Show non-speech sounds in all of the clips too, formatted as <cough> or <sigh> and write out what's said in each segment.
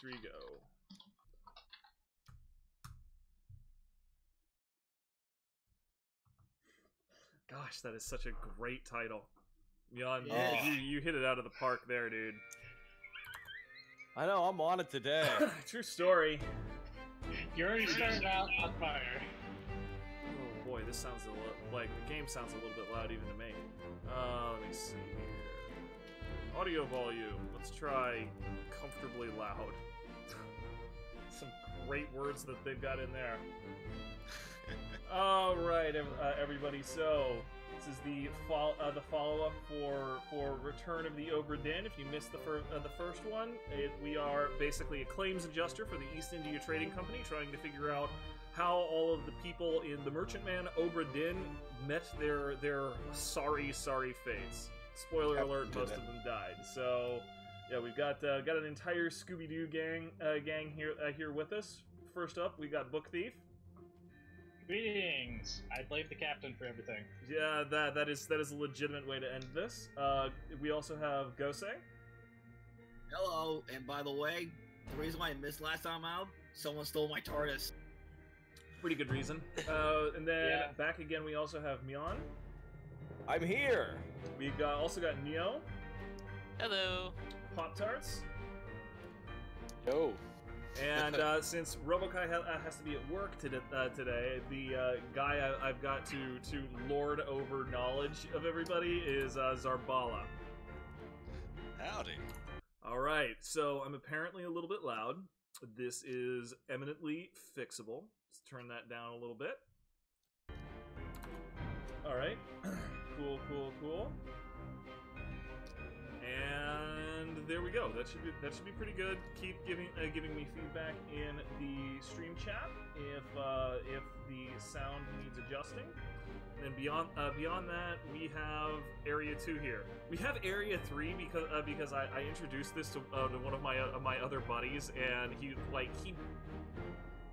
three, go. Gosh, that is such a great title. Jan, Yeah. you, you hit it out of the park there, dude. I know, I'm on it today. <laughs> True story. You already started out on fire. Oh boy, this sounds a little like the game sounds a little bit loud even to me. Uh, let me see here. Audio volume. Let's try comfortably loud. Some great words that they've got in there. All right, uh, everybody. So this is the fol- uh, the follow up for for Return of the Obra Dinn. If you missed the first uh, the first one, it, we are basically a claims adjuster for the East India Trading Company, trying to figure out how all of the people in the Merchantman Obra Dinn met their their sorry sorry fates. Spoiler alert: most of them died. So yeah, we've got uh, got an entire Scooby Doo gang uh, gang here uh, here with us. First up, we got Book Thief. Greetings. I blame the captain for everything. Yeah, that that is that is a legitimate way to end this. Uh, we also have Gose. Hello, and by the way, the reason why I missed last time out, someone stole my TARDIS. Pretty good reason. Uh, and then Yeah. back again, we also have Mion. I'm here. We got also got Neo, Hello. Pop Tarts, Yo. and <laughs> uh, since Robokai ha- uh, has to be at work to- uh, today, the uh, guy I- I've got to to lord over knowledge of everybody is uh, Zarbala. Howdy. All right, so I'm apparently a little bit loud. This is eminently fixable. Let's turn that down a little bit. All right, <clears throat> cool, cool, cool. And there we go. That should be that should be pretty good. Keep giving uh, giving me feedback in the stream chat if uh, if the sound needs adjusting. And beyond uh, beyond that, we have Area Two here. We have Area Three because uh, because I, I introduced this to, uh, to one of my uh, my other buddies, and he like he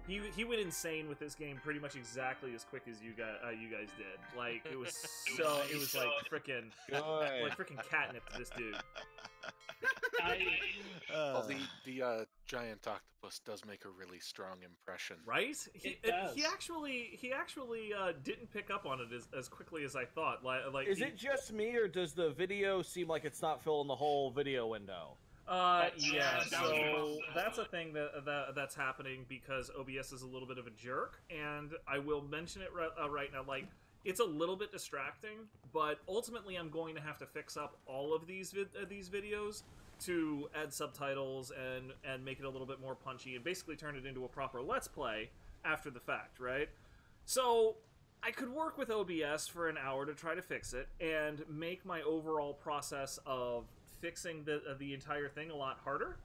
he he went insane with this game pretty much exactly as quick as you guys uh, you guys did. Like it was <laughs> so it was like freaking like freaking catnip to this dude. <laughs> I, Well, the the uh, giant octopus does make a really strong impression. Right? He, It and he actually he actually uh, didn't pick up on it as, as quickly as I thought. Like like Is he- it just me, or does the video seem like it's not filling the whole video window? Uh, yeah. yeah, that was So that's a thing that, that that's happening because OBS is a little bit of a jerk, and I will mention it right, uh, right now. Like, it's a little bit distracting, but ultimately, I'm going to have to fix up all of these vid- uh, these videos to add subtitles and and make it a little bit more punchy, and basically turn it into a proper Let's Play after the fact, right? So I could work with OBS for an hour to try to fix it and make my overall process of fixing the uh, the entire thing a lot harder.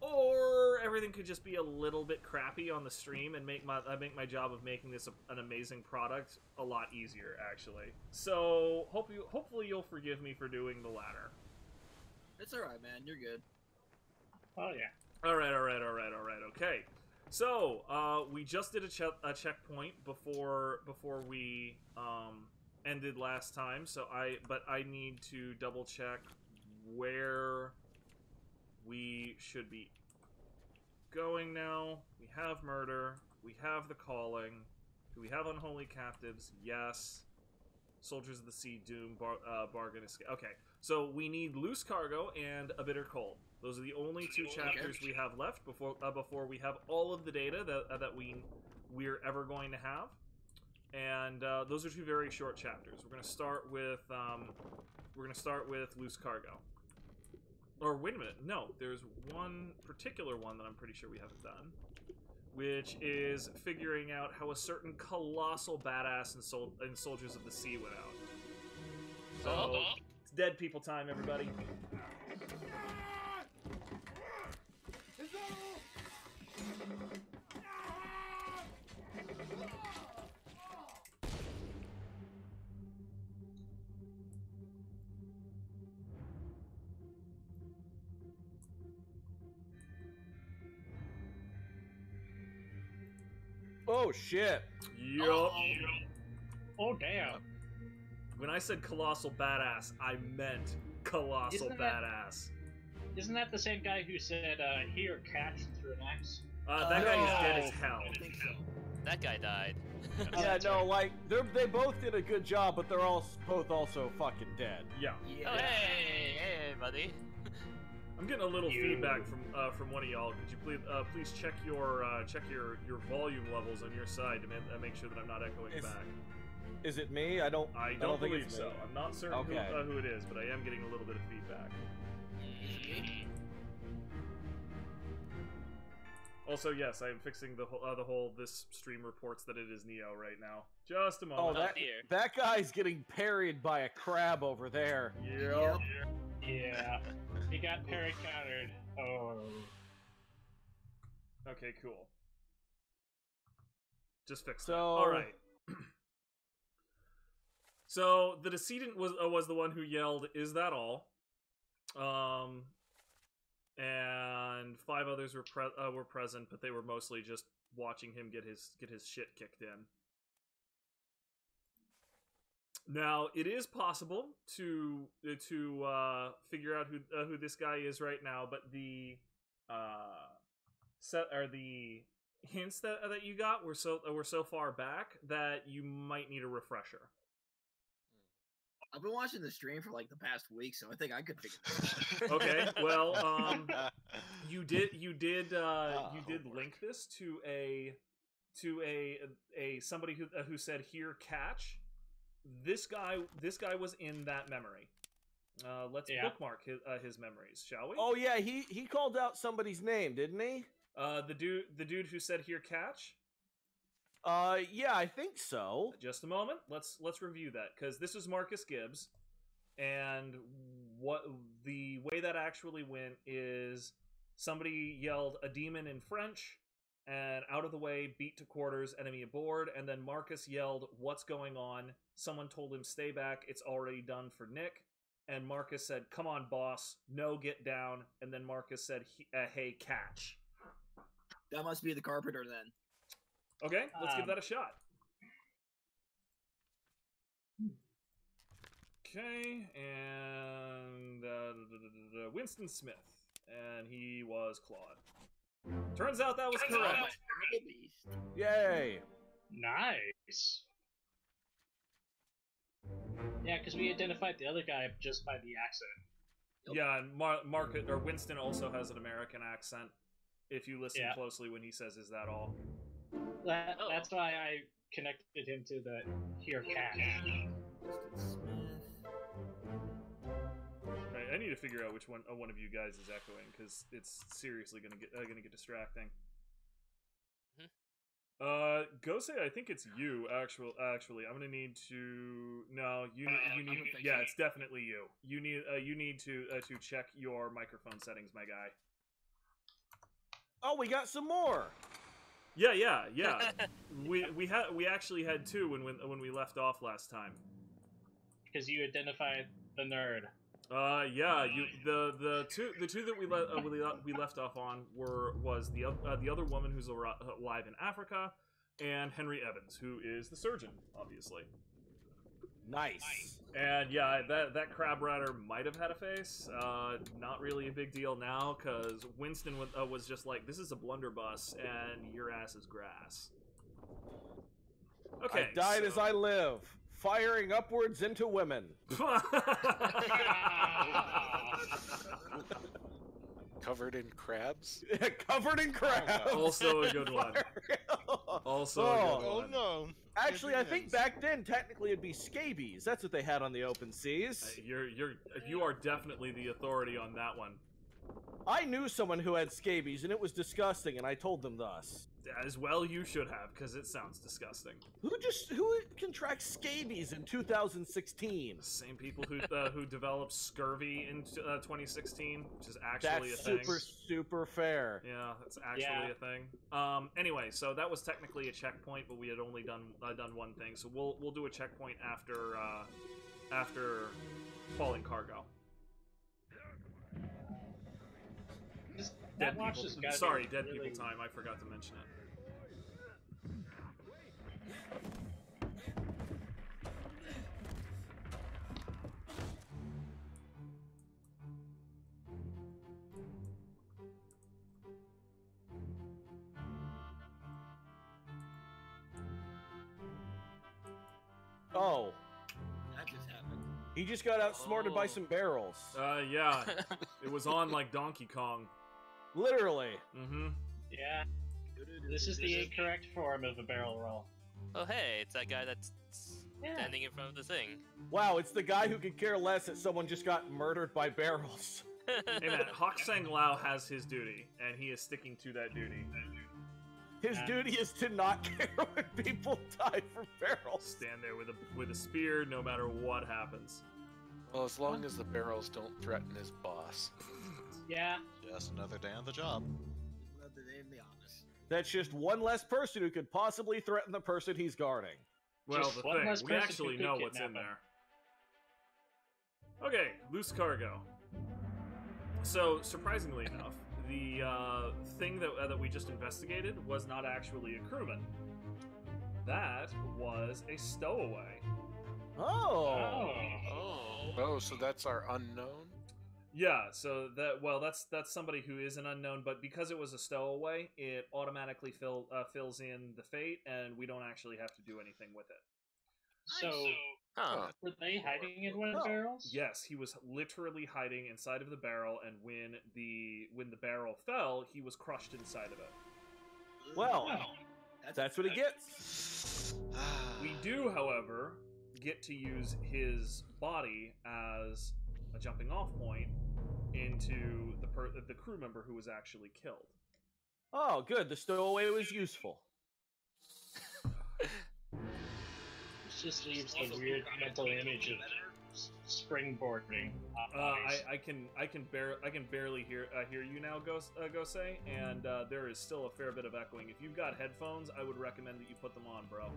Or everything could just be a little bit crappy on the stream and make my uh, make my job of making this a, an amazing product a lot easier, actually. So hope you hopefully you'll forgive me for doing the latter. It's alright, man. You're good. oh yeah. All right, all right, all right, all right. Okay. So uh, we just did a, che- a checkpoint before before we um, ended last time. So I but I need to double check where we should be going now. We have murder. We have the calling. Do we have unholy captives? Yes. Soldiers of the Sea, Doom, bar- uh, Bargain, Escape. Okay, so we need loose cargo and a bitter cold. Those are the only two chapters we have left before uh, before we have all of the data that uh, that we we're ever going to have. And uh, those are two very short chapters. We're going to start with um, we're going to start with loose cargo. Or wait a minute, no, there's one particular one that I'm pretty sure we haven't done, which is figuring out how a certain colossal badass in, sol- in Soldiers of the Sea went out. So uh-huh. it's dead people time, everybody. Oh shit! Yup. Oh damn. When I said colossal badass, I meant colossal Isn't that- badass. Isn't that the same guy who said, uh, here, catch through an axe? Uh, that guy is dead as hell. I think so. That guy died. Oh, <laughs> yeah, no, like they're they both did a good job, but they're all both also fucking dead. Yeah. Yeah. Oh hey, hey, buddy. I'm getting a little You- feedback from uh, from one of y'all. Could you please uh, please check your uh, check your, your volume levels on your side to uh, make sure that I'm not echoing Is- back? Is it me? I don't. I don't, don't think believe so. I'm not certain who, Okay. uh, who it is, but I am getting a little bit of feedback. Also, yes, I am fixing the whole uh, the whole this stream reports that it is Neo right now. Just a moment. Oh, that dear. that guy's getting parried by a crab over there. Yep. Yeah. He got parry countered. Oh. Okay, cool. Just fix that. All right. <clears throat> so the decedent was uh, was the one who yelled, "Is that all?" Um, and five others were pre- uh, were present, but they were mostly just watching him get his get his shit kicked in. Now it is possible to to uh, figure out who uh, who this guy is right now, but the uh, set or the hints that that you got were so were so far back that you might need a refresher. I've been watching the stream for like the past week, so I think I could figure this out. <laughs> Okay, well, um, <laughs> you did you did uh, Ah, you did homework. link this to a to a a somebody who uh, who said here catch. This guy this guy was in that memory. Uh, let's Yeah. bookmark his uh, his memories, shall we? Oh yeah, he he called out somebody's name, didn't he? Uh, the dude the dude who said here catch. Uh, yeah, I think so. Just a moment. Let's let's review that because this is Marcus Gibbs, and what the way that actually went is somebody yelled a demon in French, and out of the way, beat to quarters, enemy aboard, and then Marcus yelled, "What's going on?" Someone told him, "Stay back. It's already done for Nick." And Marcus said, "Come on, boss. No, get down." And then Marcus said, uh, "Hey, catch." That must be the carpenter then. Okay, let's give Um, that a shot. Okay, and uh, da- da- da- da- da, Winston Smith, and he was clawed. Turns out that was correct. my terrible beast. Yay! Nice. Yeah, because we identified the other guy just by the accent. Yeah, and Mar- Mark or Winston also has an American accent. If you listen Yeah. closely when he says, "Is that all?" That, Oh. That's why I connected him to the here catch. Winston Smith. Right, I need to figure out which one uh, one of you guys is echoing because it's seriously gonna get uh, gonna get distracting. Mhm. Uh, go say I think it's you. Actual, actually, I'm gonna need to. No, you Uh, need. You need. Yeah, it's definitely you. You need. Uh, you need to uh, to check your microphone settings, my guy. Oh, we got some more. Yeah, yeah, yeah. <laughs> we we had we actually had two when when when we left off last time. Because you identified the nerd. Uh, yeah, you the the two the two that we let uh, we, le- we left off on were was the uh, the other woman who's alive in Africa, and Henry Evans, who is the surgeon, obviously. Nice. And yeah, that that crab rider might have had a face. Uh, not really a big deal now, because Winston was, uh, was just like, "This is a blunderbuss, and your ass is grass." Okay, I died as I live, firing upwards into women. <laughs> <laughs> <laughs> Covered in crabs. <laughs> Covered in crabs. Also a good <laughs> one. also, a Oh. good Oh one. no. Actually, I think back then, technically, it'd be scabies. That's what they had on the open Uh, seas. You're you're you are definitely the authority on that one. I knew someone who had scabies, and it was disgusting, and I told them thus. As well, you should have, because it sounds disgusting. Who just who contracts scabies in 2016? Same people who uh, who developed scurvy in uh, 2016, which is actually That's a thing. super super fair. Yeah, that's actually Yeah. a thing. Um, anyway, so that was technically a checkpoint, but we had only done uh, done one thing. So we'll we'll do a checkpoint after uh, after falling cargo. Dead people. Sorry, dead really... people time. I forgot to mention it. Oh. That just happened. He just got outsmarted oh. by some barrels. Uh, yeah. <laughs> it was on like Donkey Kong. Literally. Mm-hmm. Yeah, this is the incorrect form of a barrel roll. oh hey, it's that guy that's Yeah. standing in front of the thing. Wow, it's the guy who could care less that someone just got murdered by barrels. <laughs> <laughs> Hey man, Hawk Sang Lao has his duty, and he is sticking to that duty. His Uh, duty is to not <laughs> care when people die from barrels. Stand there with a with a spear, no matter what happens. Well, as long as the barrels don't threaten his boss. Yeah, Just another day on the job. Another day in the office. That's just one less person who could possibly threaten the person he's guarding. Well, Just the thing, less we actually know what's in there. Okay, loose cargo. So, surprisingly enough, the uh, thing that uh, that we just investigated was not actually a crewman. That was a stowaway. Oh. Oh. Oh. Oh, so that's our unknown? Yeah, so that well, that's that's somebody who is an unknown, but because it was a stowaway, it automatically fill, uh, fills in the fate, and we don't actually have to do anything with it. So, Huh. were they hiding in one of the barrels? Yes, he was literally hiding inside of the barrel, and when the when the barrel fell, he was crushed inside of it. Well, Oh. that's what he gets. We do, however, get to use his body as a jumping off point into the per- the crew member who was actually killed. Oh, good. The stowaway was useful. It just leaves the weird mental image of springboarding. Uh, I, I can I can bar- I can barely hear uh, hear you now, Gos uh, Gosei, and uh, there is still a fair bit of echoing. If you've got headphones, I would recommend that you put them on, bro.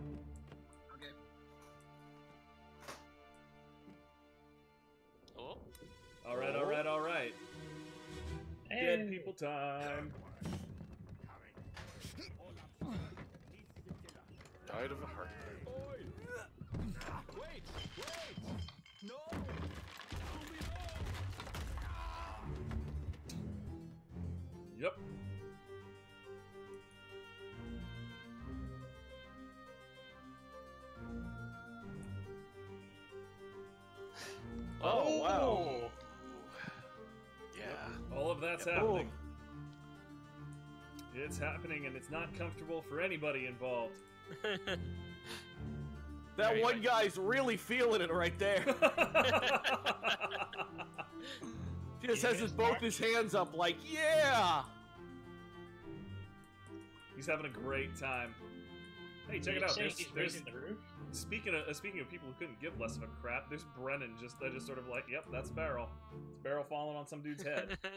All right, all right, all right. Hey. Dead people time. Died of a heart. Yep. Oh, wow. Oh. Yeah. All of that's Yep. happening. It's happening, and it's not comfortable for anybody involved. <laughs> That Very one nice. guy's really feeling it right there. <laughs> Just has his both his hands up, like, yeah. He's having a great time. Hey, check it out. There's, there's the speaking of uh, speaking of people who couldn't give less of a crap. There's Brennan just that just sort of like, yep, that's barrel. It's barrel falling on some dude's head. <laughs>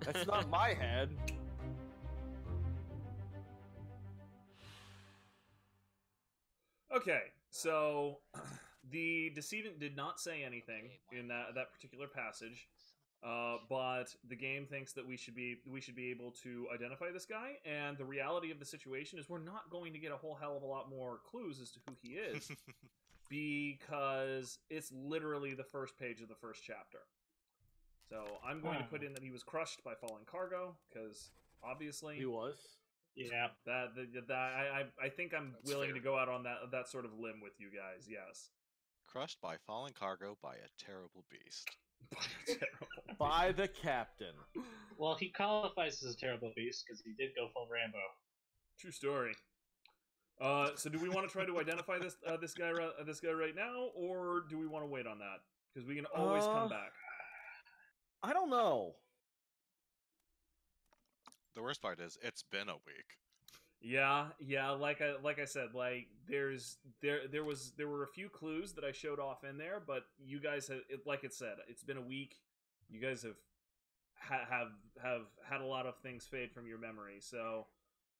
That's not my head. Okay, so the decedent did not say anything in that that particular passage, uh, but the game thinks that we should be we should be able to identify this guy. And the reality of the situation is, we're not going to get a whole hell of a lot more clues as to who he is <laughs> because it's literally the first page of the first chapter. So I'm going to put in that he was crushed by falling cargo because obviously He was. Yeah. that, that, that I, I I think I'm That's willing fair. to go out on that that sort of limb with you guys. Yes. Crushed by falling cargo by a terrible beast. <laughs> by, a Terrible. <laughs> By the captain. Well, he qualifies as a terrible beast because he did go full Rambo. True story. Uh, so do we want to try to <laughs> identify this uh, this guy uh, this guy right now, or do we want to wait on that? Because we can always Uh, come back. I don't know. The worst part is, it's been a week. Yeah, yeah. Like I like I said, like there's there there was there were a few clues that I showed off in there, but you guys have it, like it said, it's been a week. You guys have ha- have have had a lot of things fade from your memory. So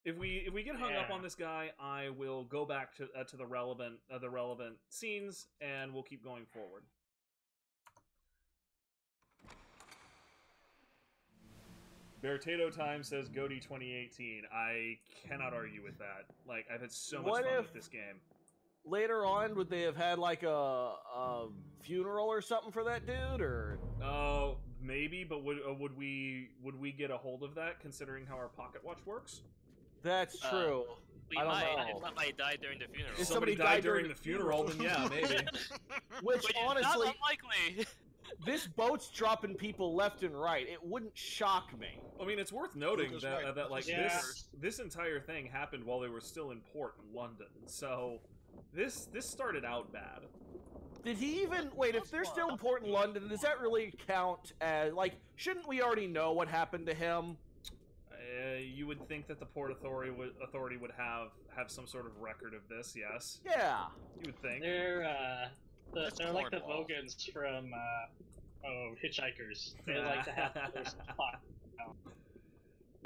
if we if we get hung up on this guy, I will go back to uh, to the relevant uh, the relevant scenes, and we'll keep going forward. Bertato Time says Goaty 2018. I cannot argue with that. Like I've had so much What fun with this game. Later on, would they have had like a, a funeral or something for that dude, or Oh, maybe, but would uh, would we would we get a hold of that considering how our pocket watch works? that's Uh, true. We I don't might. know. If somebody died during the funeral. If somebody, somebody died died during during the the funeral, then yeah, maybe. <laughs> Which Which honestly, not unlikely. This boat's dropping people left and right. It wouldn't shock me. I mean, it's worth noting that, right. uh, that like Yeah. this this entire thing happened while they were still in port in London. So this this started out bad. Did he even wait? If they're still in port in London, does that really count as like? Shouldn't we already know what happened to him? Uh, you would think that the port authority would authority would have have some sort of record of this. Yes, Yeah. you would think. They're uh, the, they're like the Cornwall. Vogons from uh, oh Hitchhikers. They like to have <laughs> their spot.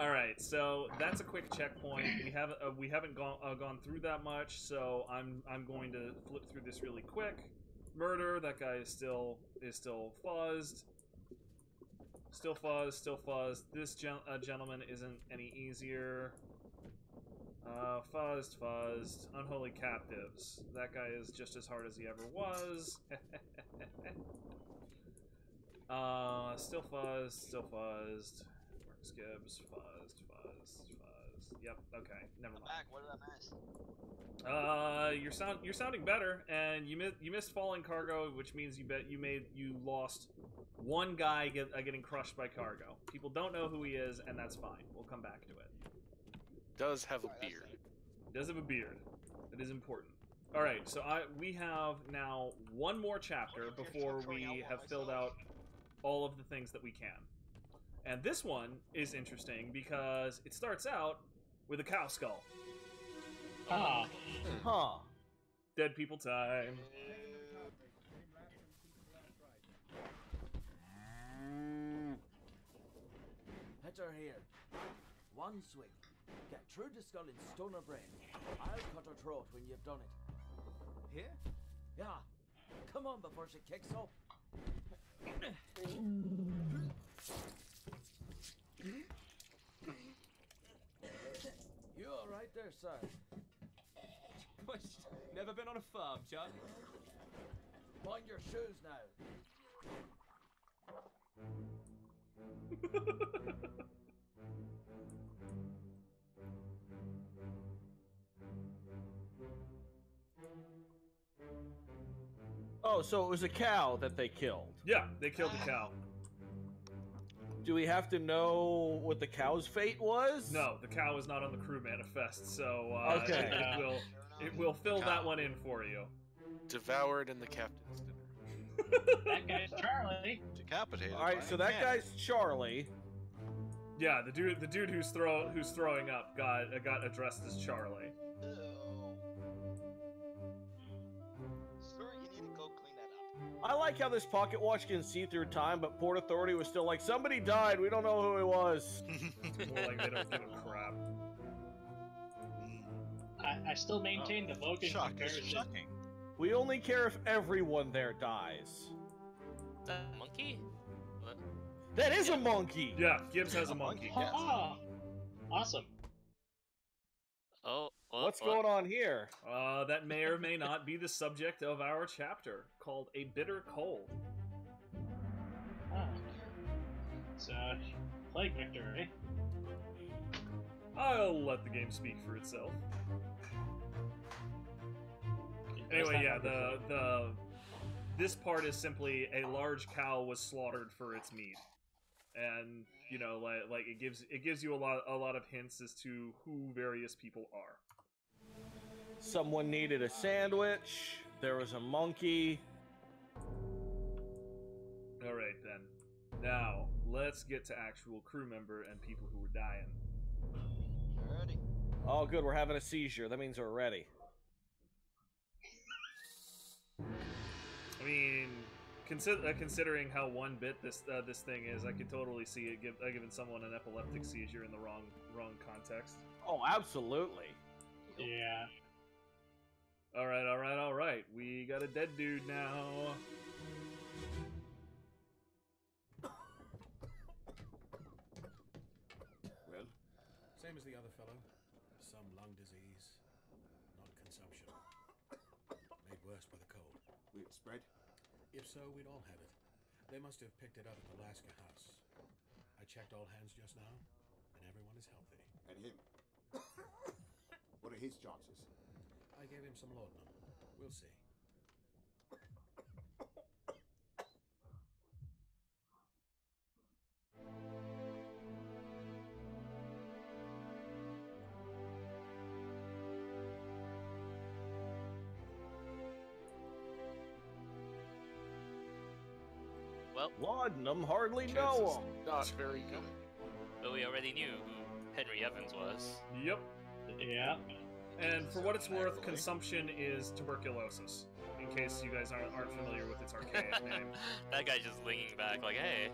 All right, so that's a quick checkpoint. We haven't uh, we haven't gone uh, gone through that much, so I'm I'm going to flip through this really quick. Murder. That guy is still is still fuzzed. Still fuzzed. Still fuzzed. This gen- uh, gentleman isn't any easier. Uh, fuzzed, fuzzed. Unholy captives. That guy is just as hard as he ever was. <laughs> uh, still fuzzed. Still fuzzed. Marcus Gibbs, fuzzed, fuzzed, fuzzed. Yep. Okay. Never mind. Back. What did I miss? Uh, you're sound you're sounding better, and you missed you missed falling cargo, which means you bet you made you lost one guy get, uh, getting crushed by cargo. People don't know who he is, and that's fine. We'll come back to it. Does have a beard. He does have a beard. It is important. All right, so I we have now one more chapter before we have filled out all of the things that we can. And this one is interesting because it starts out with a cow skull. Ah, Huh. Dead people time. Hit her here. One swing. Get through the skull and stone her brain. I'll cut her throat when you've done it. Here? Yeah. Come on before she kicks up. you all right there, sir? Never been on a farm, John. Mind your shoes now. <laughs> Oh, so it was a cow that they killed. Yeah, they killed the cow. Do we have to know what the cow's fate was? No, the cow is not on the crew manifest, so uh, Okay. it, it will it will fill that one in for you. Devoured in the captain's dinner. that guy's Charlie. Decapitated. All right, so that cannon. guy's Charlie. Yeah, the dude the dude who's throw who's throwing up got uh, got addressed as Charlie. Ew. I like how this pocket watch can see through time, but Port Authority was still like, somebody died. We don't know who it was. More like they don't give a crap. I, I still maintain the Vogon Shock is comparison. shocking. We only care if everyone there dies. Is that monkey? What? That is a monkey. Yeah, Gibbs has a monkey. Yes. Ah, awesome. Oh, what, What's what? going on here? Uh, that may or may not be the subject of our chapter called "A Bitter Cold." Ah. It's uh, plague vector, eh? I'll let the game speak for itself. Anyway, yeah, the the this part is simply a large cow was slaughtered for its meat, and you know, like like it gives it gives you a lot a lot of hints as to who various people are. Someone needed a sandwich. There was a monkey. All right then. Now let's get to actual crew member and people who were dying. Ready? Oh, good. We're having a seizure. That means we're ready. I mean, consider, uh, considering how one bit this uh, this thing is, I could totally see it give, uh, giving someone an epileptic seizure in the wrong wrong context. Oh, absolutely. Yeah. All right, all right, all right. We got a dead dude now. Well, Same as the other fellow. Some lung disease, not consumption. Made worse by the cold. will it spread? If so, we'd all have it. They must have picked it up at the Alaska house. I checked all hands just now, and everyone is healthy. And him? What are his chances? I gave him some laudanum. We'll see. Well, Laudanum hardly Chance know is him. Not very good. but we already knew who Henry Evans was. Yep. Yeah. And for what it's worth, consumption is tuberculosis. In case you guys aren't, aren't familiar with its archaic <laughs> name. that guy just leaning back like, hey.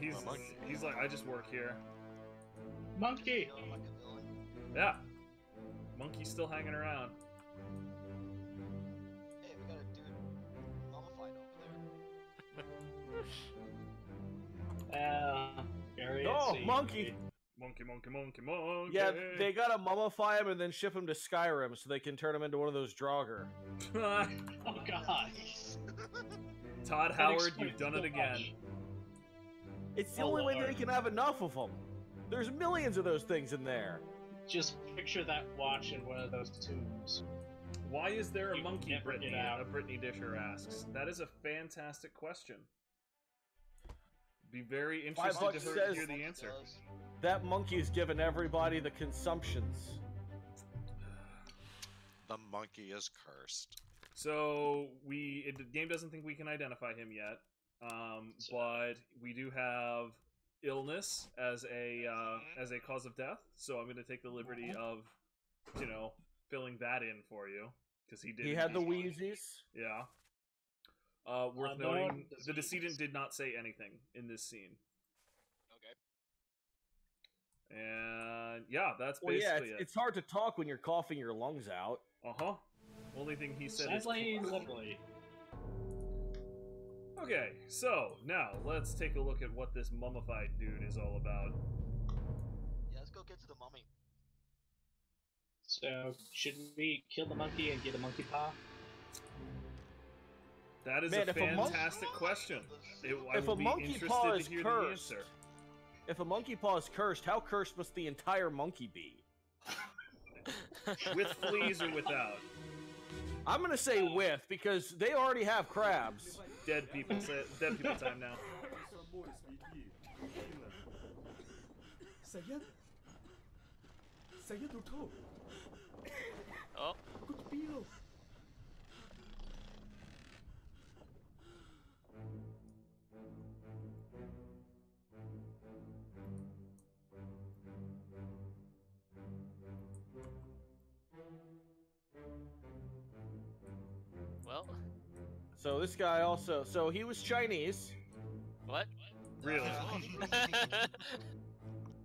He's <laughs> he's like, I just work here. Monkey. Feeling like a villain. Yeah. Monkey's still hanging around. Hey, we got a dude mummified over there. <laughs> Uh, very Oh, at monkey. Monkey, monkey, monkey, monkey. Yeah, they gotta mummify him and then ship him to Skyrim so they can turn him into one of those Draugr. <laughs> Oh god. Todd Howard, you've done so it again. much. It's the Oh, only way they can have enough of them. There's millions of those things in there. Just picture that watch in one of those tubes. Why is there a You monkey, never Brittany? get. A Brittany Disher asks. That is a fantastic question. Be very interested to bucks hear, hear the answer. Does. That monkey's given everybody the consumptions. The monkey is cursed. So we it, the game doesn't think we can identify him yet, um, but we do have illness as a uh, as a cause of death. So I'm going to take the liberty of, you know, filling that in for you because he did. He had the wheezies. Yeah. Uh, worth Uh, no noting, one the decedent did not say anything in this scene, Okay. and yeah, that's Well, yeah, basically it's, it's hard to talk when you're coughing your lungs out. Uh huh. Only thing he said is Sadly, <laughs> literally. Okay, so now let's take a look at what this mummified dude is all about. Yeah, let's go get to the mummy. So, should we kill the monkey and get a monkey paw? That is Man, a if a monk- fantastic question. It, if a monkey paw is cursed, if a monkey paw is cursed, how cursed must the entire monkey be? <laughs> With fleas or without? I'm gonna say with because they already have crabs. Dead people say dead people <laughs> time now. Sayed? Sayed Ruto! Oh, Good So this guy also, so he was Chinese. what? Really? <laughs>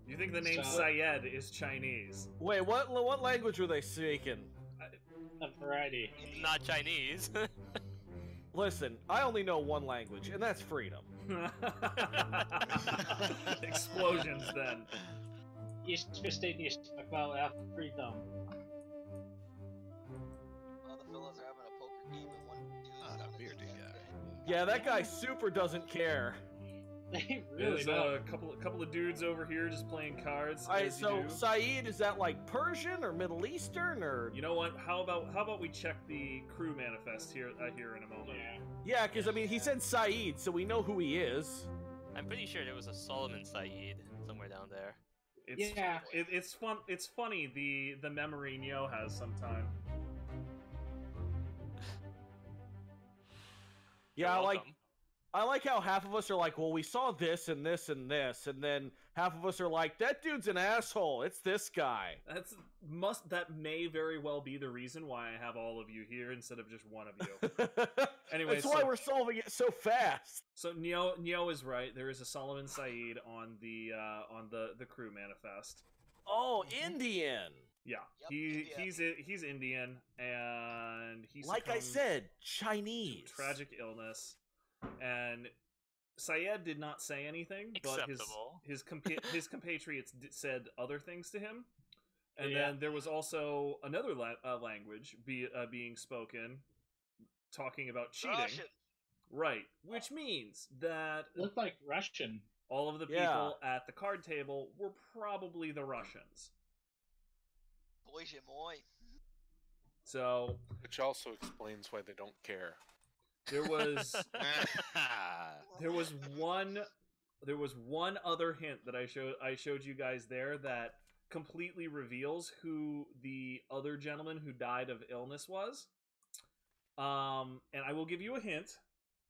You think the name So- Syed is Chinese? Wait, what what language were they speaking? A variety. Not Chinese. <laughs> Listen, I only know one language, and that's freedom. <laughs> Explosions then. East State East well our freedom. All the fellas are having a poker game Yeah, that guy super doesn't care. <laughs> They really There's don't. a couple couple of dudes over here just playing cards. Alright, so do. Saeed is that like Persian or Middle Eastern or? You know what? How about how about we check the crew manifest here uh, here in a moment? Yeah. Yeah, because I mean he said Saeed, so we know who he is. I'm pretty sure there was a Solomon Saeed somewhere down there. It's, Yeah. It, it's fun. It's funny the the memory Neo has sometime. Yeah, I You're like welcome. I like how half of us are like, well, we saw this and this and this, and then half of us are like, that dude's an asshole. It's this guy. That's must that may very well be the reason why I have all of you here instead of just one of you. <laughs> Anyway, that's why we're solving it so fast. So Neo Neo is right. There is a Solomon Saeed on the uh, on the the crew manifest. Oh, Indian. Yeah, Yep, he Indian. he's he's Indian and he's Like I said, Chinese. tragic illness, and Syed did not say anything, but his his compa- <laughs> his compatriots d- said other things to him, and Yeah. then there was also another la- uh, language be- uh, being spoken, talking about cheating. Russian. Right, which means that Looked like Russian. all of the people Yeah. at the card table were probably the Russians. Boy, moi. So Which also explains why they don't care. there was <laughs> <laughs> there was one there was one other hint that I showed I showed you guys there that completely reveals who the other gentleman who died of illness was. Um, and I will give you a hint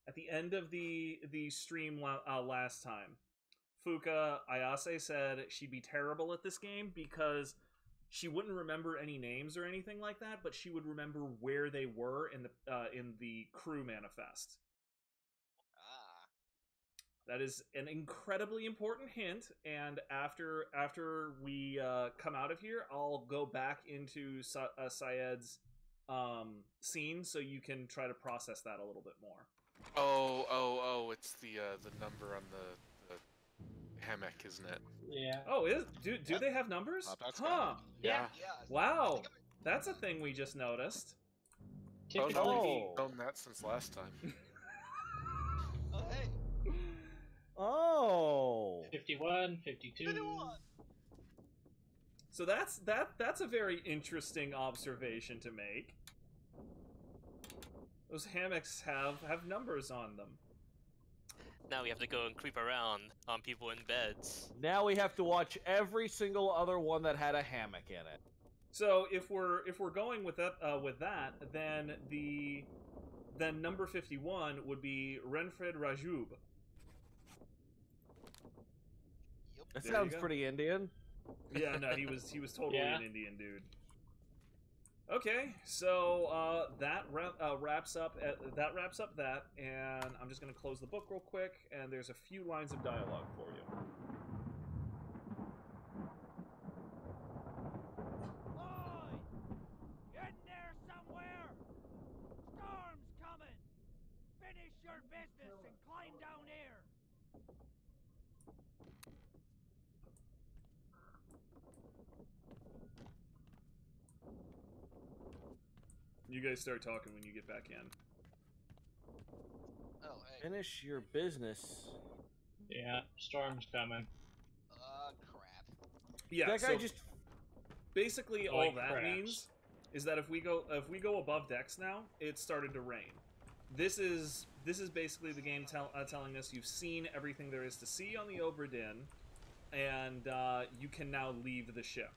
at the end of the the stream uh, last time. Fuka Ayase said she'd be terrible at this game because she wouldn't remember any names or anything like that, but she would remember where they were in the uh, in the crew manifest. Ah. That is an incredibly important hint, and after after we uh, come out of here, I'll go back into Sa- uh, Syed's um, scene so you can try to process that a little bit more. Oh, oh, oh! It's the uh, the number on the, the hammock, isn't it? Yeah. Oh, is do do Yep. they have numbers? Pop Huh? Yeah. Yeah. Wow, that's a thing we just noticed. Oh Typically, no, Oh. we've known that since last time. <laughs> Oh, hey. Oh. 51, 52. Anyone? So that's that that's a very interesting observation to make. Those hammocks have have numbers on them. Now we have to go and creep around on people in beds. Now we have to watch every single other one that had a hammock in it. So if we're if we're going with that uh, with that, then the then number fifty one would be Renfred Rajub. Yep. That There sounds pretty Indian. Yeah, no, he was he was totally Yeah. an Indian dude. Okay, so uh, that uh, wraps up at, that wraps up that, and I'm just gonna close the book real quick, and there's a few lines of dialogue for you. Oi! In there somewhere! Storm's coming! Finish your business and climb down here! You guys start talking when you get back in. Oh, hey. Finish your business. Yeah, storm's coming. Uh, crap. Yeah, that guy so just basically all that craps. means is that if we go if we go above decks now, it started to rain. This is this is basically the game tell, uh, telling us you've seen everything there is to see on the Obra Dinn, and uh, you can now leave the ship.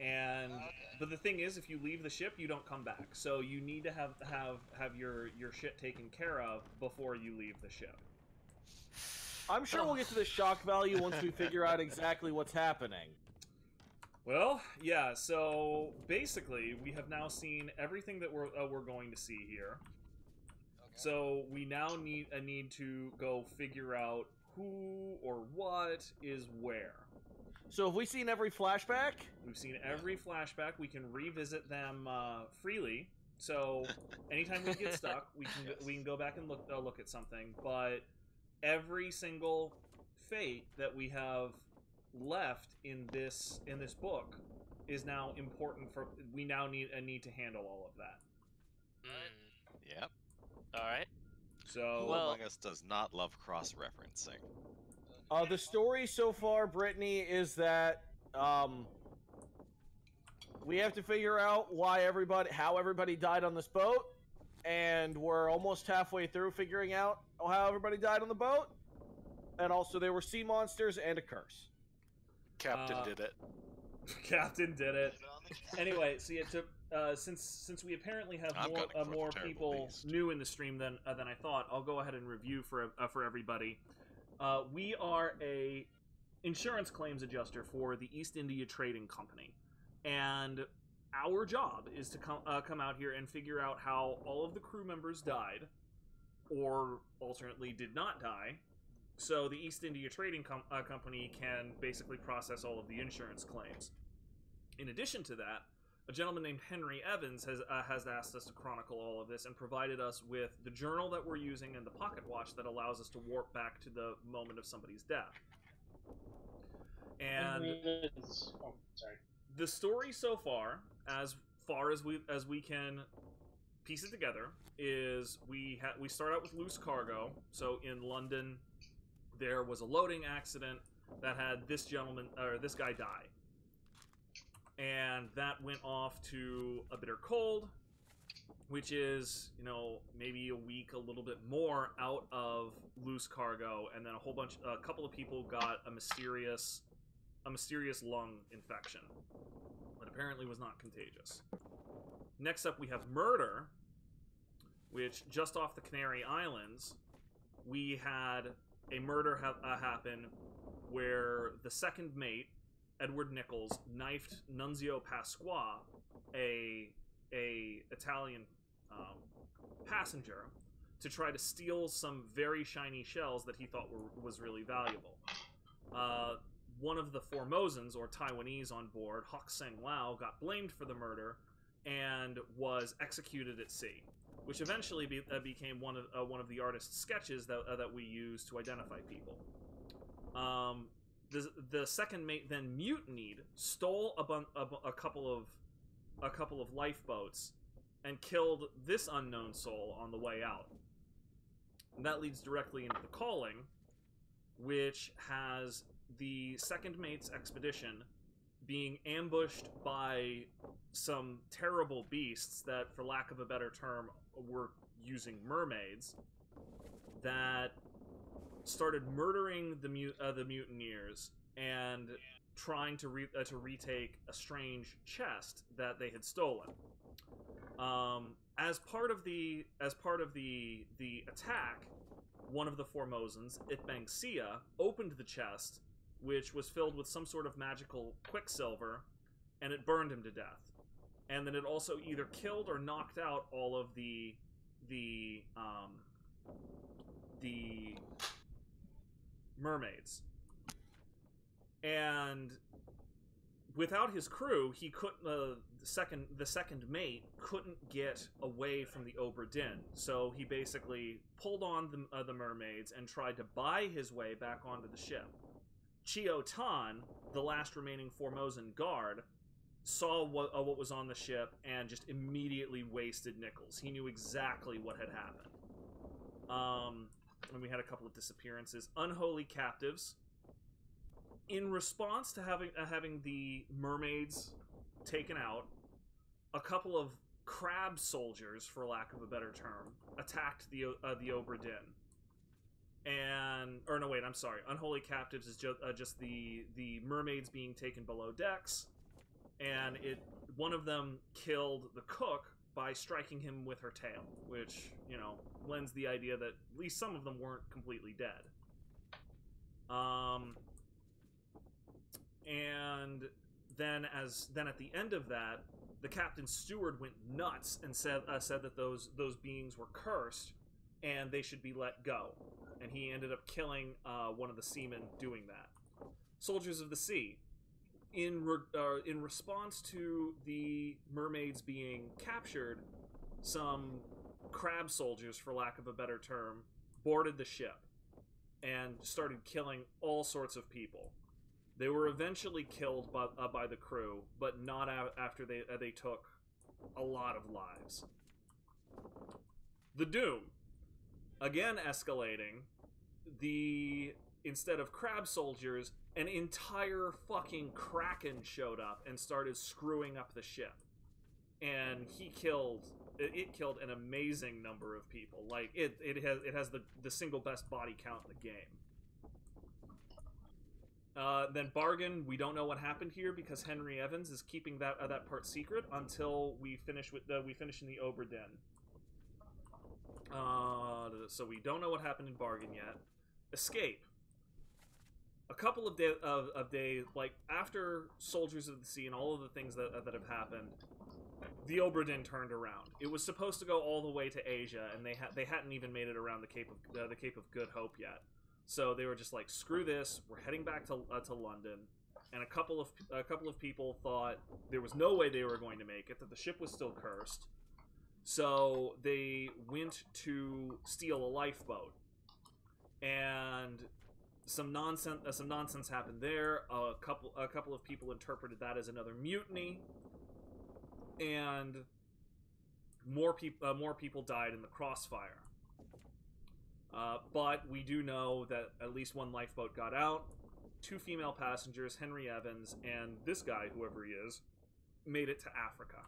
And Okay. but the thing is, if you leave the ship, you don't come back. So you need to have have have your your shit taken care of before you leave the ship. I'm sure we'll get to the <sighs> shock value once we figure out exactly what's happening. Well, yeah. So basically, we have now seen everything that we're uh, we're going to see here. Okay. So we now need a need to go figure out who or what is where. So have we seen every flashback? We've seen every flashback. We can revisit them uh, freely. So <laughs> anytime we get stuck, we can Yes. we can go back and look uh, look at something. But every single fate that we have left in this in this book is now important for. We now need a need to handle all of that. Hmm. Yep. All right. So Who Well- among us does not love cross-referencing? Uh, the story so far, Brittany, is that um, we have to figure out why everybody, how everybody died on this boat, and we're almost halfway through figuring out how everybody died on the boat. And also, there were sea monsters and a curse. Captain Uh, did it. <laughs> Captain did it. Blame it on the captain. anyway, so yeah, to, uh, since since we apparently have I'm more uh, more people beast. new in the stream than uh, than I thought, I'll go ahead and review for uh, for everybody. Uh, we are a insurance claims adjuster for the East India Trading Company, and our job is to come uh, come out here and figure out how all of the crew members died, or alternately did not die. So the East India Trading Com- uh, Company can basically process all of the insurance claims. In addition to that, a gentleman named Henry Evans has uh, has asked us to chronicle all of this and provided us with the journal that we're using and the pocket watch that allows us to warp back to the moment of somebody's death. And oh, sorry. the story so far, as far as we as we can piece it together, is we ha- we start out with loose cargo. So in London, there was a loading accident that had this gentleman or this guy die. And that went off to a bitter cold, which is you know maybe a week, a little bit more out of loose cargo, and then a whole bunch, a couple of people got a mysterious, a mysterious lung infection, that apparently was not contagious. Next up, we have murder, which just off the Canary Islands, we had a murder ha- uh, happen where the second mate, Edward Nichols, knifed Nunzio Pasqua, a a Italian um, passenger, to try to steal some very shiny shells that he thought were, was really valuable. Uh, one of the Formosans, or Taiwanese on board, Hok Seng Lao, got blamed for the murder and was executed at sea, which eventually be, uh, became one of uh, one of the artist's sketches that uh, that we use to identify people. Um, the the second mate then mutinied, stole a, bun- a, a couple of a couple of lifeboats, and killed this unknown soul on the way out. And that leads directly into the calling, which has the second mate's expedition being ambushed by some terrible beasts that, for lack of a better term, were using mermaids that started murdering the mu- uh, the mutineers and trying to re- uh, to retake a strange chest that they had stolen. Um, as part of the as part of the the attack, one of the Formosans, Itbangsia, opened the chest, which was filled with some sort of magical quicksilver, and it burned him to death. And then it also either killed or knocked out all of the the um, the mermaids. And without his crew, he couldn't. Uh, the second the second mate couldn't get away from the Obra Dinn, so he basically pulled on the uh, the mermaids and tried to buy his way back onto the ship. Chio Tan, the last remaining Formosan guard, saw what uh, what was on the ship and just immediately wasted Nichols. He knew exactly what had happened. Um, and we had a couple of disappearances. Unholy captives. In response to having uh, having the mermaids taken out, a couple of crab soldiers, for lack of a better term, attacked the uh, the Obra Dinn. And or no, wait, I'm sorry. Unholy captives is just uh, just the the mermaids being taken below decks, and it one of them killed the cook by striking him with her tail, which you know lends the idea that at least some of them weren't completely dead. Um, and then as then at the end of that, the captain's steward went nuts and said uh, said that those those beings were cursed and they should be let go. And he ended up killing uh, one of the seamen doing that. Soldiers of the Sea. In re- uh, in response to the mermaids being captured, some crab soldiers, for lack of a better term, boarded the ship and started killing all sorts of people. They were eventually killed by, uh, by the crew, but not after they uh, they took a lot of lives. The Doom, again escalating. The instead of crab soldiers, an entire fucking kraken showed up and started screwing up the ship, and he killed. It killed an amazing number of people. Like it, it has it has the the single best body count in the game. Uh, then bargain. We don't know what happened here because Henry Evans is keeping that uh, that part secret until we finish with uh, we finish in the Obra Dinn. Uh, so we don't know what happened in bargain yet. Escape. A couple of day of, of days, like after Soldiers of the Sea and all of the things that that have happened, the Obra Dinn turned around. It was supposed to go all the way to Asia, and they had they hadn't even made it around the Cape of uh, the Cape of Good Hope yet. So they were just like, "Screw this! We're heading back to uh, to London." And a couple of a couple of people thought there was no way they were going to make it; that the ship was still cursed. So they went to steal a lifeboat, and some nonsense uh, some nonsense happened there. A couple a couple of people interpreted that as another mutiny, and more people uh, more people died in the crossfire. Uh, but we do know that at least one lifeboat got out. Two female passengers, Henry Evans and this guy, whoever he is, made it to Africa.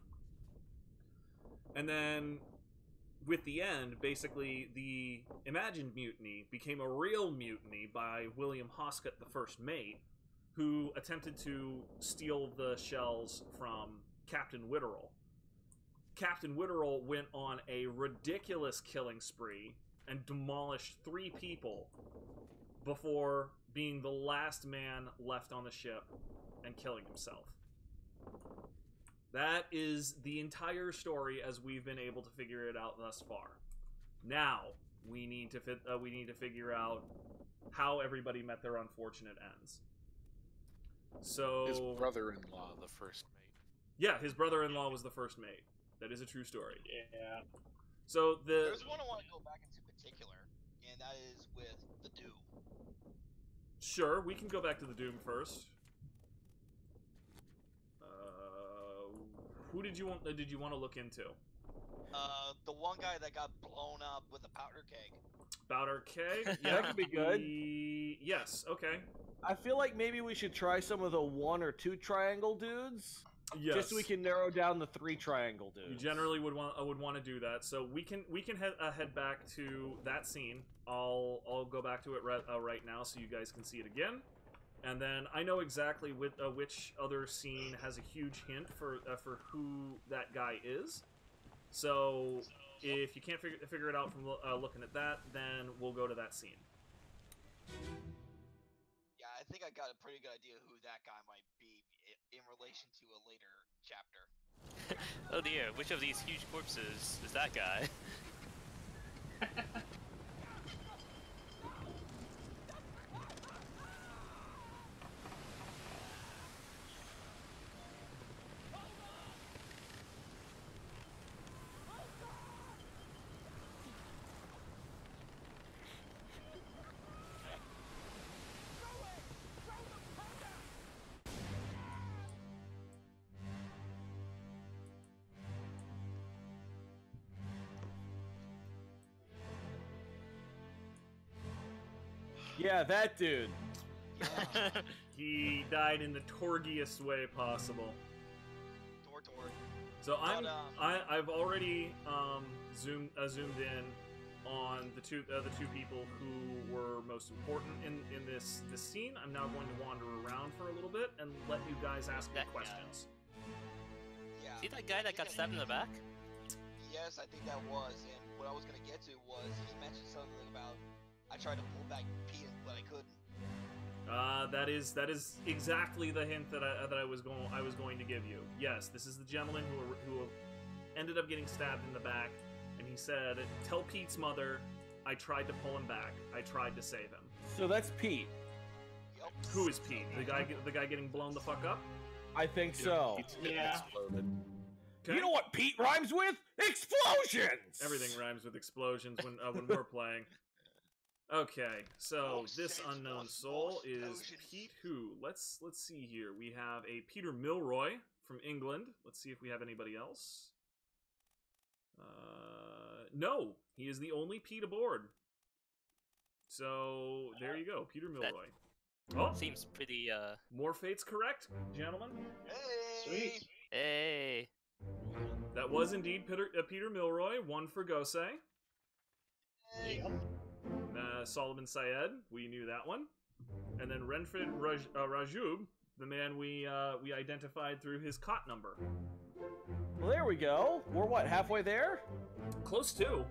And then with the end, basically the imagined mutiny became a real mutiny by William Hoscut, the first mate, who attempted to steal the shells from Captain Witterel. Captain Witterel went on a ridiculous killing spree and demolished three people before being the last man left on the ship and killing himself. That is the entire story as we've been able to figure it out thus far. Now we need to fit, uh, we need to figure out how everybody met their unfortunate ends. So His brother-in-law, the first mate. yeah, his brother-in-law was the first mate. That is a true story. Yeah. So the There's one I want to go back into particular, and that is with the Doom. Sure, we can go back to the Doom first. Uh, who did you want? Uh, did you want to look into? Uh, the one guy that got blown up with a powder keg. Powder keg. Yeah, <laughs> That Yeah, could be good. he- Yes. Okay. I feel like maybe we should try some of the one or two triangle dudes. Yes. Just so we can narrow down the three triangle dudes. You generally would want uh, would want to do that. So we can we can head uh, head back to that scene. I'll I'll go back to it right, uh, right now so you guys can see it again. And then I know exactly with, uh, which other scene has a huge hint for uh, for who that guy is. So if you can't figure, figure it out from uh, looking at that, then we'll go to that scene. Yeah, I think I got a pretty good idea who that guy might be in relation to a later chapter. <laughs> Oh dear, which of these huge corpses is that guy? <laughs> Yeah, that dude. <laughs> He died in the torgiest way possible. Tor Tor. So I'm But, um, I, I've already um, zoomed uh, zoomed in on the two uh, the two people who were most important in, in this this scene. I'm now going to wander around for a little bit and let you guys ask me That guy. questions. Yeah. See that guy that got stabbed in the back? Yes, I think that was. And what I was gonna get to was he mentioned something about I tried to pull back Pete, but I couldn't. Uh, that is that is exactly the hint that I that I was going I was going to give you. Yes, this is the gentleman who who ended up getting stabbed in the back, and he said, "Tell Pete's mother, I tried to pull him back. I tried to save him." So that's Pete. Yup. Who is Pete? The guy the guy getting blown the fuck up? I think so. He's Yeah. exploded. Okay. You know what Pete rhymes with? Explosions! Everything rhymes with explosions when uh, when we're playing. Okay, so Oh, this sense unknown was soul is explosions. Pete who? Let's let's see here. We have a Peter Milroy from England. Let's see if we have anybody else. Uh, no, he is the only Pete aboard. So there you go, Peter That- Milroy. Oh, Seems pretty, uh, more fates correct, gentlemen. Hey. Sweet. hey. That was indeed Peter, uh, Peter Milroy. One for Gosei. Yep. Uh, Solomon Syed, we knew that one. And then Renfred Raj, uh, Rajub, the man we uh, we identified through his cot number. Well, there we go. We're what, halfway there? Close to.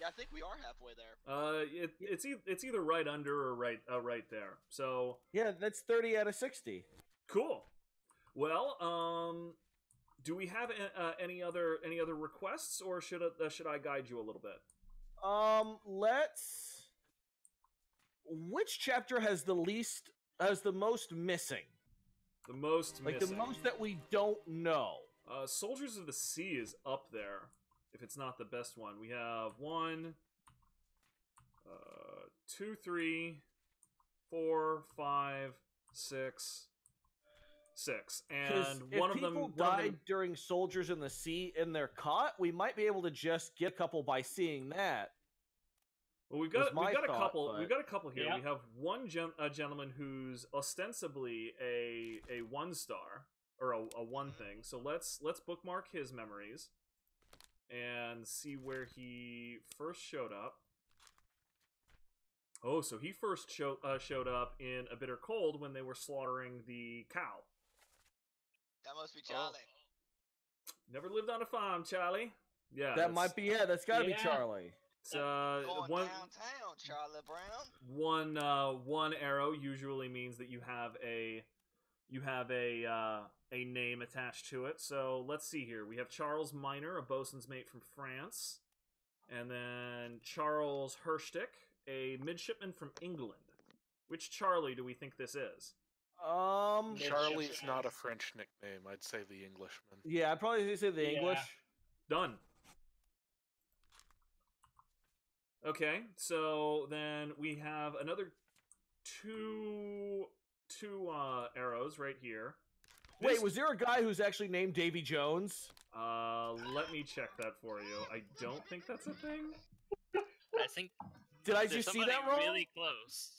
Yeah, I think we are halfway there. Uh, it, it's e- it's either right under or right uh, right there. So Yeah, that's 30 out of 60. cool. Well, um, do we have a- uh, any other any other requests, or should uh, should I guide you a little bit? Um, let's. Which chapter has the least, has the most missing? The most Like missing. the most that we don't know. Uh, Soldiers of the Sea is up there. If it's not the best one, we have one, uh, two, three, four, five, six, six, and if one of them people one of died them- during Soldiers in the Sea in their cot, we might be able to just get a couple by seeing that. Well, we've got we've got a couple. but- We've got a couple here. Yeah. We have one gen- a gentleman who's ostensibly a a one star or a, a one thing. So let's let's bookmark his memories and see where he first showed up. Oh, so he first showed uh, showed up in a bitter cold when they were slaughtering the cow. That must Oh. be Charlie. Never lived on a farm, Charlie. Yeah, that might be yeah. That's got to Yeah. be Charlie. It's, uh, Going one downtown, Charlie Brown. one uh, one arrow usually means that you have a you have a uh, a name attached to it. So let's see here. We have Charles Miner, a bosun's mate from France, and then Charles Herstick, a midshipman from England. Which Charlie do we think this is? Um. Charlie's not a French nickname. I'd say the Englishman. Yeah, I'd probably say the Yeah. English. Done. Okay, so then we have another two two uh, arrows right here. Wait, This- was there a guy who's actually named Davy Jones? Uh, let me check that for you. I don't think that's a thing. I think Did I there's just see somebody that wrong? really close.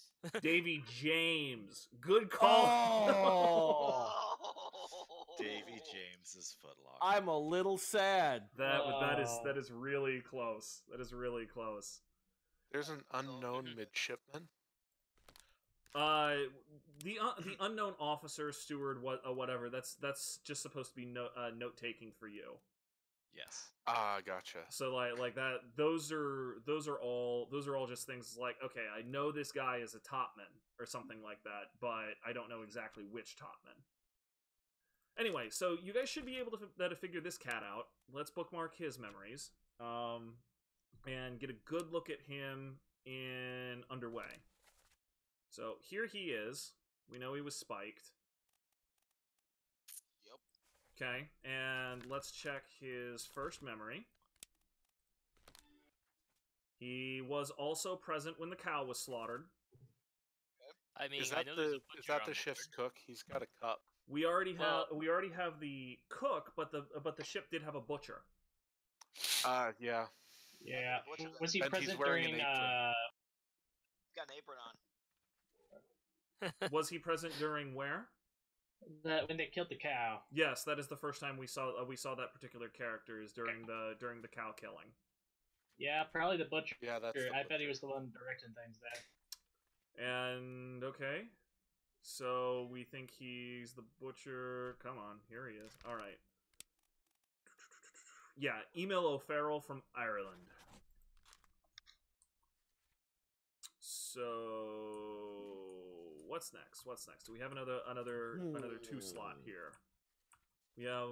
Davy James. Good call. Oh, <laughs> Davy James's footlocker. I'm a little sad. that that is Oh. that is really close. That is really close. There's an unknown midshipman. Uh, the uh, the unknown officer, steward, what uh, whatever. That's that's just supposed to be no, uh, note taking for you. Yes. Ah, gotcha. So like like that. Those are those are all those are all just things like okay, I know this guy is a topman or something like that, but I don't know exactly which topman. Anyway, so you guys should be able to, f- to figure this cat out. Let's bookmark his memories, um, and get a good look at him in underway. So here he is. We know he was spiked. Yep. Okay, and let's check his first memory. He was also present when the cow was slaughtered. I mean, Is I that know the is that the ship's board. cook? He's got a cup. We already have we already have the cook, but the but the ship did have a butcher. Ah, yeah. Yeah. Was he And present during? Uh, got an apron on. Was he present during where? The, when they killed the cow? Yes, that is the first time we saw uh, we saw that particular character is during the during the cow killing. Yeah, probably the butcher. Yeah, that's the I bet he was the one directing things there. And okay, so we think he's the butcher. Come on, here he is. All right. Yeah, Emil O'Farrell from Ireland. So what's next? What's next? Do we have another another another two slot Hmm. here? We have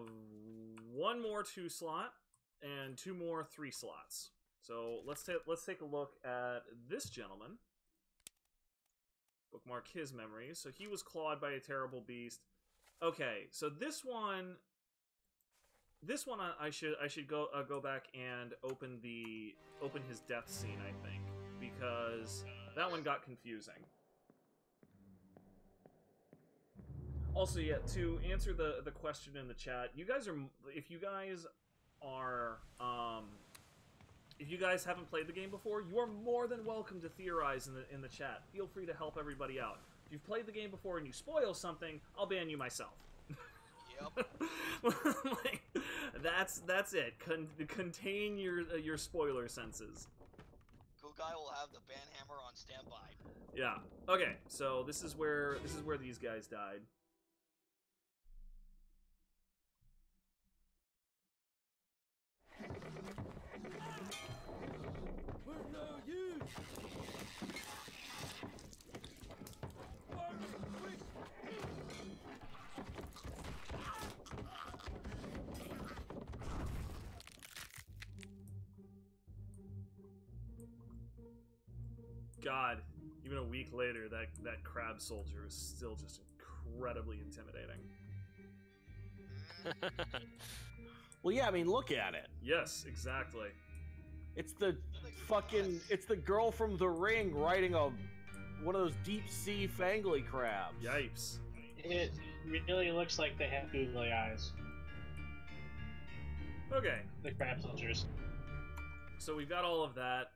one more two slot and two more three slots. So let's take let's take a look at this gentleman. Bookmark his memories. So he was clawed by a terrible beast. Okay, so this one, this one I, I should I should go uh, go back and open the open his death scene. I think because that one got confusing. Also, yeah, to answer the the question in the chat, you guys are if you guys are um if you guys haven't played the game before, you are more than welcome to theorize in the in the chat. Feel free to help everybody out. If you've played the game before and you spoil something, I'll ban you myself. Yep. <laughs> Like, that's that's it. Con- contain your uh, your spoiler senses. Cool guy will have the ban hammer on standby. Yeah. Okay. So this is where this is where these guys died. God, even a week later, that that crab soldier is still just incredibly intimidating. <laughs> Well, yeah, I mean, look at it. Yes, exactly. It's the fucking. It's the girl from The Ring riding a one of those deep sea fangly crabs. Yipes. It really looks like they have googly eyes. Okay. The crab soldiers. So we've got all of that.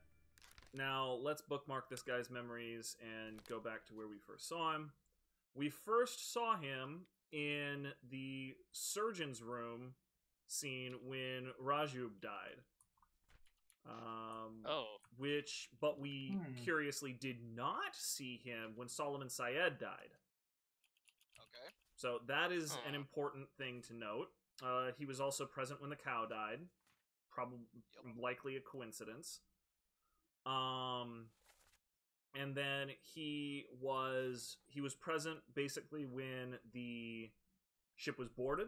Now let's bookmark this guy's memories and go back to where we first saw him. We first saw him in the surgeon's room scene when Rajub died. Um, Oh, which, but we Hmm. curiously did not see him when Solomon Syed died. Okay. So that is an important thing to note. Uh, he was also present when the cow died. Probably, Yep. likely a coincidence. Um, and then he was he was present basically when the ship was boarded,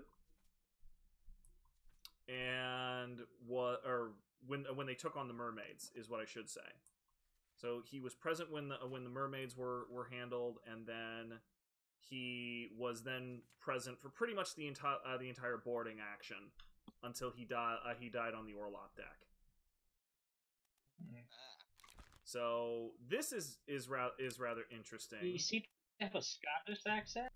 and what or when when they took on the mermaids is what I should say. So he was present when the when the mermaids were were handled, and then he was then present for pretty much the entire uh, the entire boarding action until he died. Uh, he died on the Orlop deck. So this is is ra- is rather interesting. You seem to have a Scottish accent.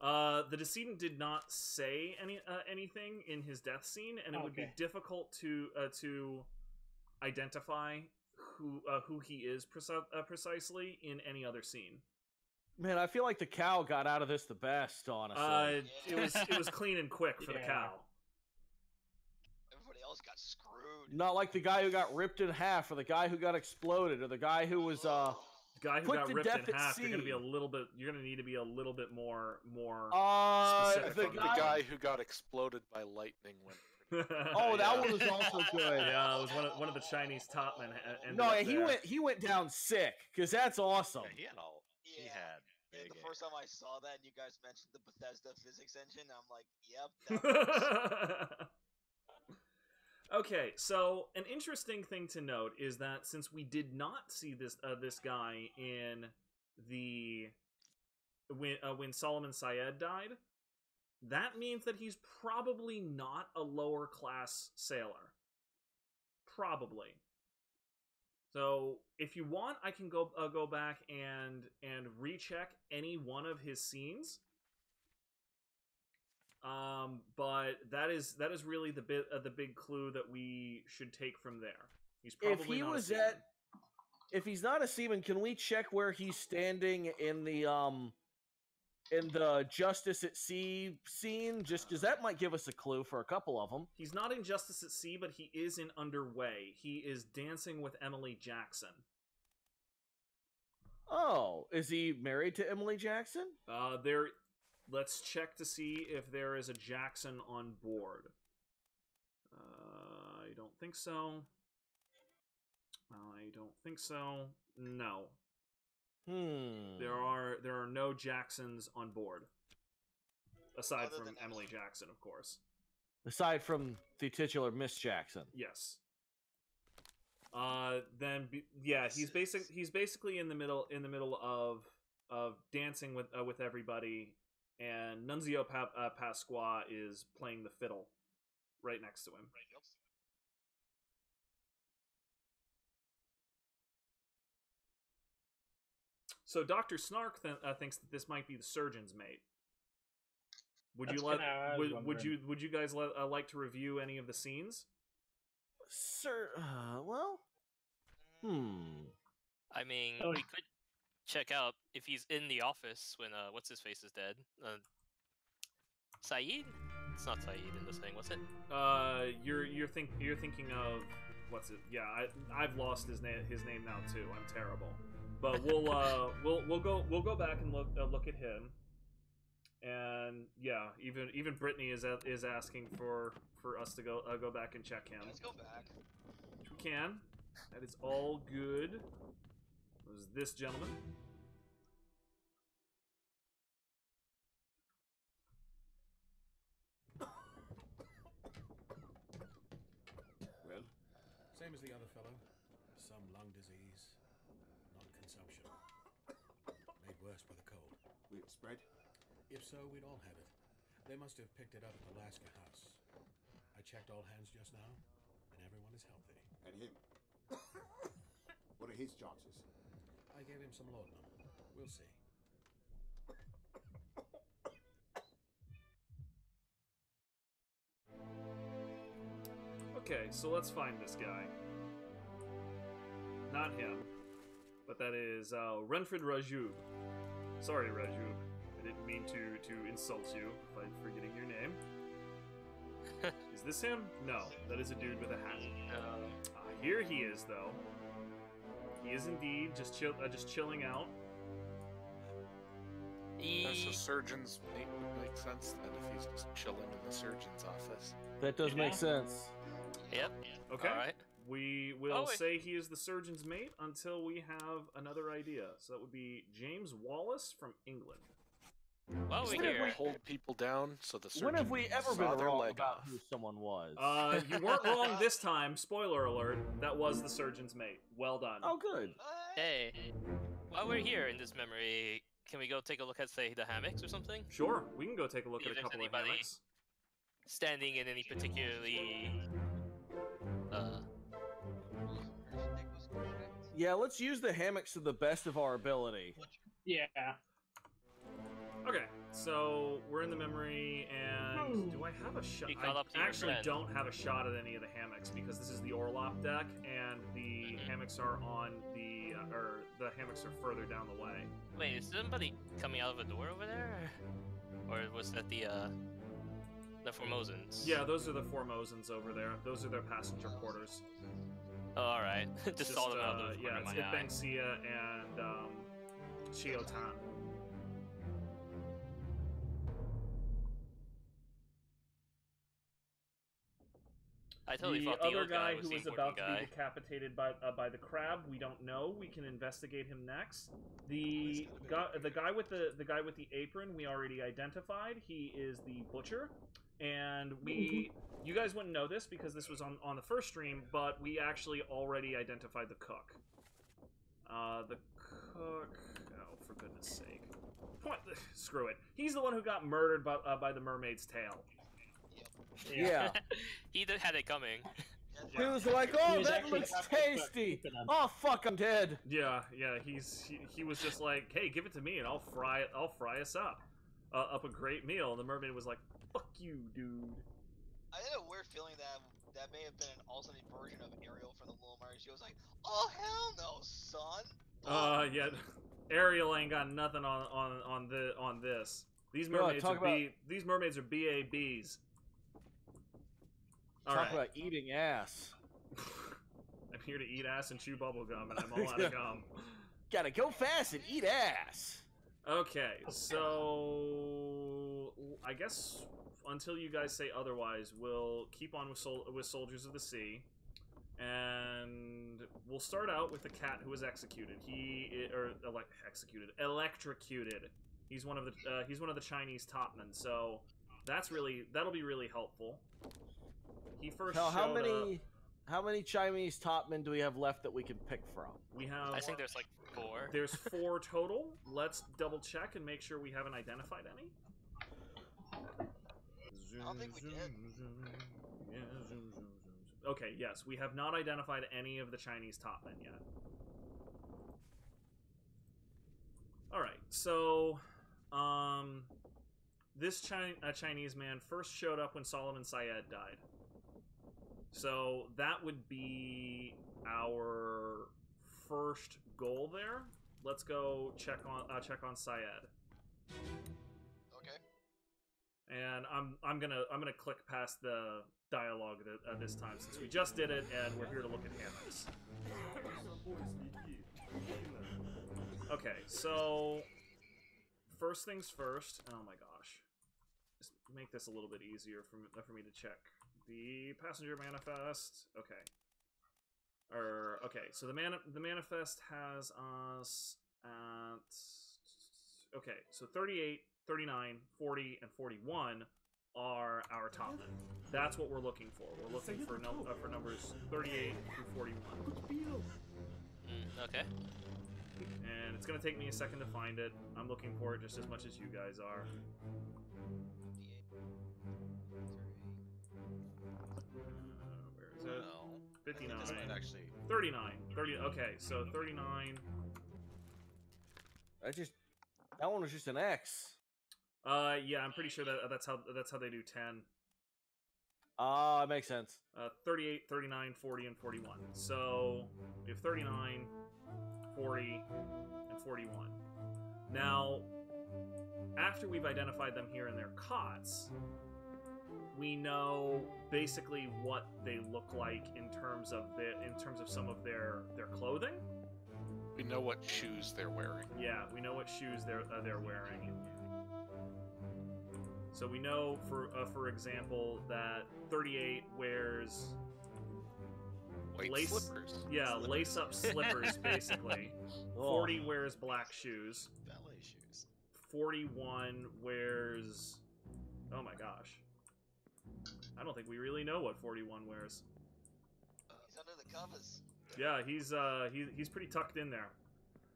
Uh, the decedent did not say any uh, anything in his death scene, and it would be difficult to uh, to identify who uh, who he is preci- uh, precisely in any other scene. Man, I feel like the cow got out of this the best, honestly. Uh, it was it was <laughs> clean and quick for the cow. Everybody else got screwed. Not like the guy who got ripped in half, or the guy who got exploded, or the guy who was uh The guy who Put got ripped in half, you're gonna be a little bit. You're gonna need to be a little bit more more. uh Specific the on The guy. guy who got exploded by lightning went. <laughs> Oh, that Yeah. one was also good. Yeah, it was one of, one of the Chinese top men. No, up he there. went he went down sick because that's awesome. Yeah, he had all. He had Yeah, the aim. first time I saw that, and you guys mentioned the Bethesda physics engine. I'm like, yep. <laughs> Okay, so an interesting thing to note is that since we did not see this uh, this guy in the when uh, when Solomon Syed died, that means that he's probably not a lower class sailor. Probably. So if you want, I can go uh, go back and and recheck any one of his scenes. Um, but that is that is really the bit uh, the big clue that we should take from there. He's probably If he was at if he's not a seaman, can we check where he's standing in the um in the Justice at Sea scene? Just because that might give us a clue for a couple of them. He's not in Justice at Sea, but he is in Underway. He is dancing with Emily Jackson. Oh, is he married to Emily Jackson? Uh, there. Let's check to see if there is a Jackson on board. Uh, I don't think so. I don't think so. No, Hmm. there are there are no Jacksons on board, aside Other from Emily Emily. Jackson, of course. Aside from the titular Miss Jackson. Yes. Uh, then be, yeah, he's basic. He's basically in the middle in the middle of of dancing with uh, with everybody, and Nunzio pa- uh, Pasqua is playing the fiddle right next to him. Yep. So Doctor Snark th- uh, thinks that this might be the surgeon's mate. Would That's you let? kinda what I was Would, would you Would you guys let, uh, like to review any of the scenes? Sir, uh, well, hmm. I mean, Oh. we could check out if he's in the office when uh, what's his face is dead. Uh, Saeed? It's not Saeed in this thing, what's it? Uh, you're you're think you're thinking of what's it? Yeah, I I've lost his name his name now too. I'm terrible. But we'll <laughs> uh we'll we'll go we'll go back and look uh, look at him. And yeah, even even Brittany is a- is asking for for us to go uh, go back and check him. Let's go back. Which we can. That is all good. It was this gentleman. Well, same as the other fellow. Some lung disease, not consumption. Made worse by the cold. Will it spread? If so, we'd all have it. They must have picked it up at the Alaska house. I checked all hands just now, and everyone is healthy. And him? <coughs> what are his chances? I gave him some laudanum. We'll see. Okay, so let's find this guy. not him, but that is uh, Renfred Rajub. Sorry, Rajub. I didn't mean to to insult you by forgetting your name. <laughs> is this him? No, that is a dude with a hat. Uh, here he is, though. He is indeed just chill, uh, just chilling out. That's the surgeon's mate would make sense then if he's just chilling in the surgeon's office. That does make sense. Yep. Okay. All right. We will Oh, say he is the surgeon's mate until we have another idea. So that would be James Wallace from England. While Is we're here, to hold people down so the surgeon When have we ever been wrong leg about off? who someone was? Uh, you weren't <laughs> wrong this time. Spoiler alert. That was the surgeon's mate. Well done. oh, good. hey, while we're here in this memory, can we go take a look at, say, the hammocks or something? Sure, we can go take a look See at a couple of hammocks. Standing in any particularly, uh, Yeah, let's use the hammocks to the best of our ability. Yeah. Okay, so we're in the memory, and do I have a shot? I up actually don't have a shot at any of the hammocks because this is the Orlop deck, and the Mm-hmm. hammocks are on the uh, or the hammocks are further down the way. wait, is somebody coming out of a door over there? Or was that the, uh, the Formosans? Yeah, those are the Formosans over there. Those are their passenger quarters. Oh, alright. <laughs> Just, saw them out uh, of the yeah, corner it's of my eye. Ibengsia and um, Chiotan. I totally the thought the other old guy, was who was important about to be decapitated by uh, by the crab, we don't know. We can investigate him next. The guy, the guy with the the guy with the apron, we already identified. He is the butcher, and we you guys wouldn't know this because this was on on the first stream, but we actually already identified the cook. Uh, the cook. Oh, for goodness sake! Point. Screw it. He's the one who got murdered by uh, by the mermaid's tail. Yeah. <laughs> he did, had it coming. He was like, "Oh, was that actually looks tasty. Oh, fuck, I'm dead." Yeah, yeah, he's he, he was just like, "Hey, give it to me, and I'll fry it. I'll fry us up, uh, up a great meal." And the mermaid was like, "Fuck you, dude." I had a weird feeling that that may have been an alternate version of Ariel from the Little Mermaid. She was like, "Oh hell no, son." Uh, yeah, <laughs> Ariel ain't got nothing on on on the on this. These mermaids talk are B. These mermaids are BABs. All Talk right, about eating ass. I'm here to eat ass and chew bubble gum, and I'm all out of <laughs> gum. Gotta go fast and eat ass. Okay, so I guess until you guys say otherwise, we'll keep on with sol- with Soldiers of the Sea, and we'll start out with the cat who was executed. He or ele- executed, electrocuted. He's one of the uh, he's one of the Chinese topmen, so that's really that'll be really helpful. He first How, how many up- how many Chinese topmen do we have left that we can pick from? we have I think there's like four. There's <laughs> four total. Let's double check and make sure we haven't identified any. I don't think we did. Yeah, zoom, zoom, zoom, zoom. Okay, yes, we have not identified any of the Chinese top men yet. All right, so um, this Chi- uh, Chinese man first showed up when Solomon Syed died. So that would be our first goal there. Let's go check on uh, check on Syed. Okay. And I'm I'm gonna I'm gonna click past the dialogue th- uh, this time since we just did it and we're here to look at hammocks. Okay, so first things first. Oh my gosh, just make this a little bit easier for me, for me to check the passenger manifest. Okay. Or okay, so the man the manifest has us at okay, so 38, 39, 40, and 41 are our top men. That's what we're looking for. We're looking for num- uh, for numbers 38 through 41. Mm, okay. And it's gonna take me a second to find it. I'm looking for it just as much as you guys are. 59. This might actually. 39. 30. Okay, so 39. I just that one was just an X. Uh, yeah, I'm pretty sure that that's how that's how they do 10. Ah, that makes sense. Uh, 38, 39, 40, and 41. So we have 39, 40, and 41. Now, after we've identified them here in their cots, we know basically what they look like in terms of the, in terms of some of their their clothing. We know what shoes they're wearing. Yeah, we know what shoes they're uh, they're wearing. So we know, for uh, for example, that 38 wears White lace, slippers. Yeah, lace up slippers, <laughs> basically. <laughs> Oh. 40 wears black shoes. Ballet shoes. 41 wears. Oh my gosh. I don't think we really know what 41 wears. He's under the covers. Yeah, he's uh he, he's pretty tucked in there.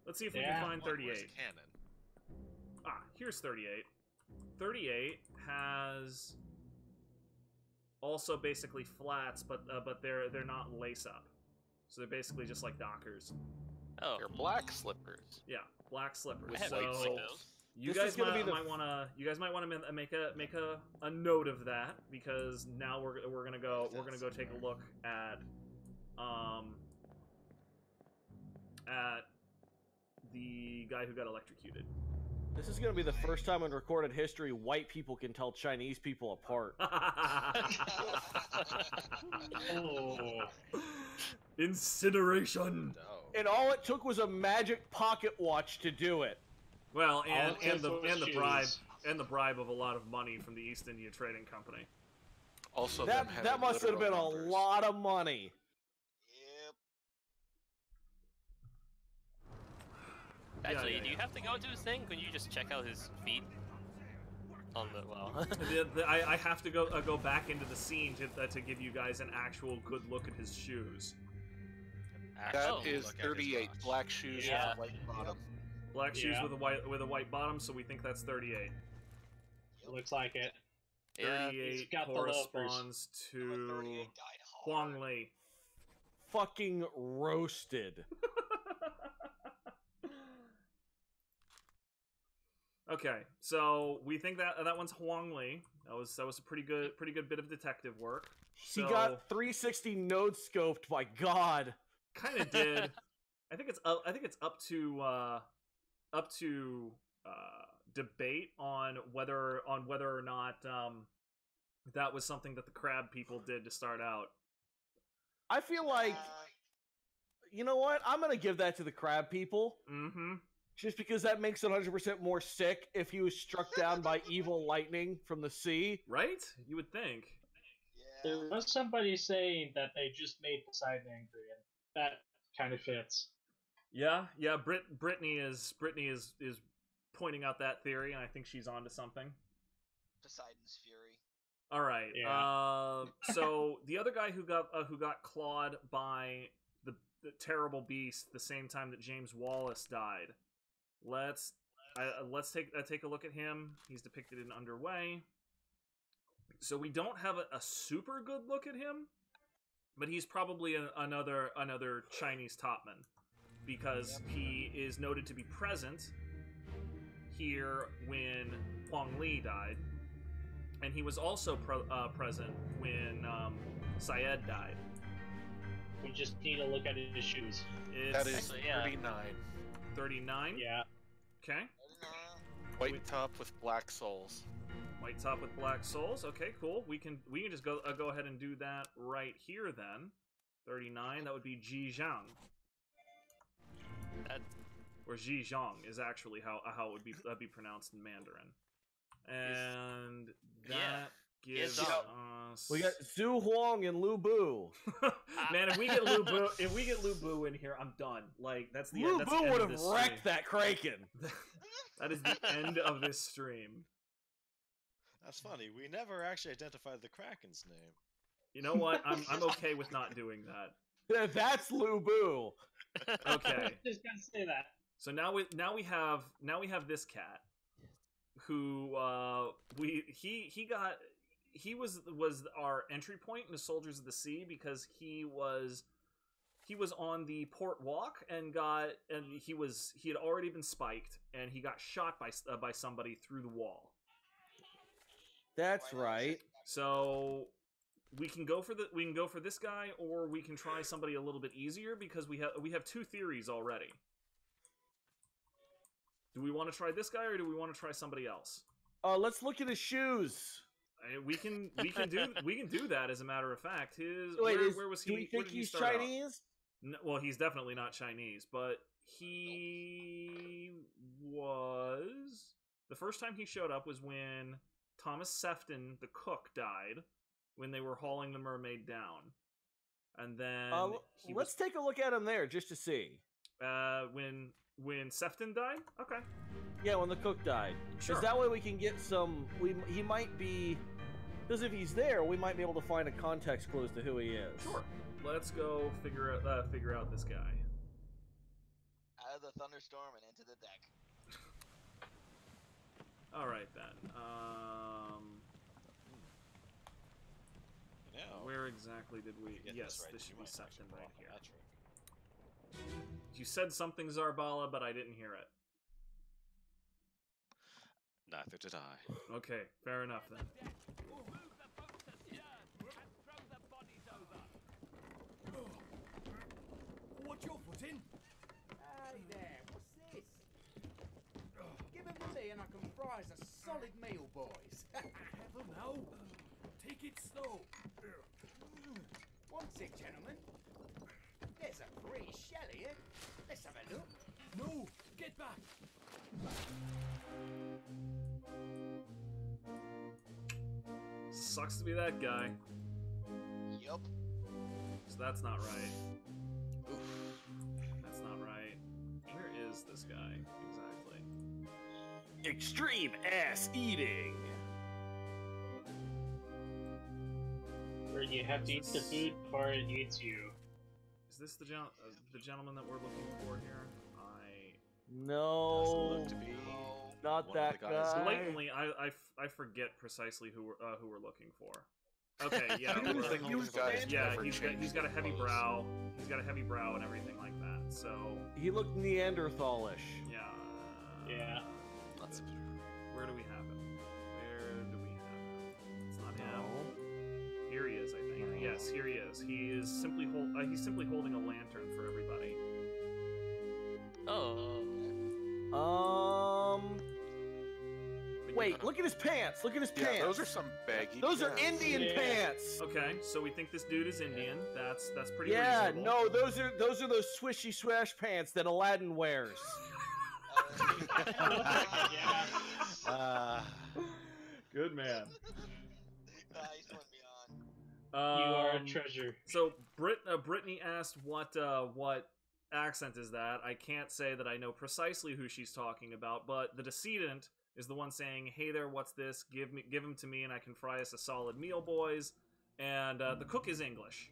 Let's see if we can find 38. Cannon. Ah, here's 38. 38 has also basically flats, but uh, but they're they're not lace up. So they're basically just like Dockers. Oh, They're black slippers. Yeah, black slippers. I had so like those. You This guys gonna might, might want to you guys might want to make a make a, a note of that because now we're we're gonna go we're gonna go take a look at um at the guy who got electrocuted. This is going to be the first time in recorded history white people can tell Chinese people apart. <laughs> <laughs> Oh. Incineration. No. And all it took was a magic pocket watch to do it. Well, and, and the and the bribe shoes. and the bribe of a lot of money from the East India Trading Company. Also, that that must have been literal a lot of money. Yep. Actually, yeah, do you yeah. have to go into his thing? Can you just check out his feet? On the well, <laughs> The- the- I, I have to go uh, go back into the scene to uh, to give you guys an actual good look at his shoes. That Oh, is look at his 38 black shoes Yeah. with a white bottom. Black shoes Yeah. with a white with a white bottom, so we think that's 38. Looks like it. yeah. 38 got the loafers. corresponds to 38 died hard. Huang Lei. Fucking roasted. <laughs> Okay, so we think that that one's Huang Li. That was that was a pretty good pretty good bit of detective work. He So, got 360 node scoped by God. kind of did. <laughs> I think it's up, I think it's up to uh, up to uh, debate on whether on whether or not um, that was something that the crab people did to start out. I feel like, Uh, you know what? I'm going to give that to the crab people. Mm-hmm. Just because that makes it 100% more sick if he was struck down by evil lightning from the sea. Right? You would think. yeah. There was somebody saying that they just made Poseidon angry, and that kind of fits. Yeah, yeah. Brit Brittany is Brittany is is pointing out that theory, and I think she's onto something. Poseidon's Fury. All right. Yeah. Uh, <laughs> so the other guy who got uh, who got clawed by the, the terrible beast the same time that James Wallace died. Let's uh, let's take uh, take a look at him. He's depicted in Underway. So we don't have a, a super good look at him, but he's probably a, another another Chinese topman because he is noted to be present here when Huang Li died and he was also pro- uh, present when um, Syed died. We just need to look at his shoes. It's That is Actually, yeah. 39. 39. Yeah. Okay. White top with black soles. White top with black souls. Okay, cool. We can we can just go uh, go ahead and do that right here then. 39. That would be Ji Zhang. That- Or Ji Zhang is actually how how it would be uh, be pronounced in Mandarin. And that Yeah. gives It's, us We got Zhu Huang and Lu Bu. <laughs> Man, if we get Lu Bu, if we get Lu Bu in here, I'm done. Like that's the Lu that's the Bu end would of have this wrecked stream. that Kraken. <laughs> <laughs> that is the end of this stream. That's funny. We never actually identified the Kraken's name. You know what? I'm I'm okay with not doing that. That's Lu Bu. Okay. <laughs> just gonna say that. So now we now we have now we have this cat who uh we he he got he was was our entry point into Soldiers of the Sea because he was he was on the port walk and got and he was he had already been spiked and he got shot by uh, by somebody through the wall. That's right. So we can go for the we can go for this guy, or we can try somebody a little bit easier because we have we have two theories already. Do we want to try this guy, or do we want to try somebody else? Uh, let's look at his shoes. We can we can do we can do that as a matter of fact. His Wait, where, is, where was he? do you think did he he's? Chinese? No, well, he's definitely not Chinese, but he was. The first time he showed up was when Thomas Sefton, the cook, died when they were hauling the mermaid down. And then Uh, he let's take a look at him there just to see. uh, when when Sefton died. Okay, Yeah, when the cook died. Sure. Because that way we can get some. We he might be. Because if he's there, we might be able to find a context clue as to who he is. sure. Let's go figure out uh, figure out this guy. Out of the thunderstorm and into the deck. <laughs> All right then. Um, Now, where exactly did we? get Yes, this right, this should be section actually right here. hat. You said something Zarbala, but I didn't hear it. Neither did I. Okay, fair enough then. What's your foot in? Hey there, what's this? Give him to me and I can fry us a solid meal, boys. <laughs> Careful now. Take it slow. What's it, gentlemen? There's a free shell here. Eh? Let's have a look. No, get back. Sucks to be that guy. Yup. So that's not right. Oof. That's not right. Where is this guy exactly? Extreme ass eating. Where you have to eat the food before it eats you. Is this the gen- uh, the gentleman that we're looking for here? I No, Doesn't to be not that of the guys. guy. blatantly I, I, f- I forget precisely who we're, uh, who we're looking for. Okay, yeah, <laughs> I don't we're- guy's yeah, he's got he's got a heavy clothes. brow. He's got a heavy brow and everything like that. So He looked Neanderthalish. yeah. Yeah. That's Where do we Here he is, I think. Yes, here he is. He is simply hold. Uh, he's simply holding a lantern for everybody. Oh. Um. Wait, look at his pants. Look at his Yeah, pants. those are some baggy. Those are. Indian Yeah. pants. Okay, so we think this dude is Indian. That's that's pretty Yeah, reasonable. no, those are those are those swishy swash pants that Aladdin wears. <laughs> <laughs> <laughs> yeah. Uh, Good man. nice one, Beyond. You are a treasure. So Brit uh, Brittany asked what uh, what accent is that? I can't say that I know precisely who she's talking about, but the decedent is the one saying, "Hey there, what's this? Give me, give him to me, and I can fry us a solid meal, boys." And uh, the cook is English,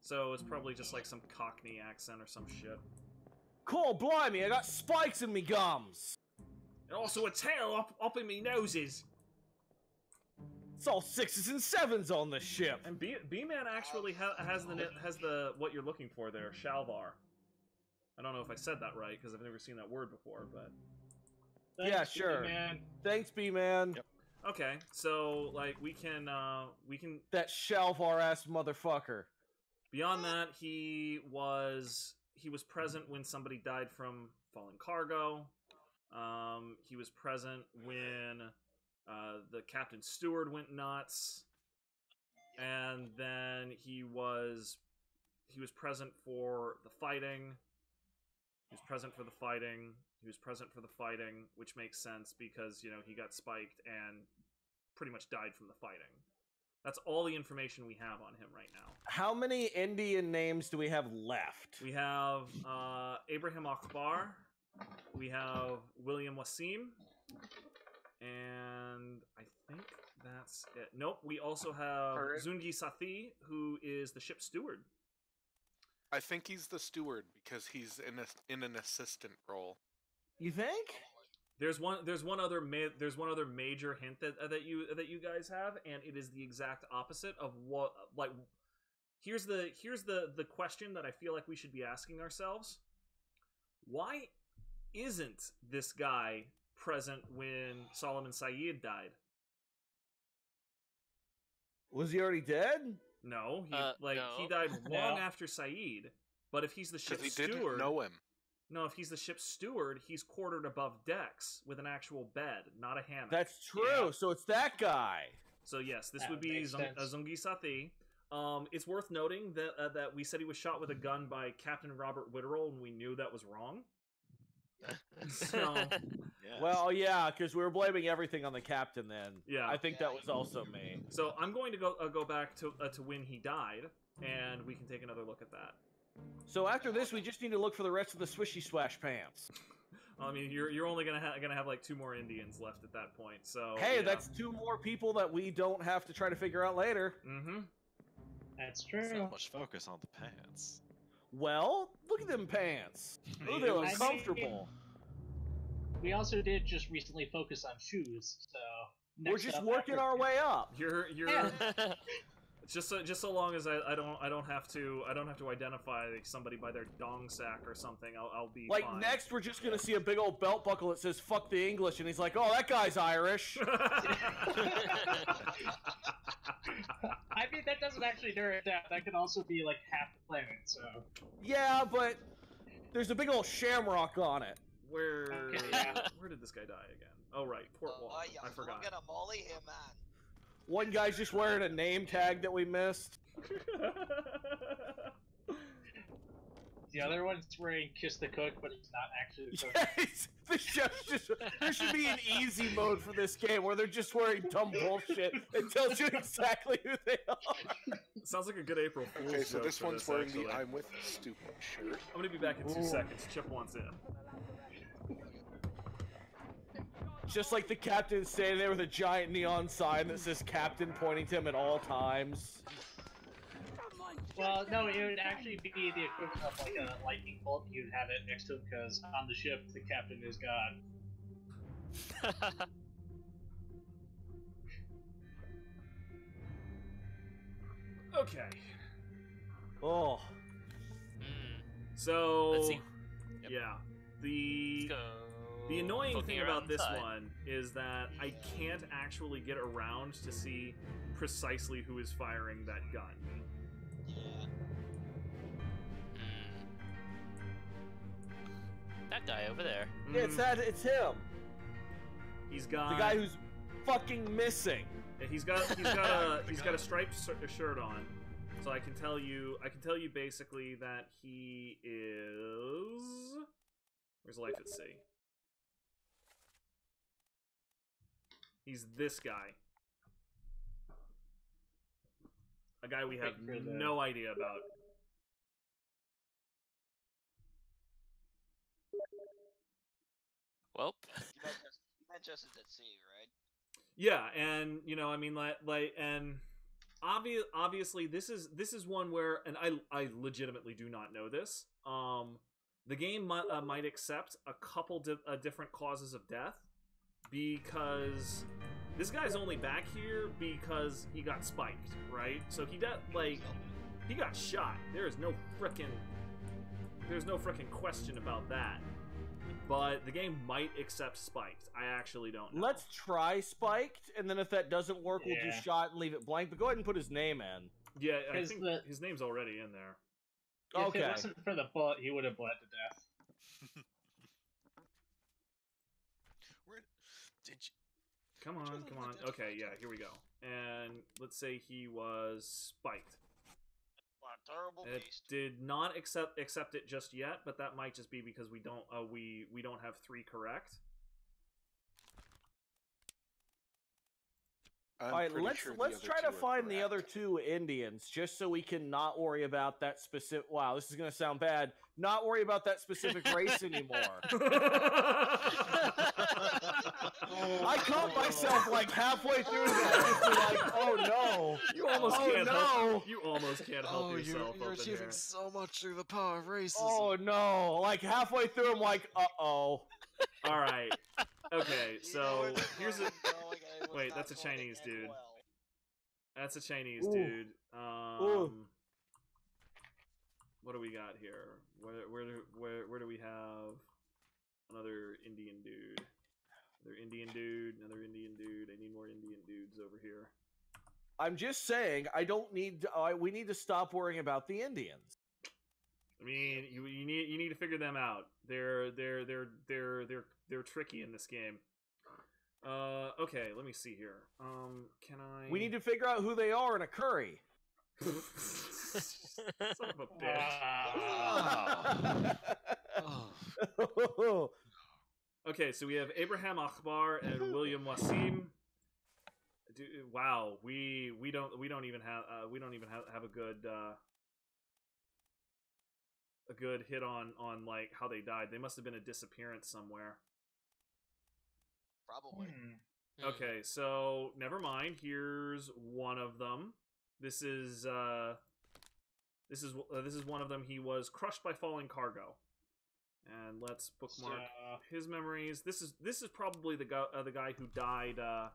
so it's probably just like some Cockney accent or some shit. Cool, blimey, I got spikes in me gums. And also a tail up up in me noses. It's all sixes and sevens on the ship. And B B man actually ha- has the has the what you're looking for there, Shalvar. I don't know if I said that right because I've never seen that word before, but Yeah, Thanks, sure. Man. Thanks, B man. Yep. okay. So like we can uh we can That Shalvar ass motherfucker. beyond that he was he was present when somebody died from falling cargo. Um, he was present when uh, the captain steward went nuts, and then he was he was present for the fighting. He was present for the fighting. He was present for the fighting, which makes sense because you know he got spiked and pretty much died from the fighting. That's all the information we have on him right now. How many Indian names do we have left? We have uh, Abraham Akbar. We have William Wasim. And I think that's it. Nope. We also have Alright. Zungi Sathi, who is the ship steward. I think he's the steward because he's in a, in an assistant role. You think? There's one. There's one other. Ma- there's one other major hint that uh, that you that you guys have, and it is the exact opposite of what. Like, here's the here's the the question that I feel like we should be asking ourselves. Why isn't this guy present when Solomon Syed died? Was he already dead? No, he Uh, like he died <laughs> long No. after Syed. But if he's the Because ship's he didn't steward, know him. no, if he's the ship's steward, he's quartered above decks with an actual bed, not a hammock. That's true. Yeah. So it's that guy. So yes, this That would be makes Zung- uh. Zungi Sathi. Um, it's worth noting that uh, that we said he was shot with a gun by Captain Robert Witterel, and we knew that was wrong. <laughs> <laughs> So Yes. Well, yeah, because we were blaming everything on the captain. Then Yeah. I think that was also me. so I'm going to go uh, go back to uh, to when he died, and we can take another look at that. So after this, we just need to look for the rest of the swishy swash pants. <laughs> I mean, you're you're only gonna ha- gonna have like two more Indians left at that point. So hey, yeah. that's two more people that we don't have to try to figure out later. mm-hmm. That's true. so much focus on the pants. Well, look at them pants. <laughs> Oh, they It look was- comfortable. We also did just recently focus on shoes, so We're just up working after- our way up. You're you're Yeah. <laughs> just so, just so long as I, I don't I don't have to I don't have to identify somebody by their dong sack or something. I'll, I'll be Like fine. next, we're just gonna see a big old belt buckle that says "fuck the English," and he's like, "Oh, that guy's Irish." <laughs> I mean, that doesn't actually narrow it down. That could also be like half the planet. So yeah, but there's a big old shamrock on it. Where Okay, yeah. where did this guy die again? Oh right, Port Oh, Wall. yeah, I forgot. I'm gonna molly him, man. One guy's just wearing a <laughs> name tag that we missed. the other one's wearing "Kiss the Cook," but he's not actually. The cook. <laughs> Yes, the chef's just. There should be an easy mode for this game where they're just wearing dumb bullshit. It tells you exactly who they are. Sounds like a good April Fool's Okay, so joke this for one's this, wearing actually. the I'm with stupid shirt. I'm gonna be back in two Ooh. seconds. Chip wants in. Just like the captain standing there with a giant neon sign that says "Captain" pointing to him at all times. Well, no, it would actually be the equivalent of like a lightning bolt. You'd have it next to him because on the ship the captain is God. <laughs> Okay. Oh, Mm, So Let's see. yeah, the Let's go. The annoying Poking thing about this inside. one is that I can't actually get around to see precisely who is firing that gun. Yeah. Mm. That guy over there. yeah, it's Mm, that. It's him. He's got The guy who's fucking missing. Yeah, he's got he's got a <laughs> he's got a striped s- shirt on, so I can tell you I can tell you basically that he is. Where's life at sea? He's this guy, a guy we have Wait for the- no idea about. Well, You meant, just, you meant Justice at Sea, right? Yeah, and you know, I mean, like, like, and obvious, obviously, this is this is one where, and I, I legitimately do not know this. Um, the game might, uh, might accept a couple di- uh, different causes of death because this guy's only back here because he got spiked, right? So he got like he got shot. There is no frickin' there's no frickin' question about that. But the game might accept spiked. I actually don't know. Let's try spiked, and then if that doesn't work, we'll do shot and leave it blank. But go ahead and put his name in. Yeah, I think the- his name's already in there. If Okay. it wasn't for the bullet, he would have bled to death. <laughs> did you? Come on, come on. Okay, yeah, here we go. And let's say he was spiked. What a terrible It beast. did not accept accept it just yet, but that might just be because we don't uh, we we don't have three correct. I'm All right, let's sure let's try to two are find the other two Indians, just so we can not worry about that specific. Wow, this is gonna sound bad. Not worry about that specific race <laughs> anymore. <laughs> I caught myself like halfway through that, just like, oh no. You almost Oh, can't no. help. You almost can't help Oh, you're, yourself you're up in achieving here. so much through the power of racism. Oh no! Like halfway through, I'm like, uh oh. All right. Okay, <laughs> You know where so here's a one is going, and it was wait. That's a Chinese dude. well. That's a Chinese Ooh. dude. Um, what do we got here? Where where where where do we have another Indian dude? Another Indian dude. Another Indian dude. I need more Indian dudes over here. I'm just saying I don't need. To, uh, we need to stop worrying about the Indians. I mean, you, you need you need to figure them out. They're they're they're they're they're they're tricky in this game. Uh, okay, let me see here. Um, can I? We need to figure out who they are in a curry. <laughs> Son of a bitch. <laughs> Oh. <laughs> Okay, so we have Abraham Akbar and <laughs> William Wasim. Dude, wow, we we don't we don't even have uh, we don't even have, have a good uh, a good hit on on like how they died. They must have been a disappearance somewhere. Probably. Hmm. Okay, so never mind. Here's one of them. This is uh this is uh, this is one of them. He was crushed by falling cargo. And let's bookmark So- his memories. This is this is probably the guy uh, the guy who died uh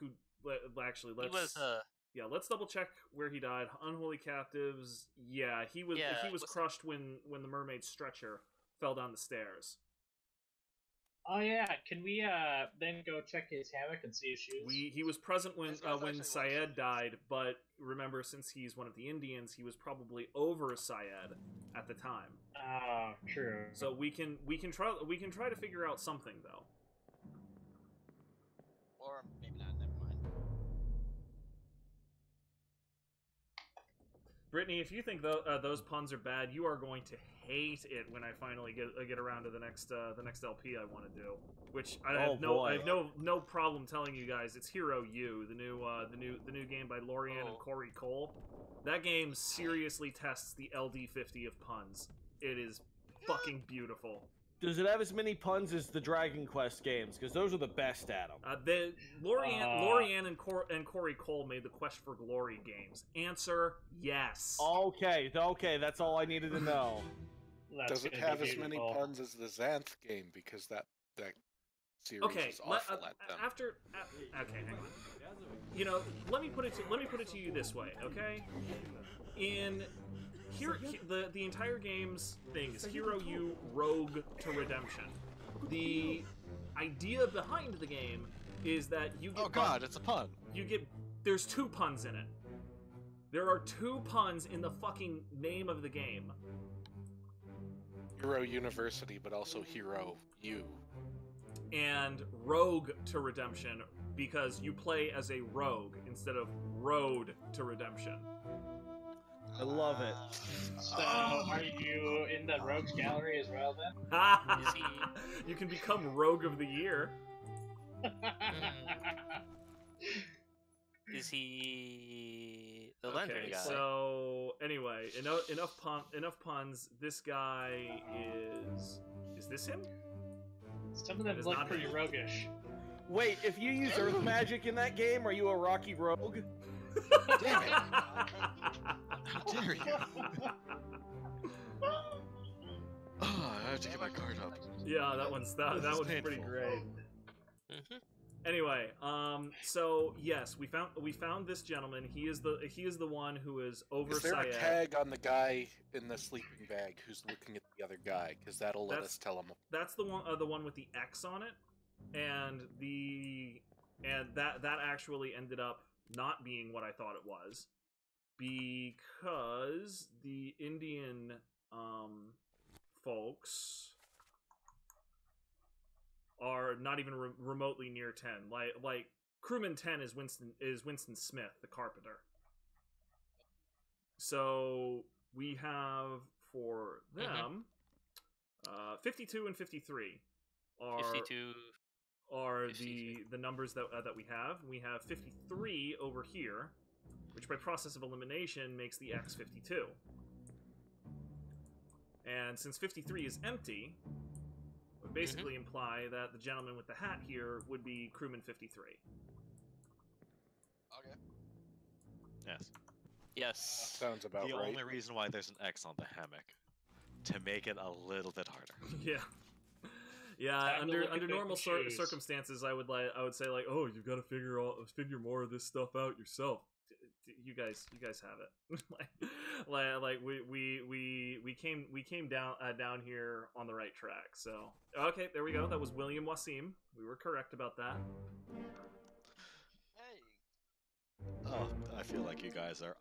who le- actually let's was uh yeah, let's double check where he died. Unholy captives. Yeah, he was Yeah, he was was- crushed when when the mermaid stretcher fell down the stairs. Oh yeah, can we uh then go check his hammock and see his shoes? We he was present when uh, when Syed died, but remember, since he's one of the Indians, he was probably over Syed at the time. Oh, true. So we can we can try we can try to figure out something though. Brittany, if you think uh, those puns are bad, you are going to hate it when I finally get uh, get around to the next uh, the next LP I want to do. Which I have Oh, no I have no no problem telling you guys. It's Hero U, the new uh, the new the new game by Lori Ann and Oh. Corey Cole. That game seriously tests the LD50 of puns. It is fucking beautiful. Does it have as many puns as the Dragon Quest games? Because those are the best at them. Uh, the Lori Ann, Uh. Lori Ann and, Cor- and Corey Cole made the Quest for Glory games. Answer: Yes. Okay, okay, that's all I needed to know. <laughs> Does it have as many beautiful. puns as the Xanth game? Because that that series okay. is let- awful uh, at them. after, uh, okay, hang on. You know, let me put it to let me put it to you this way, okay? In here, he- the the entire game's thing is hero you rogue to redemption. The idea behind the game is that you get Oh god, it's a pun. you get there's two puns in it. There are two puns in the fucking name of the game. Hero University, but also Hero You. and Rogue to Redemption because you play as a rogue instead of Road to Redemption. I love it. So, are you in the rogues gallery as well then? <laughs> You can become Rogue of the Year. Hmm. is he the lender Okay, guy? so anyway, enough enough pun enough puns. This guy is is this him? Some of That them look not pretty him. roguish. Wait, if you use Earth <laughs> magic in that game, are you a Rocky Rogue? <laughs> Damn it! How dare you? Oh, <laughs> I have to get my card up. yeah, that one's that, This that is one's pretty painful. great. Mhm. Anyway, um, so yes, we found we found this gentleman. He is the he is the one who is over Is there a tag on the guy in the sleeping bag who's looking at the other guy? Because that'll let That's- us tell him. that's the one uh, the one with the X on it, and the and that that actually ended up not being what I thought it was, because the Indian um, folks are not even re- remotely near ten. Like like crewman ten is Winston is Winston Smith, the carpenter. So we have for them uh, 52 and 53 are 52. are the the numbers that uh, that we have. We have 53 over here, which by process of elimination makes the x 52. And since 53 is empty, would basically mm-hmm. imply that the gentleman with the hat here would be crewman 53. Okay. Yes. Yes. Sounds about the right. only reason why there's an X on the hammock to make it a little bit harder. <laughs> yeah. Yeah, Time under under normal cir- shoes. circumstances, I would like I would say like, oh, you've got to figure all figure more of this stuff out yourself. D- d- You guys, you guys have it. <laughs> like, like, like we we we we came we came down uh, down here on the right track. So okay, there we go. That was William Wasim. We were correct about that. Hey. Oh, i feel like you guys are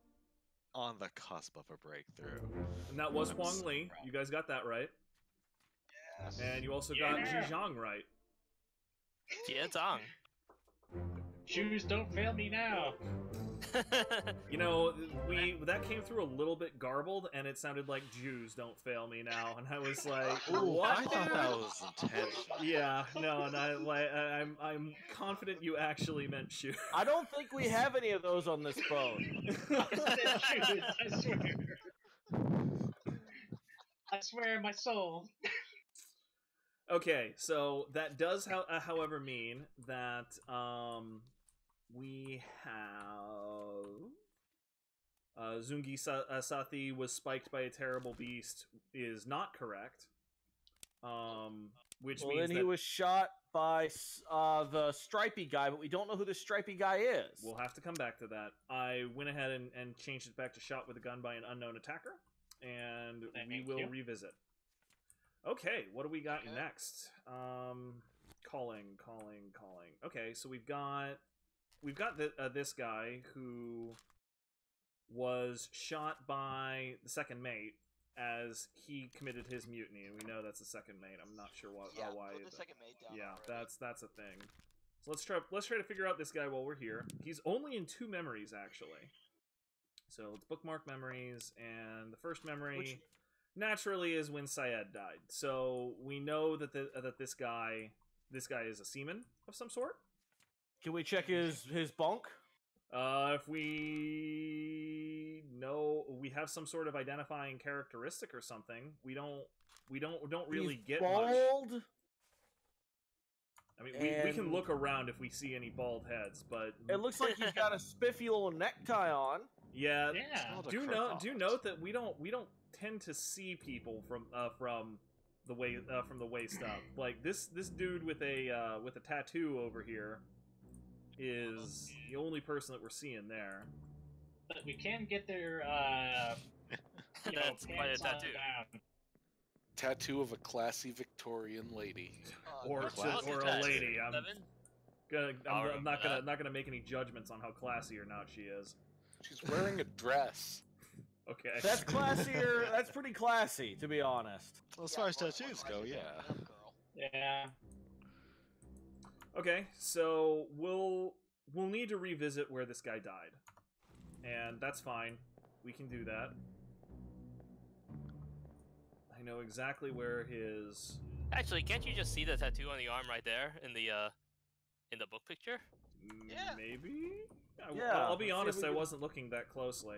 on the cusp of a breakthrough. And that was I'm Huang so Li. proud. You guys got that right. Yes. And you also got Yeah. Zhang right. Yeah, Dong. Shoes don't fail me now. <laughs> You know, we that came through a little bit garbled, and it sounded like Jews don't fail me now, and I was like, <laughs> Ooh, what? I thought that was intentional. Yeah, no, and I like I- I'm I'm confident you actually meant shoes. I don't think we have any of those on this phone. <laughs> I said I swear. I swear my soul. Okay, so that does, how, uh, however, mean that um, we have uh, Zungi Sa- uh, Sathi was spiked by a terrible beast is not correct. Um, which well, means then that he was shot by uh, the stripy guy, but we don't know who the stripy guy is. we'll have to come back to that. I went ahead and, and changed it back to shot with a gun by an unknown attacker, and we will you. revisit. Okay, what do we got Okay. next? Um, calling, calling, calling. Okay, so we've got we've got the, uh, this guy who was shot by the second mate as he committed his mutiny, and we know that's the second mate. I'm not sure why. yeah, why the second mate down. yeah, already. that's that's a thing. So let's try let's try to figure out this guy while we're here. He's only in two memories actually. So let's bookmark memories, and the first memory Which- naturally is when Syed died. So we know that the, that this guy this guy is a seaman of some sort. Can we check his his bunk? Uh, if we know we have some sort of identifying characteristic or something, we don't we don't don't really He's get much. bald. I mean, we, we can look around if we see any bald heads, but It looks like he's got a spiffy little necktie on. yeah, Yeah. do note do note that we don't we don't tend to see people from uh from the way uh, from the waist up. Like this this dude with a uh, with a tattoo over here is the only person that we're seeing there. But we can get their uh <laughs> you know, That's quite a tattoo. down. Tattoo of a classy Victorian lady. Uh, Or to- or a lady. I'm gonna I'm, I'll I'm not gonna that. not gonna make any judgments on how classy or not she is. She's wearing a dress. <laughs> Okay. That's classier. that's pretty classy, to be honest. Well, as Yeah, far as for- for tattoos go, yeah. girl. Yeah. Okay, so we'll we'll need to revisit where this guy died. And that's fine. We can do that. I know exactly where his Actually, can't you just see the tattoo on the arm right there in the uh in the book picture? Yeah. maybe I, Yeah, I'll, I'll be let's see if honest, I wasn't looking that closely.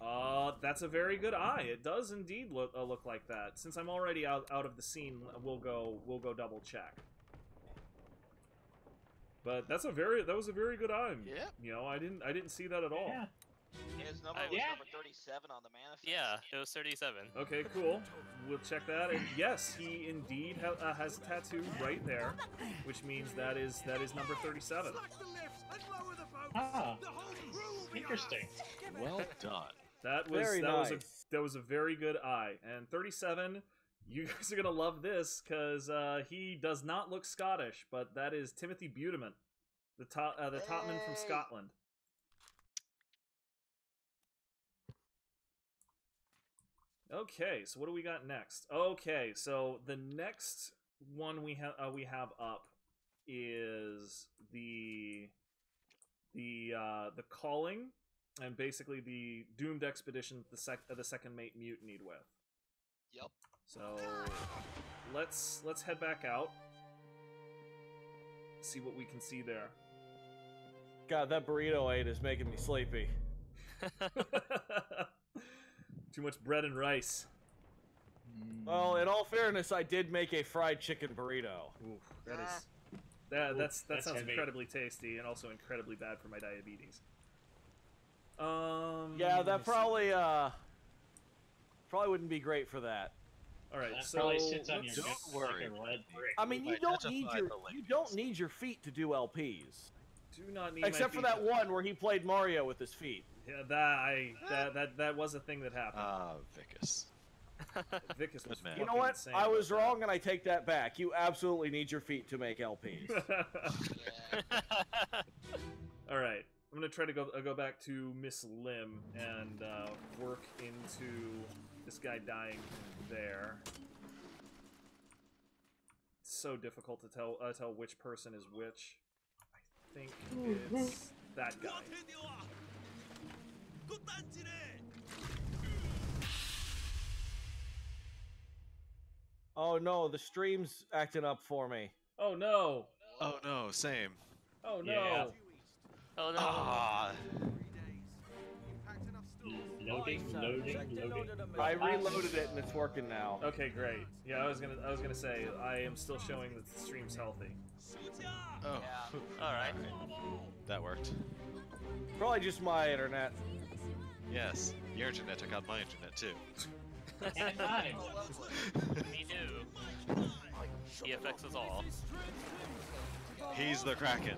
Uh, that's a very good eye. It does indeed look uh, look like that. Since I'm already out out of the scene, we'll go we'll go double check. But that's a very that was a very good eye. Yeah. You know, I didn't I didn't see that at all. Yeah. His number was Yeah. number 37 on the manifest. Yeah, it was 37. Okay, cool. We'll check that. And yes, he indeed ha- uh, has a tattoo right there, which means that is that is number 37. Ah. Interesting. Well done. That was Very that was a that was a very good eye. And 37, you <laughs> guys are gonna love this because uh, he does not look Scottish, but that is Timothy Buteman, the top uh, the topman from Scotland. Okay, so what do we got next? Okay, so the next one we have uh, we have up is the the uh, the calling and basically the doomed expedition the sec uh, the second mate mutinied with. Yep. So let's let's head back out. See what we can see there. God, that burrito I ate is making me sleepy. <laughs> <laughs> Too much bread and rice. Well, in all fairness, I did make a fried chicken burrito. Oof, that is that Ooh, that's that that's sounds heavy. incredibly tasty and also incredibly bad for my diabetes. Um. Yeah, that me see. probably uh probably wouldn't be great for that. All right, That so probably sits on your Don't neck like worry. lead brick. I mean, you don't need your you don't need your feet to do LPs. do not need my Except for feet that one where he played Mario with his feet. Yeah, that I that that that was a thing that happened. Ah, Vicus. <laughs> Vicus was good man. You know what? I about was that. wrong and I take that back. You absolutely need your feet to make LPs. <laughs> <laughs> All right, try to go uh, go back to Miss Lim and uh, work into this guy dying there. It's so difficult to tell uh, tell which person is which. I think it's <laughs> that guy. Oh no, the stream's acting up for me. Oh no! Oh no, same. Oh no! Yeah. Oh no. Ah, Loading, loading, loading. I reloaded it and it's working now. Okay, great. Yeah, I was gonna I was gonna say I am still showing that the stream's healthy. oh, All right. that worked. Probably just my internet. Yes, your internet took out my internet too. And <laughs> mine. Me too. <laughs> EFX is all. He's the Kraken.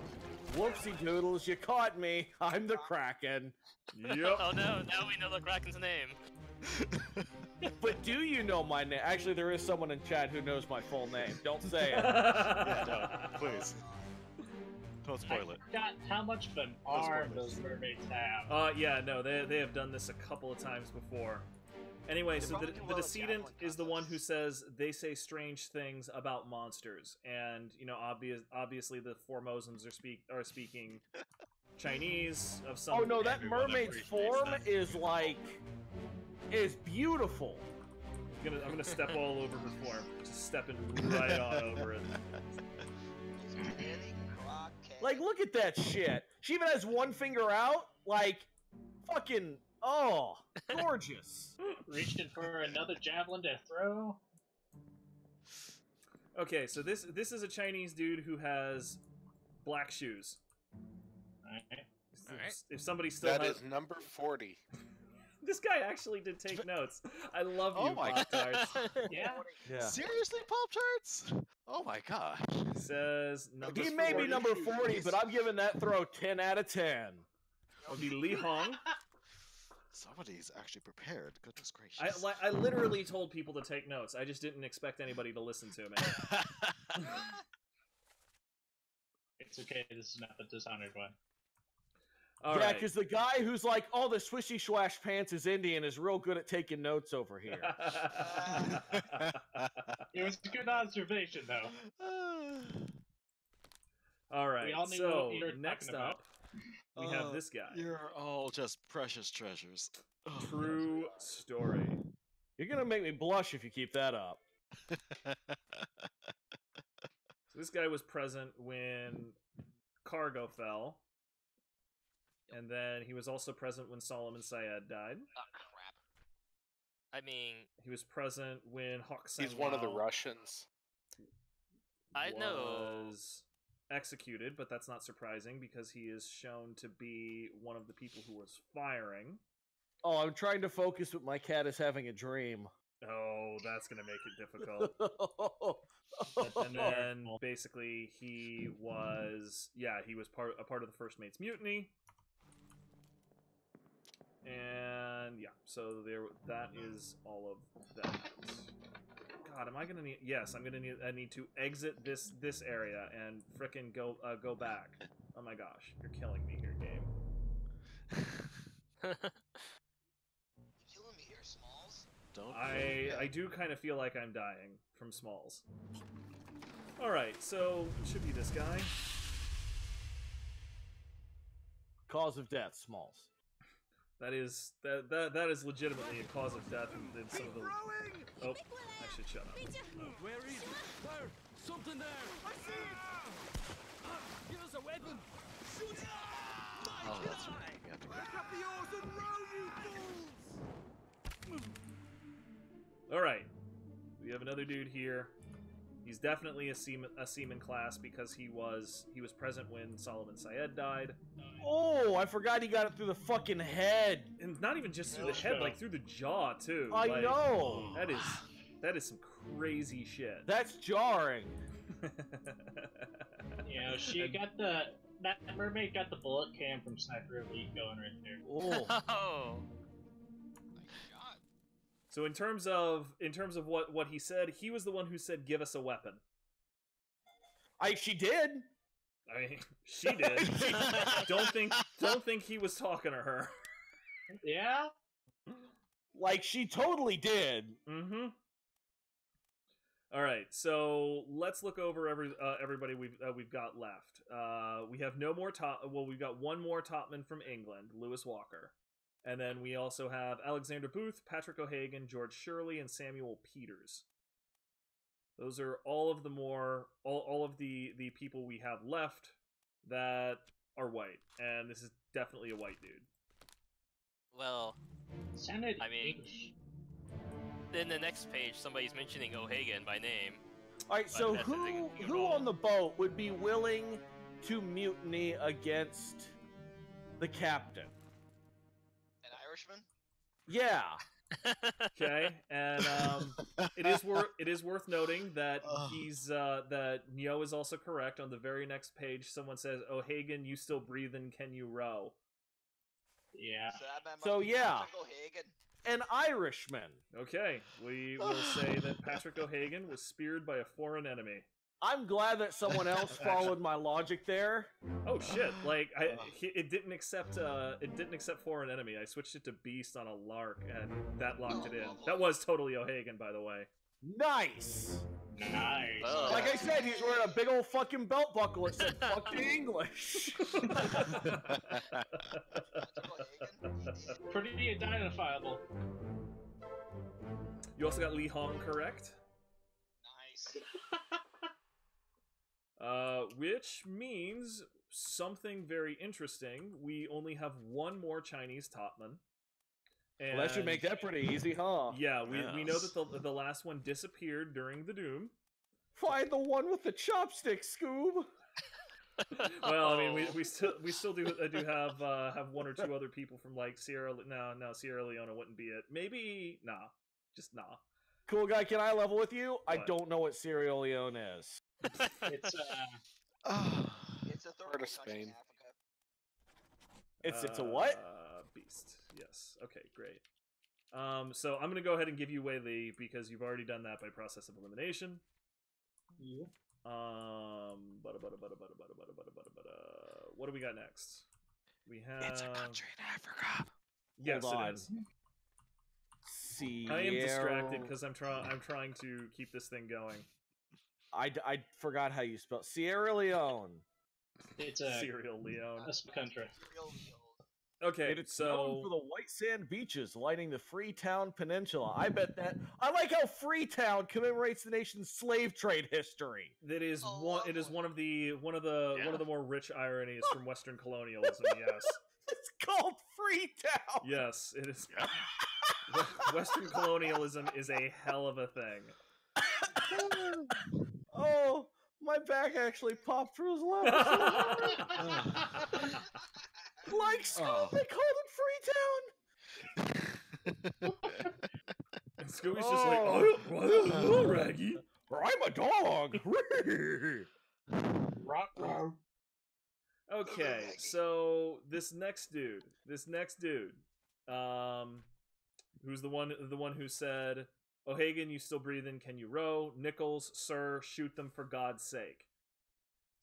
Whoopsie doodles, you caught me. I'm the Kraken. Yep. <laughs> Oh no! Now we know the Kraken's name. <laughs> But do you know my name? Actually, there is someone in chat who knows my full name. Don't say it. <laughs> yeah, no, please. Don't spoil it. God, how much of an arm those mermaids have? Uh, yeah, no, they, they have done this a couple of times before. Anyway, so the, the decedent is the one who says they say strange things about monsters, and you know, obvious, obviously the Formosans are speak are speaking <laughs> Chinese of some. Oh no, that Everyone mermaid's form that. is like is beautiful. I'm gonna, I'm gonna step all <laughs> over her form, just stepping right on over it. It's Kenny Crockett. Like, look at that shit. She even has one finger out. Like, fucking oh, <laughs> gorgeous. Reaching for another javelin to throw? Okay, so this this is a Chinese dude who has black shoes. Alright. If- Alright. If somebody still That has, is number 40. <laughs> this guy actually did take notes. I love oh you, Oh my Pop-Tarts. <laughs> Yeah. Yeah. Seriously, Pop Tarts? Oh my god. Says number He may be number 40, but I'm giving that throw 10 out of 10. would be Li Hong. Somebody's actually prepared. Goodness I, gracious. li- I literally told people to take notes. I just didn't expect anybody to listen to me. <laughs> <laughs> It's okay, this is not the Dishonored one. All yeah, right. because the guy who's like, oh, the swishy swash pants is Indian is real good at taking notes over here. <laughs> It was a good observation, though. All right. We all so what you next about. up, we have Oh, this guy. You're all just precious treasures. Oh, True story. You're gonna make me blush if you keep that up. <laughs> So this guy was present when Cargo fell, and then he was also present when Solomon Syed died. Oh, crap. I mean, He was present when Hawk He's one of the Russians. I know. Executed, but that's not surprising because he is shown to be one of the people who was firing. Oh, I'm trying to focus, but my cat is having a dream. Oh, that's gonna make it difficult. <laughs> and then basically he was yeah he was part a part of the first mate's mutiny and yeah so there that is all of that god am i gonna need yes i'm gonna need i need to exit this this area and frickin' go uh, go back oh my gosh you're killing me here game You <laughs> killing me here, Smalls? Don't. i i do kind of feel like i'm dying from smalls all right so it should be this guy Cause of death, Smalls. That is that that that is legitimately a cause of death in, in some of the. Oh, I should shut up. Oh. Where is it? There! Something there! I see it! Ah. Give us a weapon! Oh, that's right. We have to go. All right, we have another dude here. He's definitely a seaman, a seaman class because he was he was present when Solomon Syed died, Oh, I forgot he got it through the fucking head. and not even just through the head, like through the jaw too. I Like, know. that is that is some crazy shit. That's jarring. <laughs> You know, she got the. That mermaid got the bullet cam from Sniper Elite going right there. Oh, <laughs> Oh. My god. So in terms of in terms of what what he said, he was the one who said, "Give us a weapon." I she did. I mean, <laughs> she did. <laughs> don't think don't think he was talking to her. Yeah. Like she totally did. Mm-hmm. All right, so let's look over every uh, everybody we've uh, we've got left. Uh, we have no more top. Well, we've got one more topman from England, Lewis Walker, and then we also have Alexander Booth, Patrick O'Hagan, George Shirley, and Samuel Peters. Those are all of the more all, all of the the people we have left that are white, and this is definitely a white dude. Well, Sounded I mean- English. then the next page, somebody's mentioning O'Hagan by name. All right, so that's a thing who who on the boat would be willing to mutiny against the captain? An Irishman? Yeah. <laughs> Okay, and um, it is worth it is worth noting that Ugh. he's uh, that Neo is also correct. On the very next page, someone says, "Oh "O'Hagan, you still breathing? Can you row?" Yeah. So that man must So, yeah. O'Hagan. An Irishman. Okay, we will say that <laughs> Patrick O'Hagan was speared by a foreign enemy. I'm glad that someone else <laughs> followed my logic there. Oh shit! Like I, it didn't accept uh, it didn't accept foreign enemy. I switched it to beast on a lark, and that locked it in. That was totally O'Hagan, by the way. Nice. Nice. Oh. Like I said, he's wearing a big old fucking belt buckle that said "fuck the <laughs> English." Patrick O'Hagan? He did. Pretty identifiable. You also got Lee Hong correct. Uh, which means something very interesting. We only have one more Chinese topman. well, that should make that pretty easy, huh? Yeah, we, we know that the the last one disappeared during the Doom. Find the one with the chopstick, Scoob. <laughs> Well, I mean, we, we <laughs> still we still do uh, do have uh, have one or two other people from like Sierra. Le- No, no, Sierra Leone wouldn't be it. Maybe nah, just nah. Cool guy, can I level with you? I don't know what Sierra Leone is. It's uh. <sighs> It's a third of world country in Spain. Africa. It's it's a what? Uh, beast. Yes. Okay. Great. Um, so I'm gonna go ahead and give you Whaley because you've already done that by process of elimination. Um, bada, bada, bada, bada, bada, bada, bada, bada, bada. what do we got next? We have. It's a country in Africa. Yes, Hold on. is. Sierra... I am distracted because I'm trying. I'm trying to keep this thing going. I, d- I forgot how you spell Sierra Leone. it's a, Serial Leone. a sp- country. Okay, And it's known so for the white sand beaches lining the Freetown Peninsula. I bet that. I like how Freetown commemorates the nation's slave trade history. that is Oh, one. It is one of the one of the one of the more rich ironies from Western colonialism. Yes, <laughs> It's called Freetown. yes, it is. <laughs> Western colonialism is a hell of a thing. <laughs> Oh, my back actually popped through his left. <laughs> like Scoob, Oh. they called it Freetown. And Scooby's just like, Oh. oh, I don't know, Raggy. I'm a dog. <laughs> Rock, rock. Okay, so this next dude, this next dude, um, who's the one, the one who said, "O'Hagan, you still breathing? Can you row?" Nichols, sir, shoot them for God's sake.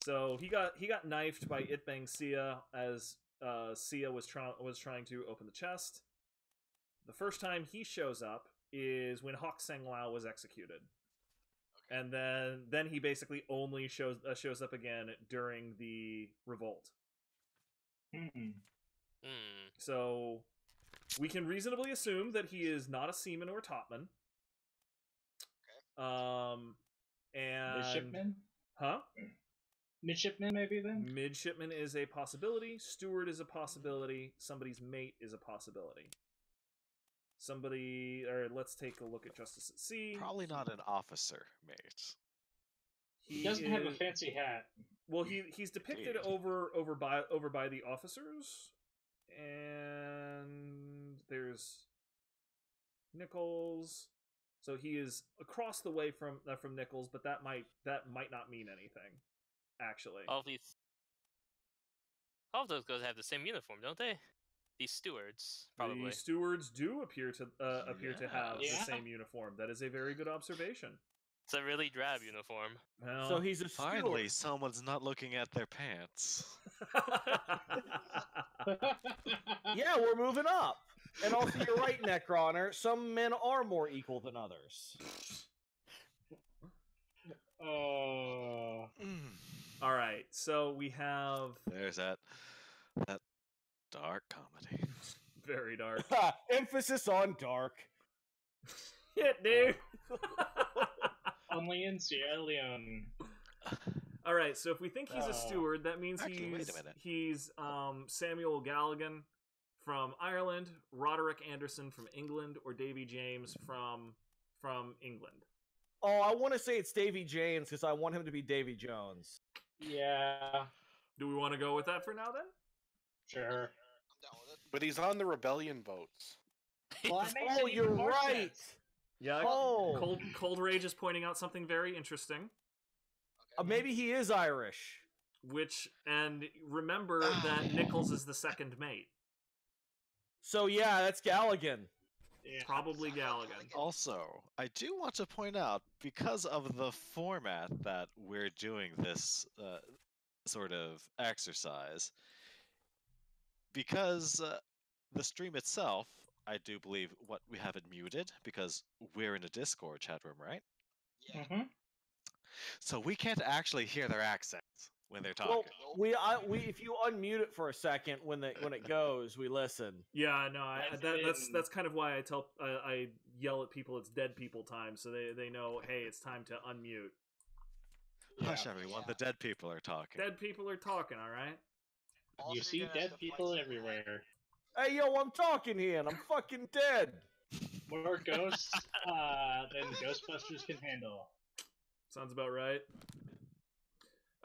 So he got he got knifed by Itbang Sia as uh, Sia was trying was trying to open the chest. The first time he shows up is when Hok-Seng Lau was executed, and then then he basically only shows uh, shows up again during the revolt. Hmm. So we can reasonably assume that he is not a seaman or topman. Um, and Midshipman? huh? Midshipman, maybe then? Midshipman is a possibility. Steward is a possibility. Somebody's mate is a possibility. Somebody, or let's take a look at Justice at Sea. Probably not an officer, mate. He doesn't have a fancy hat. Well, he he's depicted Indeed. over over by over by the officers, and there's Nichols. So he is across the way from uh, from Nichols, but that might that might not mean anything, actually. All of these. All of those guys have the same uniform, don't they? These stewards, probably. The stewards do appear to uh, appear to have Yeah. the same uniform. That is a very good observation. It's a really drab uniform. Well, So he's a steward. Finally, someone's not looking at their pants. <laughs> <laughs> Yeah, we're moving up. And also, you're right, Necroner. Some men are more equal than others. Oh. All right. So we have There's that that dark comedy. <laughs> very dark. Emphasis on dark. <laughs> Shit, dude. <laughs> Only in Sierra Leone. All right. So if we think he's Uh, a steward, that means actually, wait a he's he's um, Samuel Galligan from Ireland, Roderick Anderson from England, or Davy James from from England. Oh, I want to say it's Davy James because I want him to be Davy Jones. Yeah, Do we want to go with that for now then? sure. I'm down with it. But he's on the rebellion votes. <laughs> Well, Oh, you're right. sense. Yeah. Oh. Cold Cold Rage is pointing out something very interesting. Uh, maybe he is Irish. Which and remember that <sighs> Nichols is the second mate. So yeah, that's Galligan. Yeah. Probably Galligan. Galligan. <laughs> Also, I do want to point out because of the format that we're doing this uh, sort of exercise, because uh, the stream itself, I do believe what we have it muted because we're in a Discord chat room, right? Yeah. Mhm. So we can't actually hear their accents when they're talking. Well, we I, we if you unmute it for a second when the when it goes, we listen. Yeah, no, I, As that, that's that's kind of why I tell I, I yell at people it's dead people time, so they they know hey it's time to unmute. Hush, Yeah. everyone! The dead people are talking. Dead people are talking, all right. You see you're gonna have dead people everywhere. Hey yo, I'm talking here and I'm fucking dead. More ghosts uh, than Ghostbusters can handle. Sounds about right.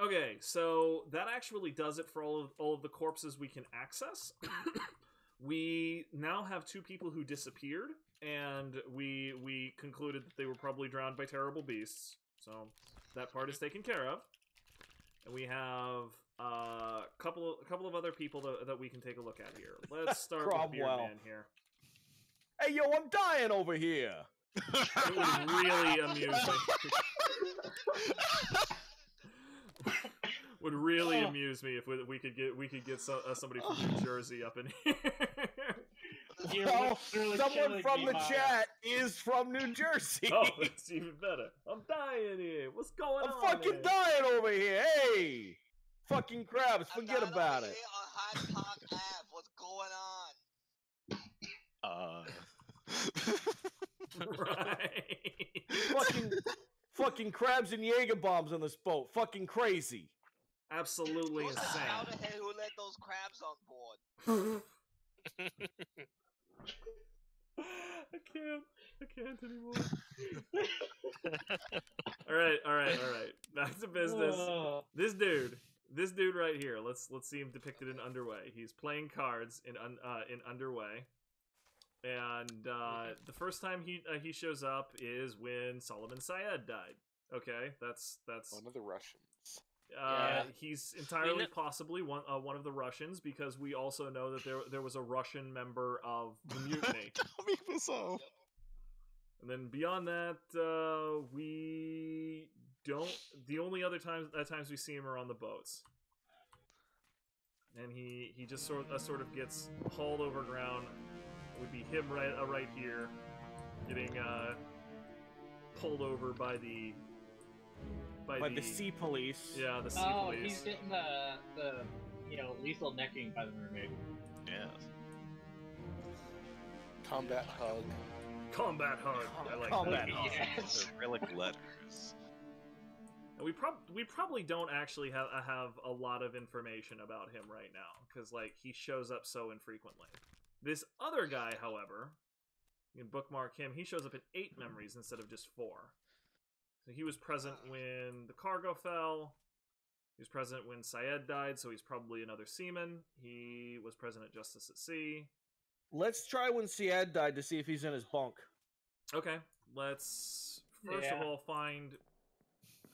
Okay, so that actually does it for all of all of the corpses we can access. <coughs> we now have two people who disappeared, and we we concluded that they were probably drowned by terrible beasts. So that part is taken care of, and we have a couple a couple of other people that, that we can take a look at here. <laughs> Let's start with Beard Man here. Hey yo, I'm dying over here. It would really <laughs> amuse me. <laughs> <laughs> would really Oh. amuse me if we, we could get we could get so, uh, somebody from New Jersey up in <laughs> here. You're Well, literally someone from the Maya. chat is from New Jersey. oh, <laughs> that's even better. I'm dying here. What's going on? I'm fucking here? dying over here. Hey, fucking crabs, I'm forget about it. here Park Ave. What's going on? Uh. right. fucking, fucking crabs and Jaeger bombs on this boat. Fucking crazy. Absolutely Who's the insane. powderhead who let those crabs on board? <laughs> I can't. I can't anymore. <laughs> all right, all right, all right. Back to business. <sighs> This dude, this dude right here. Let's let's see him depicted in underway. He's playing cards in un, uh, in underway, and uh, the first time he uh, he shows up is when Solomon Syed died. Okay, that's that's One of the Russians. uh, Yeah. he's entirely know- possibly one uh, one of the Russians because we also know that there there was a Russian member of the <laughs> mutiny. Tommy Wiseau. And then beyond that, uh, we don't. The only other times uh, times we see him are on the boats, and he he just sort uh, sort of gets hauled over ground. Would be him right uh, right here, getting uh, pulled over by the by, By the sea police. Yeah, the sea Oh, police. he's getting the the you know lethal necking by the mermaid. Yes. Combat hug. Combat hug. I like Combat that. hug. Yes. Acrylic letters. And we prob we probably don't actually have have a lot of information about him right now because like he shows up so infrequently. This other guy, however, you can bookmark him. He shows up in eight memories instead of just four. So he was present ah. when the cargo fell. He was present when Syed died, so he's probably another seaman. He was present at Justice at Sea. Let's try when Syed died to see if he's in his bunk. Okay, let's first of all find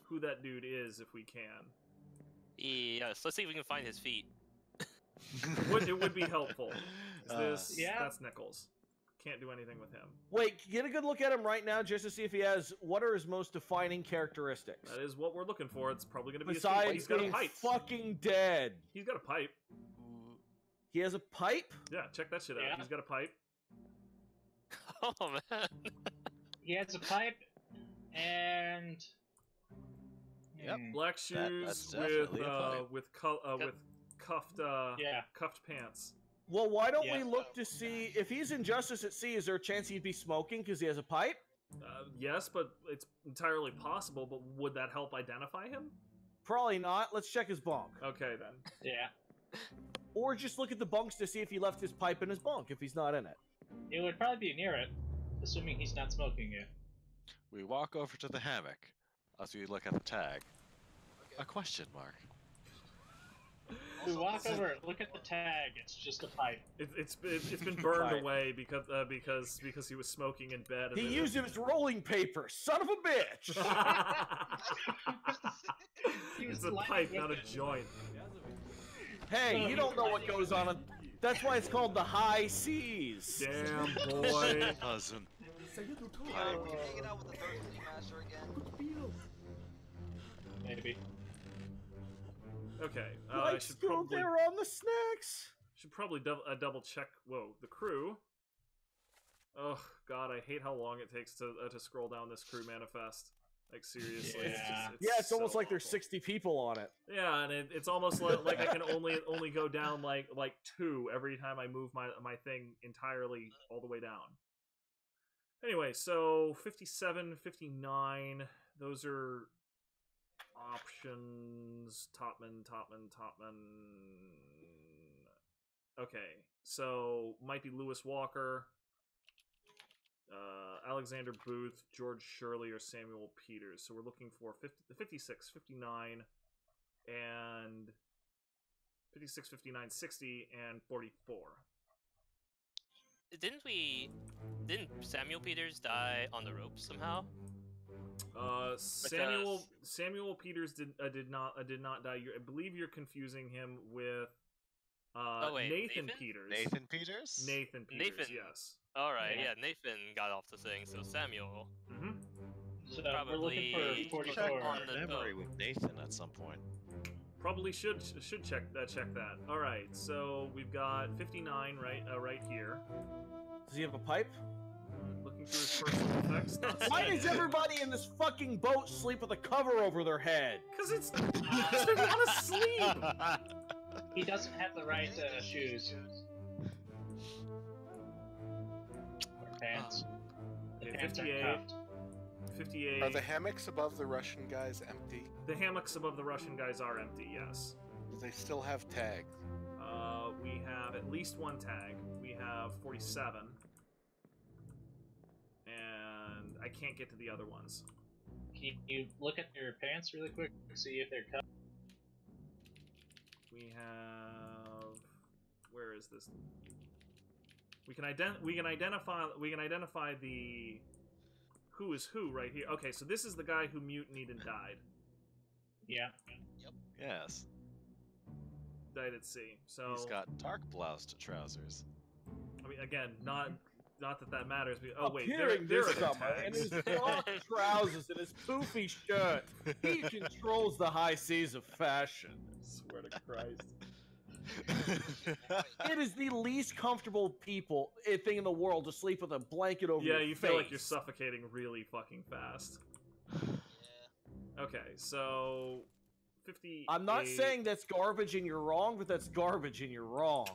who that dude is if we can. Yes, let's see if we can find his feet. It would, it would be helpful. <laughs> Is Uh, this Yeah. that's Nichols. can't do anything with him. Wait, get a good look at him right now just to see if he has what are his most defining characteristics. That is what we're looking for. It's probably going to be. his- Besides he's got a pipe. fucking dead. He's got a pipe. He has a pipe? Yeah, check that shit out. Yeah. He's got a pipe. <laughs> Oh man. He has a pipe and. Yep. Hmm. Black shoes that's with uh, with cu- uh, with cuffed uh, Yeah. cuffed pants. Well, why don't we Yeah. look to see if he's in Justice at Sea? Is there a chance he'd be smoking because he has a pipe? Uh, yes, but it's entirely possible. But would that help identify him? Probably not. Let's check his bunk. Okay then. Yeah. Or just look at the bunks to see if he left his pipe in his bunk if he's not in it. It would probably be near it, assuming he's not smoking it. We walk over to the hammock as we look at the tag. A question mark. We walk this is- over, look at the tag. It's just a pipe. It, it's it, it's been burned away because uh, because because he was smoking in bed. He used it as rolling paper. Son of a bitch! <laughs> He was it's a pipe, not a it. joint. hey, you don't know what goes on. in- That's why it's called the high seas. Damn <laughs> boy. Cousin. Yeah, are we Okay, uh, I should school, probably they were on the snacks. should probably dou- uh, double check. Whoa, the crew. Oh God, I hate how long it takes to uh, to scroll down this crew manifest. Like seriously, it's just- Yeah. it's Yeah, it's almost so like there's 60 people on it. Yeah, and it, it's almost like, like I can only only go down like like two every time I move my my thing entirely all the way down. Anyway, so 57, 59, those are options. Topman, Topman, Topman. Okay, so might be Lewis Walker, uh, Alexander Booth, George Shirley, or Samuel Peters. So we're looking for 50, 56, 59, and 56, 59, 60, and 44. Didn't we? Didn't Samuel Peters die on the rope somehow? Uh, Samuel Because- Samuel Peters did uh, did not uh, did not die. You're, I believe you're confusing him with uh, Oh, wait, Nathan, Nathan? Peters. Nathan Peters? Nathan Peters. Nathan. Yes. All right, Yeah. yeah. Nathan got off the thing, so Samuel. hmm So we're looking Probably for Check on the memory boat. with Nathan at some point. Probably should should check uh, check that. All right. So we've got 59 right uh, right here. Does he have a pipe? Looking his personal effects. <laughs> Why does everybody in this fucking boat sleep with a cover over their head? Because it's <laughs> because they want to sleep. <laughs> He doesn't have the right uh, shoes. Or pants. The pants are 58. cuffed. 58. Are the hammocks above the Russian guys empty? The hammocks above the Russian guys are empty. Yes. Do they still have tags? Uh, we have at least one tag. We have 47. And I can't get to the other ones. Can you look at their pants really quick to see if they're cut? We have where is this? We can ident we can identify we can identify the who is who right here. Okay, so this is the guy who mutinied and died. Yeah. Yep. Yes. Died at sea. So He's got dark bloused trousers. I mean again, not not that that matters. But, oh wait, there, Appearing there this are the summer in his <laughs> dark trousers and his poofy shirt, he <laughs> controls the high seas of fashion. swear to Christ. <laughs> It is the least comfortable people eh, thing in the world to sleep with a blanket over Yeah, your you feel like you're suffocating really fucking fast. Yeah. Okay, so fifty. I'm not saying that's garbage and you're wrong, but that's garbage and you're wrong.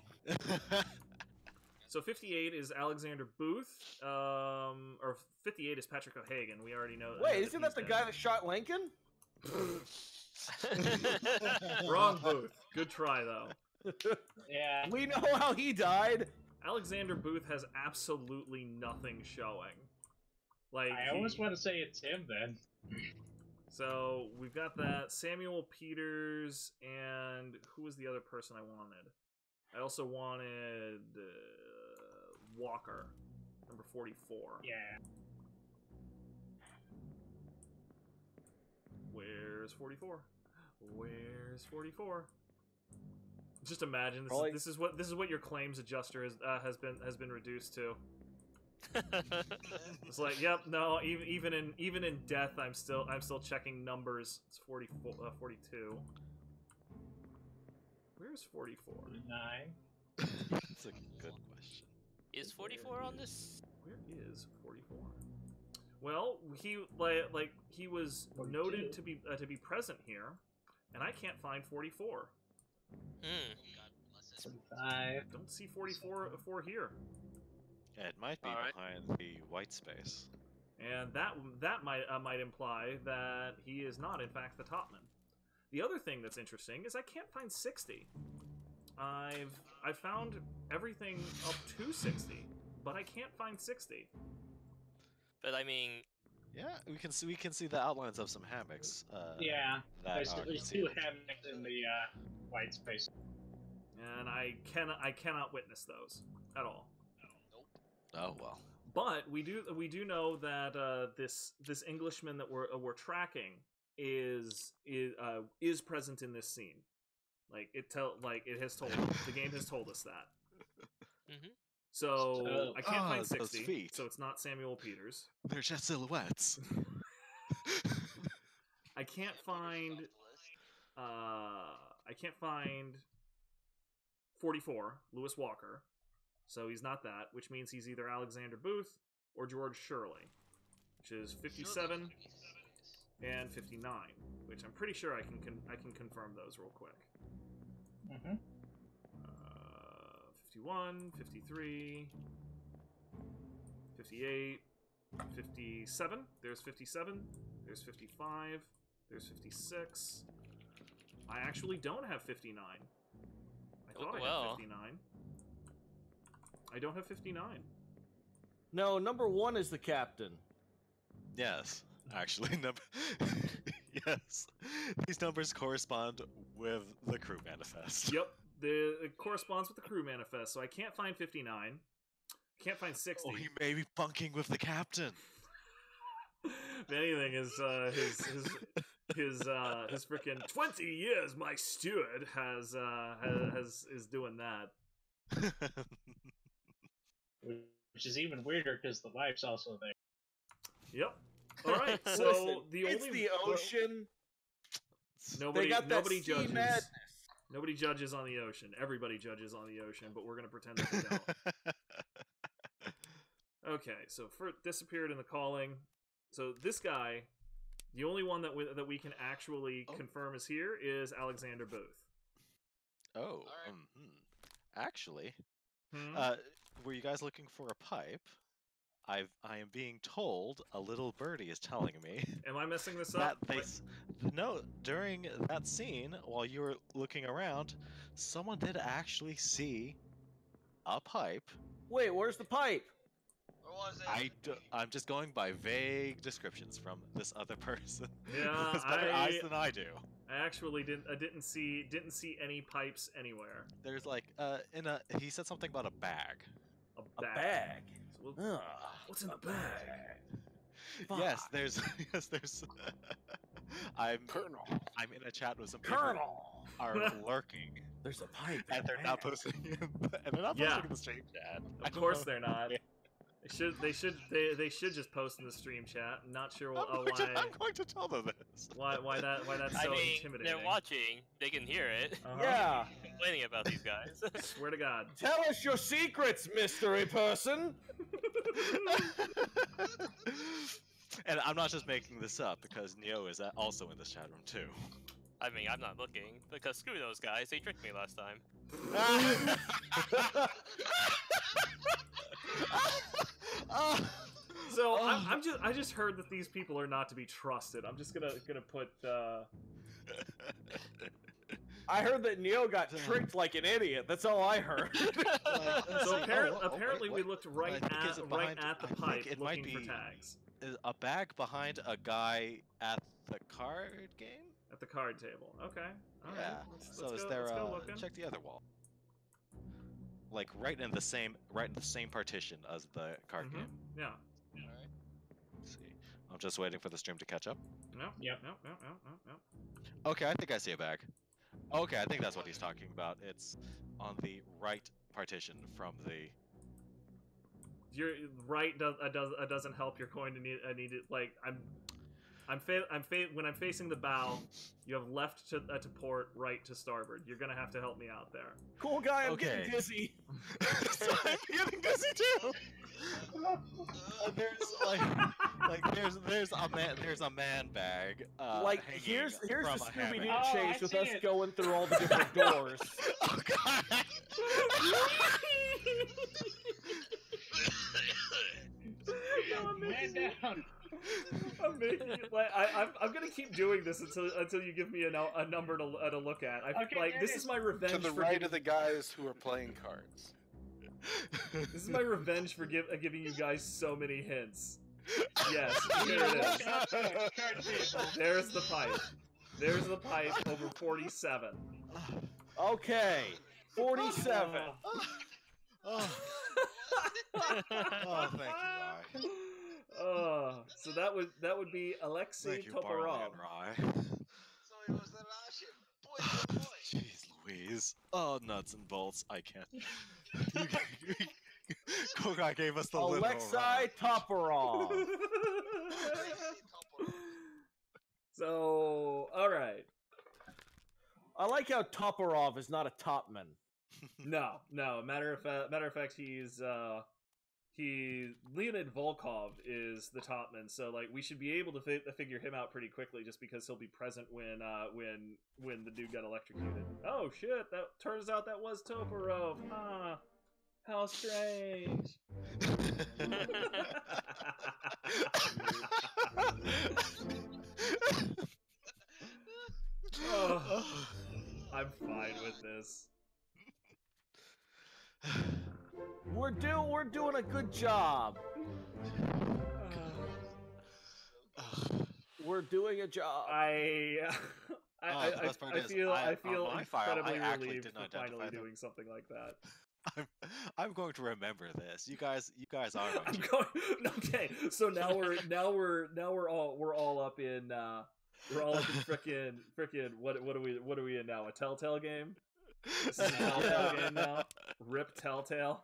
So 58 is Alexander Booth, um, or 58 is Patrick O'Hagan. We already know. know Wait, isn't that he's the guy that shot Lincoln? dead. <laughs> Wrong Booth. Good try though. Yeah. We know how he died. Alexander Booth has absolutely nothing showing. Like I he- want to say it's him then. So we've got that Samuel Peters and who was the other person I wanted? I also wanted uh, Walker, number forty-four. Yeah. Where's forty-four? Where's forty-four? Just imagine this. Probably- Is, this is what this is what your claims adjuster has uh, has been has been reduced to. <laughs> It's like, yep, no, even even in even in death, I'm still I'm still checking numbers. It's 44, uh, 42. Where's 44? Nine. <laughs> That's a good question. Is 44 on this? Where is 44? Well, he like like he was noted to be uh, to be present here, and I can't find 44. Hmm. Five. Don't see 44 4 here. Yeah, it might be Alright. behind the white space. And that that might uh, might imply that he is not in fact the topman. The other thing that's interesting is I can't find 60. I've I found everything up to 60, but I can't find 60. But I mean, Yeah, we can see we can see the outlines of some hammocks. Uh, Yeah. that There's, are there's two hammocks in the uh, white space. And I cannot I cannot witness those at all. Oh well. But we do we do know that uh, this this Englishman that we're uh, we're tracking is is uh, is present in this scene. Like it tell like it has told the game has told us that. Mhm. So So- I can't Ah, find those sixty. feet. So it's not Samuel Peters. They're just silhouettes. <laughs> I can't find uh I can't find 44 Lewis Walker. So he's not that, which means he's either Alexander Booth or George Shirley, which is 57 and 59, which I'm pretty sure I can con- I can confirm those real quick. Mm-hmm. Uh, 51, 53, 58, 57. There's 57. There's 55. There's 56. I actually don't have 59. I thought I well. had 59. I don't have 59. No, number one is the captain. yes, actually, <laughs> num- yes. These numbers correspond with the crew manifest. Yep, the it corresponds with the crew manifest, so I can't find 59. Can't find 60. Oh, he may be bunking with the captain. <laughs> if anything, his uh, his his his uh, his freaking twenty years, my steward has uh has, has is doing that. <laughs> Which is even weirder because the wife's also there. Yep. All right. <laughs> So Listen, the it's only the ocean. Nobody they got that nobody sea judges. madness. Nobody judges on the ocean. Everybody judges on the ocean, but we're gonna pretend that they don't. <laughs> Okay, so for disappeared in the calling. So this guy, the only one that we, that we can actually Oh. confirm is here is Alexander Booth. oh, mhm. actually, Hmm? uh, were you guys looking for a pipe? I've I am being told a little birdie is telling me <laughs> Am I messing this that up? they s- no during that scene while you were looking around, someone did actually see a pipe. Wait, where's the pipe? Or was it? I d- I'm just going by vague descriptions from this other <laughs> person. Yeah, <laughs> has better eyes I- than I do. I actually didn't. I didn't see didn't see any pipes anywhere. There's like uh in a he said something about a bag. A A bag. Bag. Ugh, what's in the a bag? Yes, there's <laughs> yes there's <laughs> I'm Colonel. I'm in a chat with some people Colonel. are <laughs> lurking There's a pipe. in and they're not posting in the, and they're not Yeah. in the stream chat. Of don't course they're not. Yeah. They should. They should. They, they should just post in the stream chat. Not sure I'm, wh- uh, going to, why. I'm going to tell them this. Why? Why that? Why that's so I so mean, intimidating? they're watching. They can hear it. Uh-huh. <laughs> Yeah. Complaining about these guys. <laughs> Swear to God. Tell us your secrets, mystery person. <laughs> and I'm not just making this up because Neo is uh, also in this chat room too. I mean, I'm not looking because screw those guys. They tricked me last time. <laughs> So I'm, Oh. I'm just. I just heard that these people are not to be trusted. I'm just gonna gonna put. Uh, <laughs> I heard that Neo got tricked like an idiot. That's all I heard. <laughs> Let's so see. apparent, Oh, oh, wait, apparently we looked right at is it right at the I pipe it might looking for tags a bag behind a guy at the card game? at the card table. Okay. All right. yeah. Let's, so let's is go, there let's uh, check the other wall? Like right in the same right in the same partition as the card Mhm. game. Yeah. Let's see. I'm just waiting for the stream to catch up. No. Yep. No. No. No. No. No. Okay, I think I see a bag. Okay, I think that's what he's talking about. It's on the right partition from the you're right. Does uh, does uh, doesn't help. You're going to need. I need it. Like I'm. I'm fa- I'm fa- when I'm facing the bow. You have left to uh, to port, right to starboard. You're gonna have to help me out there. Cool guy, I'm Okay. getting dizzy. <laughs> so I'm getting dizzy too. Uh, there's like, like there's there's a man there's a man bag. Uh, like here's here's the Scooby Doo hammock. Oh, chase I with us it. going through all the different <laughs> doors. Oh god! <laughs> Man down. <laughs> I'm making it, like I, I'm, I'm gonna keep doing this until until you give me a, a number to, uh, to look at. I Okay, like this it is is. my revenge to the for right giving, of the guys who are playing cards. <laughs> this is my revenge for give, uh, giving you guys so many hints. Yes, <laughs> there it is. Look up there, card table. There's the pipe. There's the pipe over 47. Okay, 47. oh. oh, thank you, Rye. Uh, so that would that would be Alexei Thank Toporov. and So it was the Russian. Boy, oh boy. <sighs> Jeez Louise. Oh, nuts and bolts. I can't. <laughs> Kogai gave us the literal Alexei Toporov. <laughs> so, all right. I like how Toporov is not a topman. No, no. Matter of fact, matter of fact, he's uh, he Leonid Volkov is the topman. So like, we should be able to fi- figure him out pretty quickly, just because he'll be present when uh when when the dude got electrocuted. Oh shit! That turns out that was Toporov. Huh? How strange. <laughs> Oh, I'm fine with this. <sighs> <laughs> We're do we're doing a good job. <sighs> We're doing a job. I, <laughs> I, Oh, I, I, I feel, I- I, feel my file, I incredibly actually relieved didn't for finally them. doing something like that. <laughs> I'm, I'm going to remember this. You guys, you guys are. I'm going. <laughs> Okay, so now we're now we're now we're all we're all up in uh we're all up in frickin' frickin' what what are we what are we in now? A Telltale game? This is a Telltale <laughs> game now. Rip Telltale.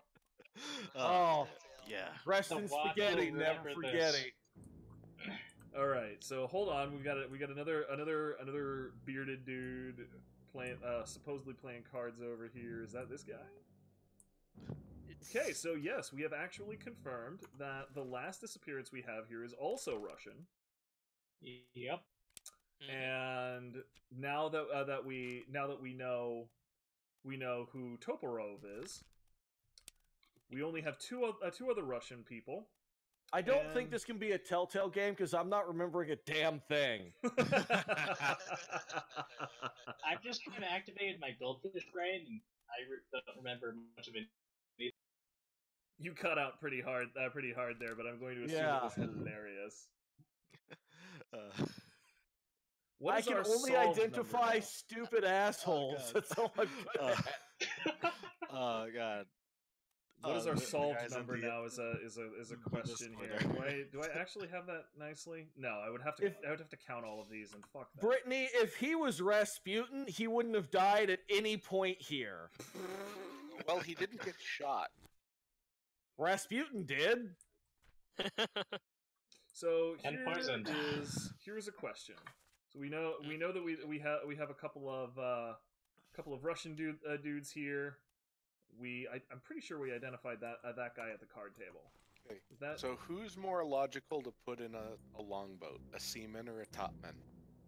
Oh, yeah. rest in watch spaghetti, never forgetting. All right, so hold on. We got a, we got another another another bearded dude playing uh supposedly playing cards over here. Is that this guy? Okay, so yes, we have actually confirmed that the last disappearance we have here is also Russian. Yep. And now that uh, that we now that we know we know who Toporov is, we only have two uh, two other Russian people. I don't think this can be a Telltale game because I'm not remembering a damn thing. <laughs> <laughs> I've just kind of activated my goldfish brain, and I re- don't remember much of it. you cut out pretty hard, uh, pretty hard there, but I'm going to assume Yeah. it was hilarious. <laughs> Uh, What I can only solved number identify stupid <laughs> assholes. God. That's all I'm good Uh, at. <laughs> oh god. What is Uh, our the- the solved number the- now? Is a is a is a <laughs> question here. Do I do I actually have that nicely? No, I would have to. If- I would have to count all of these and fuck that. Brittany, if he was Rasputin, he wouldn't have died at any point here. Well, he didn't get shot. Rasputin did. So and poisoned. is here's a question. So we know we know that we we have we have a couple of uh, couple of Russian dude, uh, dudes here. We I, I'm pretty sure we identified that uh, that guy at the card table. Okay. That So who's more logical to put in a, a longboat, a seaman or a topman?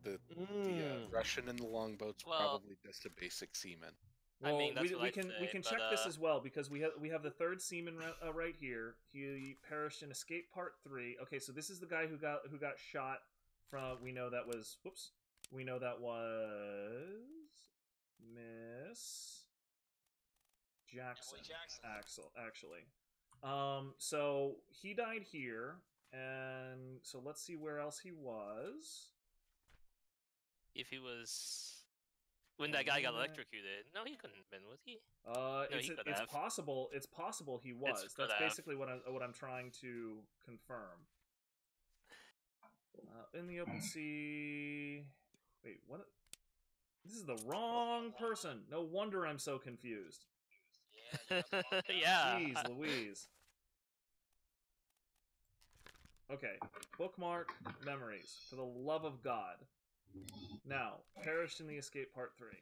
The the uh, Mm. Russian in the longboat's Well- probably just a basic seaman. I mean, that's we, what we I'd can we can but, check this uh, as well because we have we have the third seaman ri- uh, right here. He perished in Escape Part Three. Okay, so this is the guy who got who got shot from. We know that was whoops. We know that was Miss Jackson. Jackson. Axel, actually. Um, so he died here, and so let's see where else he was. if he was when that guy got electrocuted, no, he couldn't have been, was he? Uh, No, it's he it's possible. It's possible he was. could That's basically what I'm what I'm trying to confirm. Uh, in the open sea. Wait, what? This is the wrong person. No wonder I'm so confused. yeah. <laughs> Jeez, <laughs> Louise. Okay, bookmark memories for the love of God. Now, perished in the escape part three.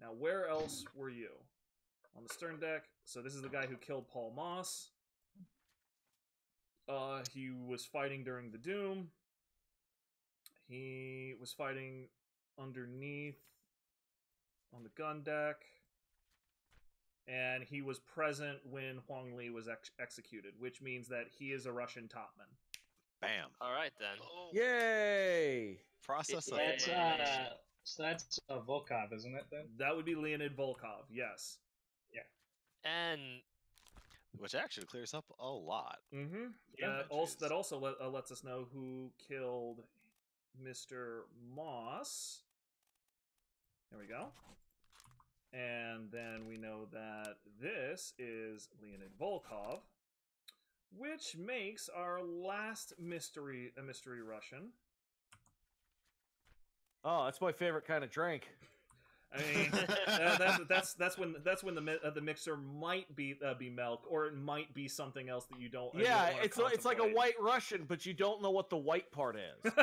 Now, where else were you? On the stern deck. So this is the guy who killed Paul Moss. Uh, he was fighting during the Doom. He was fighting underneath on the gun deck. And he was present when Huang Li was ex- executed, which means that he is a Russian topman. Bam. All right then. Oh, Yay! Process of That's uh, so that's uh, Volkov, isn't it? Then That would be Leonid Volkov, yes. Yeah. And Which actually clears up a lot. Mm-hmm. Yeah, that, also, that also let, uh, lets us know who killed Mr. Moss. There we go. And then we know that this is Leonid Volkov, which makes our last mystery a mystery Russian. Oh, that's my favorite kind of drink. I mean, that's, that's that's when that's when the uh, the mixer might be uh, be milk, or it might be something else that you don't. uh, you yeah, don't it's a- it's like a white Russian, but you don't know what the white part is. <laughs>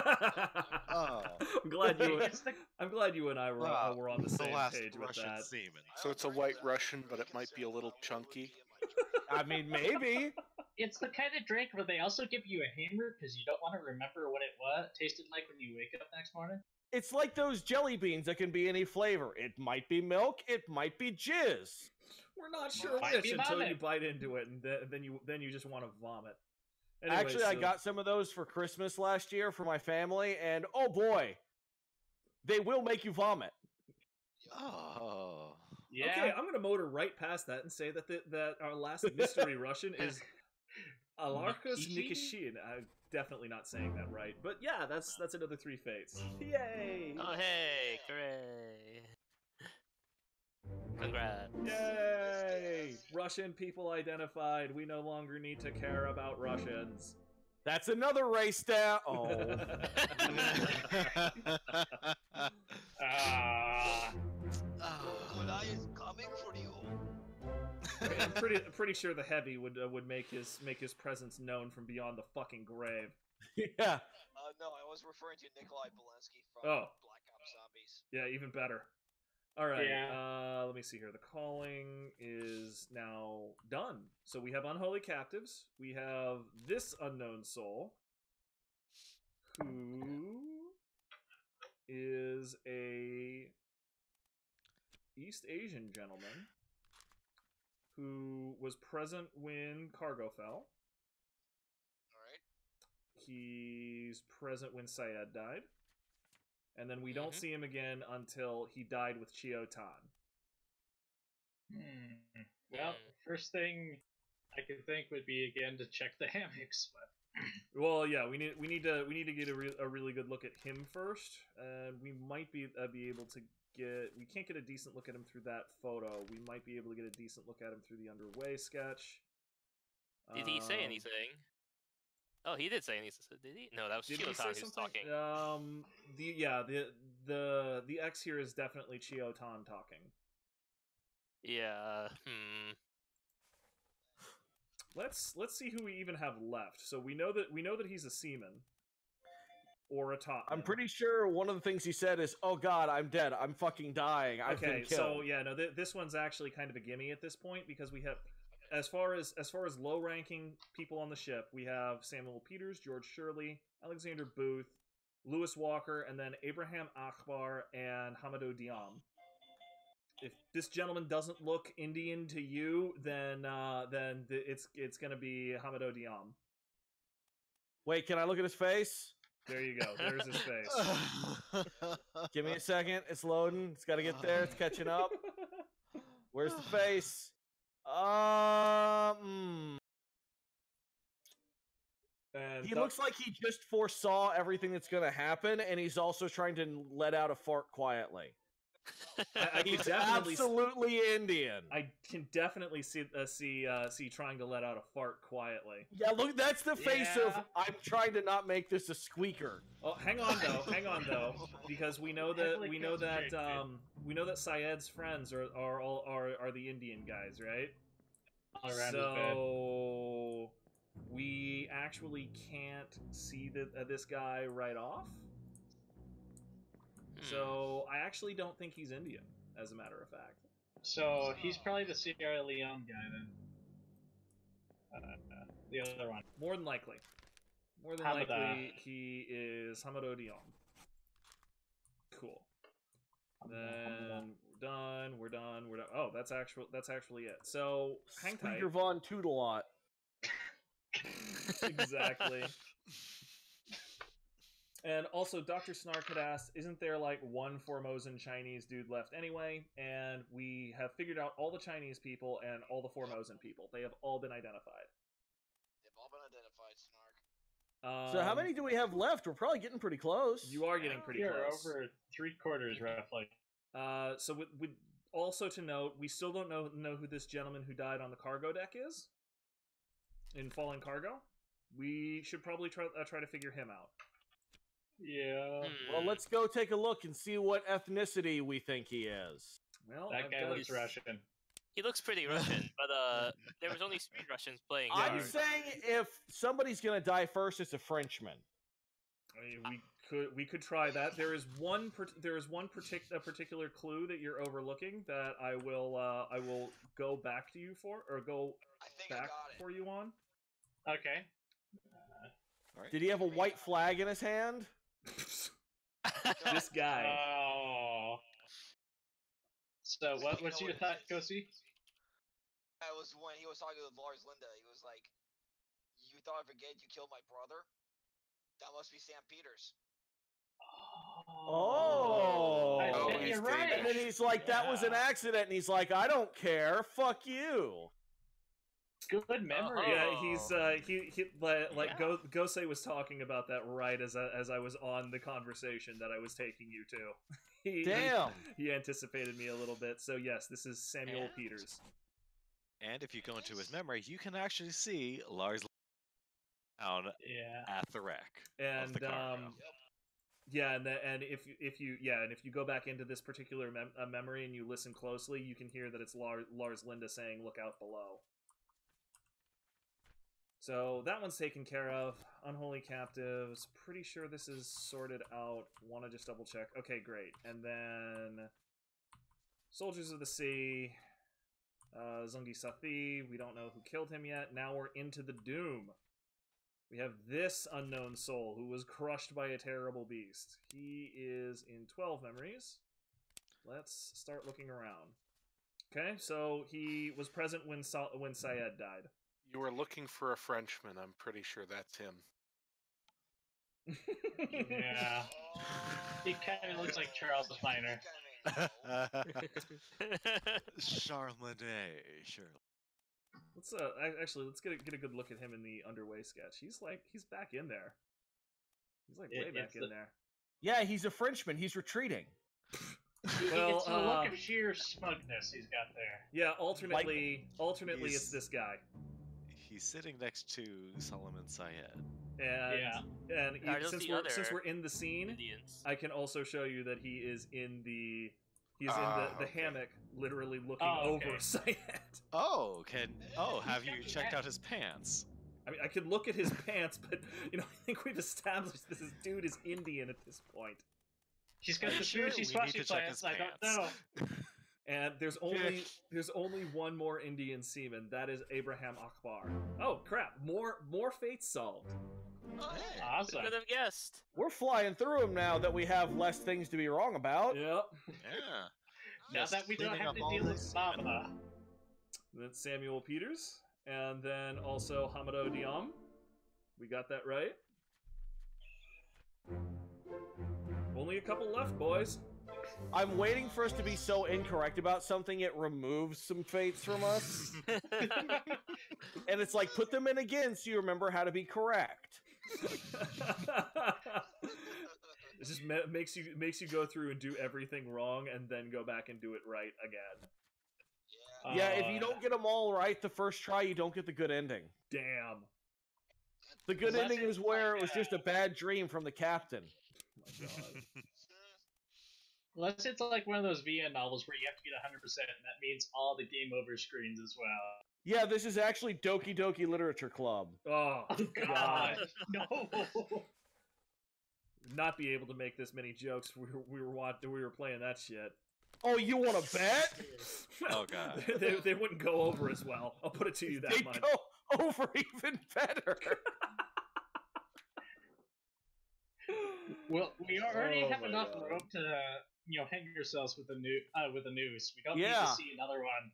Oh. I'm glad you. <laughs> The- I'm glad you and I were, uh, were on the the same last page with that. seaman. I So it's a white. Russian, but it might be a little chunky. be my choice. I mean, maybe. it's the kind of drink where they also give you a hammer because you don't want to remember what it was tasted like when you wake up next morning. It's like those jelly beans that can be any flavor. It might be milk. It might be jizz. We're not sure which be until you bite into it, and th- then you then you just want to vomit. Anyway, Actually, I got some of those for Christmas last year for my family, and oh boy, they will make you vomit. Oh. Yeah. Okay, I'm gonna motor right past that and say that the, that our last mystery <laughs> Russian is <laughs> Alarkos Nikishin. I'm definitely not saying that right, but yeah, that's that's another three fates. Yay! oh hey, hooray! Congrats. Yay! Russian people identified. We no longer need to care about Russians. That's another race down. <laughs> Oh, Ah. Kodai I'm pretty pretty sure the heavy would uh, would make his make his presence known from beyond the fucking grave. <laughs> yeah. Uh, no, I was referring to Nikolai Belinski from Oh. Black Ops Zombies. Yeah, even better. All right. Yeah. Uh, let me see here. The calling is now done. So we have unholy captives. We have this unknown soul, who is a East Asian gentleman who was present when cargo fell. Alright. He's present when Syed died. And then we don't Mhm. see him again until he died with Chio Tan. Hmm. Well, Hmm. first thing I could think would be again to check the <laughs> hammocks, but <clears throat> Well, yeah, we need we need to we need to get a, re- a really good look at him first, and we might be uh, be able to get we can't get a decent look at him through that photo. We might be able to get a decent look at him through the underway sketch. Did he say Um, anything? Oh, he did say anything. Did he? No, that was Did he Chio say Tan who talking. Um, the yeah the the the X here is definitely Chio Tan talking. Yeah. Hmm. Let's let's see who we even have left. So we know that we know that he's a seaman or a top. I'm pretty sure one of the things he said is, "Oh God, I'm dead. I'm fucking dying. I've okay, so yeah, no, th- this one's actually kind of a gimme at this point because we have, as far as as far as low ranking people on the ship, we have Samuel Peters, George Shirley, Alexander Booth, Lewis Walker, and then Abraham Akbar and Hamado Diam. If this gentleman doesn't look Indian to you, then uh, then th- it's it's gonna be Hamado Diam. Wait, can I look at his face? There you go. There's his face. <laughs> Give me a second. It's loading. It's got to get there. It's catching up. Where's the face? Um, And he the- looks like he just foresaw everything that's going to happen, and he's also trying to let out a fart quietly. I, I <laughs> He's definitely s- absolutely Indian. I can definitely see uh, see uh, see trying to let out a fart quietly. Yeah, look, that's the face of I'm trying to not make this a squeaker. Oh, hang on though, hang on though, because we know that we know that um we know that Syed's friends are are all are, are the Indian guys, right? all around his bed. so we actually can't see the, uh, this guy right off. Hmm. So I actually don't think he's Indian, as a matter of fact. So he's probably the Sierra Leone guy then. Uh, the other one. More than likely. More than Hamada. likely, he is Hamado Dion. Cool. Then we're done. We're done. We're done. Oh, that's actual. That's actually it. So hang tight. Speaker Von Toodalot. <laughs> exactly. <laughs> And also, Dr. Snark had asked, isn't there like one Formosan Chinese dude left anyway? And we have figured out all the Chinese people and all the Formosan people. They have all been identified. They've all been identified, Snark. Um, So how many do we have left? We're probably getting pretty close. You are getting pretty You're close. over three quarters roughly. Uh, so with, with also to note, we still don't know know who this gentleman who died on the cargo deck is in fallen cargo. We should probably try uh, try to figure him out. Yeah. Hmm. Well, let's go take a look and see what ethnicity we think he is. Well, That I've guy got- looks Russian. He looks pretty <laughs> Russian, but uh, there was only three Russians playing. I'm there. saying if somebody's gonna die first, it's a Frenchman. I mean, we could we could try that. There is one part- there is one partic- a particular clue that you're overlooking that I will uh, I will go back to you for or go I think I back for you on. Okay. Did he have a white flag in his hand? This guy. Oh. So what? What's your thought, Kosi? That was when he was talking with Lars Linde. He was like, "You thought I forget you killed my brother? That must be Sam Peters." Oh. oh. I- Oh, and he's you're right. And then he's like, "That was an accident," and he's like, "I don't care. Fuck you." Good memory. Yeah, he's uh, he he like, like Yeah. Go Gosei was talking about that right as I, as I was on the conversation that I was taking you to. <laughs> he, Damn. He, anticipated me a little bit. So yes, this is Samuel And- Peters. And if you go into his memory, you can actually see Lars down Yeah. at the wreck. And the cargo. um, yeah, and the, and if if you yeah, and if you go back into this particular mem- uh, memory and you listen closely, you can hear that it's Lars, Lars Linde saying, "Look out below." So that one's taken care of. Unholy captives. Pretty sure this is sorted out. Want to just double check? Okay, great. And then soldiers of the sea. Uh, Zungi. We don't know who killed him yet. Now we're into the doom. We have this unknown soul who was crushed by a terrible beast. He is in 12 memories. Let's start looking around. Okay, so he was present when Sa- when Syed died. You were looking for a Frenchman. I'm pretty sure that's him. Yeah. He kind of looks like Charles Minor. <laughs> Charlemagne, sure. Let's uh ac- actually let's get a, get a good look at him in the underway sketch. He's like he's back in there. He's like way It- back in the- there. Yeah, he's a Frenchman. He's retreating. Well, it's the uh, look of sheer smugness he's got there. Yeah, alternately alternately it's this guy. He's sitting next to Solomon Syed. And Yeah. and Are e- since we're since we're in the scene, Indians. I can also show you that he is in the he's Ah, in the, the okay. hammock, literally looking Oh, okay. over <laughs> Syed. Oh, can oh have you checked out his pants? I mean, I could look at his <laughs> pants, but you know, I think we've established this is, dude is Indian at this point. She's got the sure? sushi We need swashi to check plants. his I don't know. <laughs> pants. And there's only there's only one more Indian seaman. That is Abraham Akbar. Oh crap! More more fates solved. Awesome. Could have guessed. We're flying through them now that we have less things to be wrong about. Yep. Yeah. Now Just that we don't have to deal with semen. lava. That's Samuel Peters, and then also Hamado Diam. We got that right. Only a couple left, boys. I'm waiting for us to be so incorrect about something it removes some fates from us. <laughs> and it's like put them in again so you remember how to be correct. <laughs> it just ma- makes you makes you go through and do everything wrong, and then go back and do it right again. yeah, if Uh, you don't get them all right the first try, you don't get the good ending. Damn. The good Unless ending it's is where it was just uh, a bad dream from the captain. Oh my god. <laughs> Unless it's like one of those VN novels where you have to get 100%, and that means all the game over screens as well. Yeah, this is actually Doki Doki Literature Club. Oh <laughs> Oh god. god, <laughs> no. Not be able to make this many jokes. We were we were watching, we were playing that shit. Oh, you want to bet? <laughs> Oh, God. they, they wouldn't go over as well. I'll put it to you that They much. go over even better. Well, we already Oh have enough God. rope to, uh, you know, hang yourselves with a new uh, with a noose. We don't need to see another one.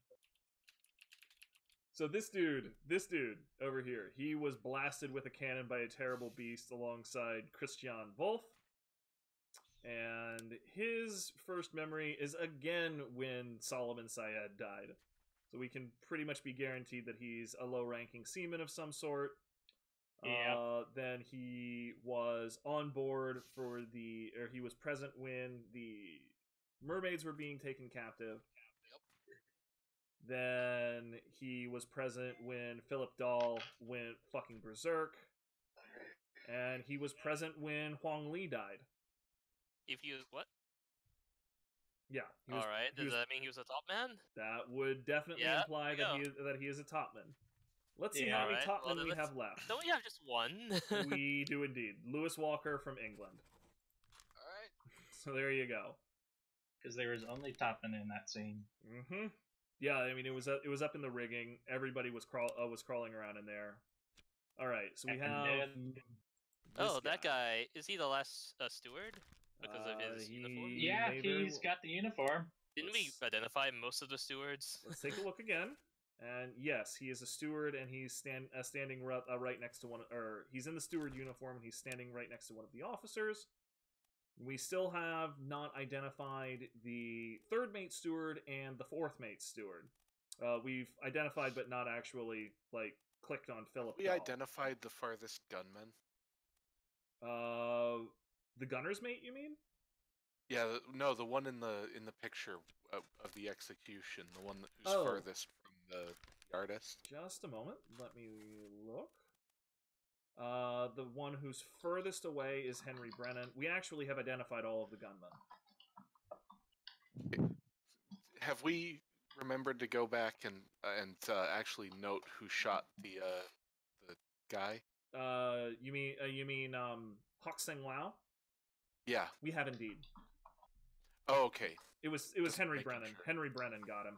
So this dude, this dude over here, he was blasted with a cannon by a terrible beast alongside Christian Wolf. And his first memory is again when Solomon Syed died. So we can pretty much be guaranteed that he's a low ranking seaman of some sort. Yeah. Uh, then he was on board for the, or he was present when the mermaids were being taken captive. Then he was present when Philip Dahl went fucking berserk. And he was present when Huang Li died. If he was what? Yeah. He was, All right. Does was- that mean he was a top man? that would definitely Yeah, imply that he that he is a topman. Let's see Yeah. how many Alright, well, topmen we have left. Don't we have just one? <laughs> we <laughs> do indeed. Lewis Walker from England. Alright. So there you go. Because there was only Toppin in that scene. Mm-hmm. Yeah, I mean it was uh, it was up in the rigging. Everybody was crawl uh, was crawling around in there. All right, so we And have. then- oh, this that guy. Is he the last uh, steward? Because of Uh, his he- uniform? Yeah, may very he's got the uniform. Didn't we let's- identify most of the stewards? Let's take a look again. <laughs> And yes, he is a steward, and he's stand uh, standing ri- uh, right next to one, or he's in the steward uniform, and he's standing right next to one of the officers. We still have not identified the third mate steward and the fourth mate steward. Uh, we've identified, but not actually like clicked on Philip. We Dahl. identified the farthest gunman. Uh, the gunner's mate, you mean? Yeah, no, the one in the in the picture of, of the execution, the one who's Oh. farthest from the, the artist. Just a moment. Let me look. Uh, the one who's furthest away is Henry Brennan. We actually have identified all of the gunmen. Have we remembered to go back and and uh, actually note who shot the uh, the guy? Uh, you mean uh, you mean um Hok-Seng Lau? Yeah. We have indeed. Oh, okay. It was it was Just Henry Brennan. sure. Henry Brennan got him.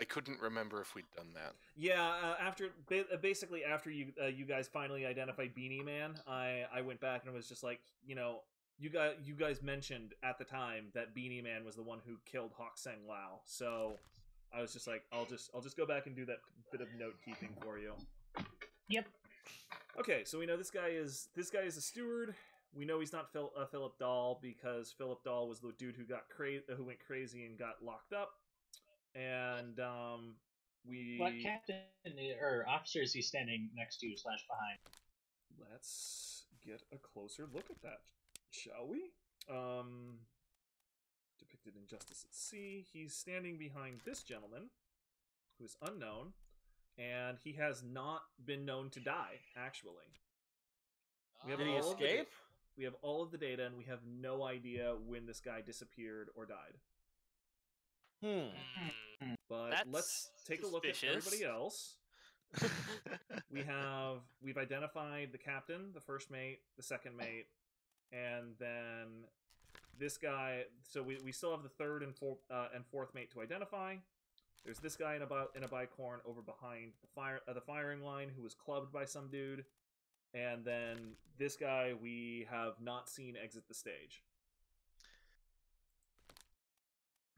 I couldn't remember if we'd done that. Yeah, uh, after uh, basically after you uh, you guys finally identified Beanie Man, I I went back and was just like, you know, you guys you guys mentioned at the time that Beanie Man was the one who killed Hok-Seng Lau. So I was just like, I'll just I'll just go back and do that bit of note keeping for you. Yep. Okay, so we know this guy is this guy is a steward. We know he's not Phil, uh, Philip Dahl because Philip Dahl was the dude who got cra- who went crazy and got locked up. And um, we What captain or officer is he standing next to slash behind? Let's get a closer look at that, shall we? Um, depicted in Justice at Sea, he's standing behind this gentleman, who is unknown, and he has not been known to die. Actually, we have Did he all of the da- escape? we have all of the data, and we have no idea when this guy disappeared or died. Hmm. But That's let's take a look at everybody else. <laughs> we have we've identified the captain, the first mate, the second mate, and then this guy. So we, we still have the third and fourth uh, and fourth mate to identify. There's this guy in a bi- in a bicorn over behind the fire uh, the firing line who was clubbed by some dude, and then this guy we have not seen exit the stage.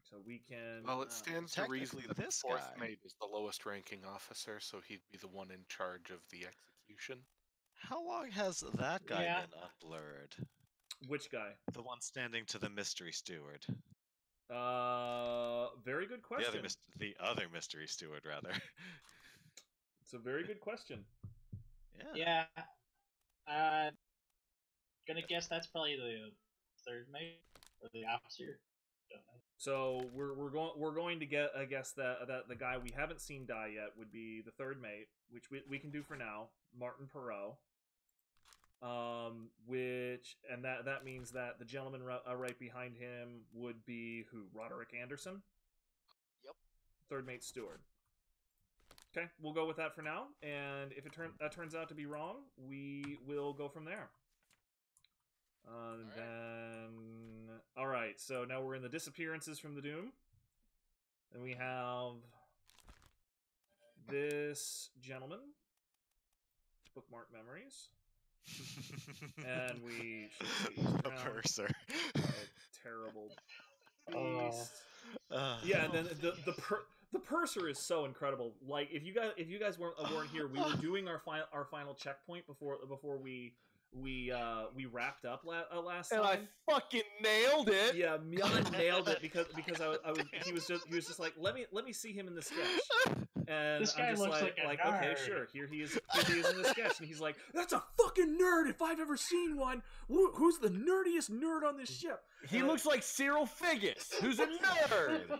So we can. Well, it uh, stands to reason that this fourth guy- mate is the lowest ranking officer, so he'd be the one in charge of the execution. How long has that guy Yeah. been unblurred? which guy? The one standing to the mystery steward. Uh, very good The question. other, mys- the other mystery steward, rather. It's a very good question. yeah. Yeah. Uh, gonna guess that's probably the third mate or the officer. Don't know. So we're we're going we're going to get I guess that that the guy we haven't seen die yet would be the third mate, which we we can do for now, Martin Perot. Um, which and that that means that the gentleman uh, right behind him would be who Roderick Anderson. Yep. Third mate Stewart. Okay, we'll go with that for now, and if it turn that turns out to be wrong, we will go from there. Uh, Then, all right. So now we're in the disappearances from the Doom, and we have this gentleman, bookmark memories, <laughs> and we the purser. a terrible <laughs> Oh. beast. Uh, Yeah, and then the the per, the purser is so incredible. Like if you guys if you guys weren't weren't here, we were <laughs> doing our final our final checkpoint before before we we uh we wrapped up la- uh, last And I fucking nailed it. yeah, Mion nailed it <laughs> because because I, was- I was he was just he was just like let me let me see him in the sketch. <laughs> And This guy I'm just looks like like a okay nerd. sure here he is here he is in the sketch. And he's like that's a fucking nerd if I've ever seen one. Who, who's the nerdiest nerd on this ship He looks like Cyril Figgis, who's a nerd.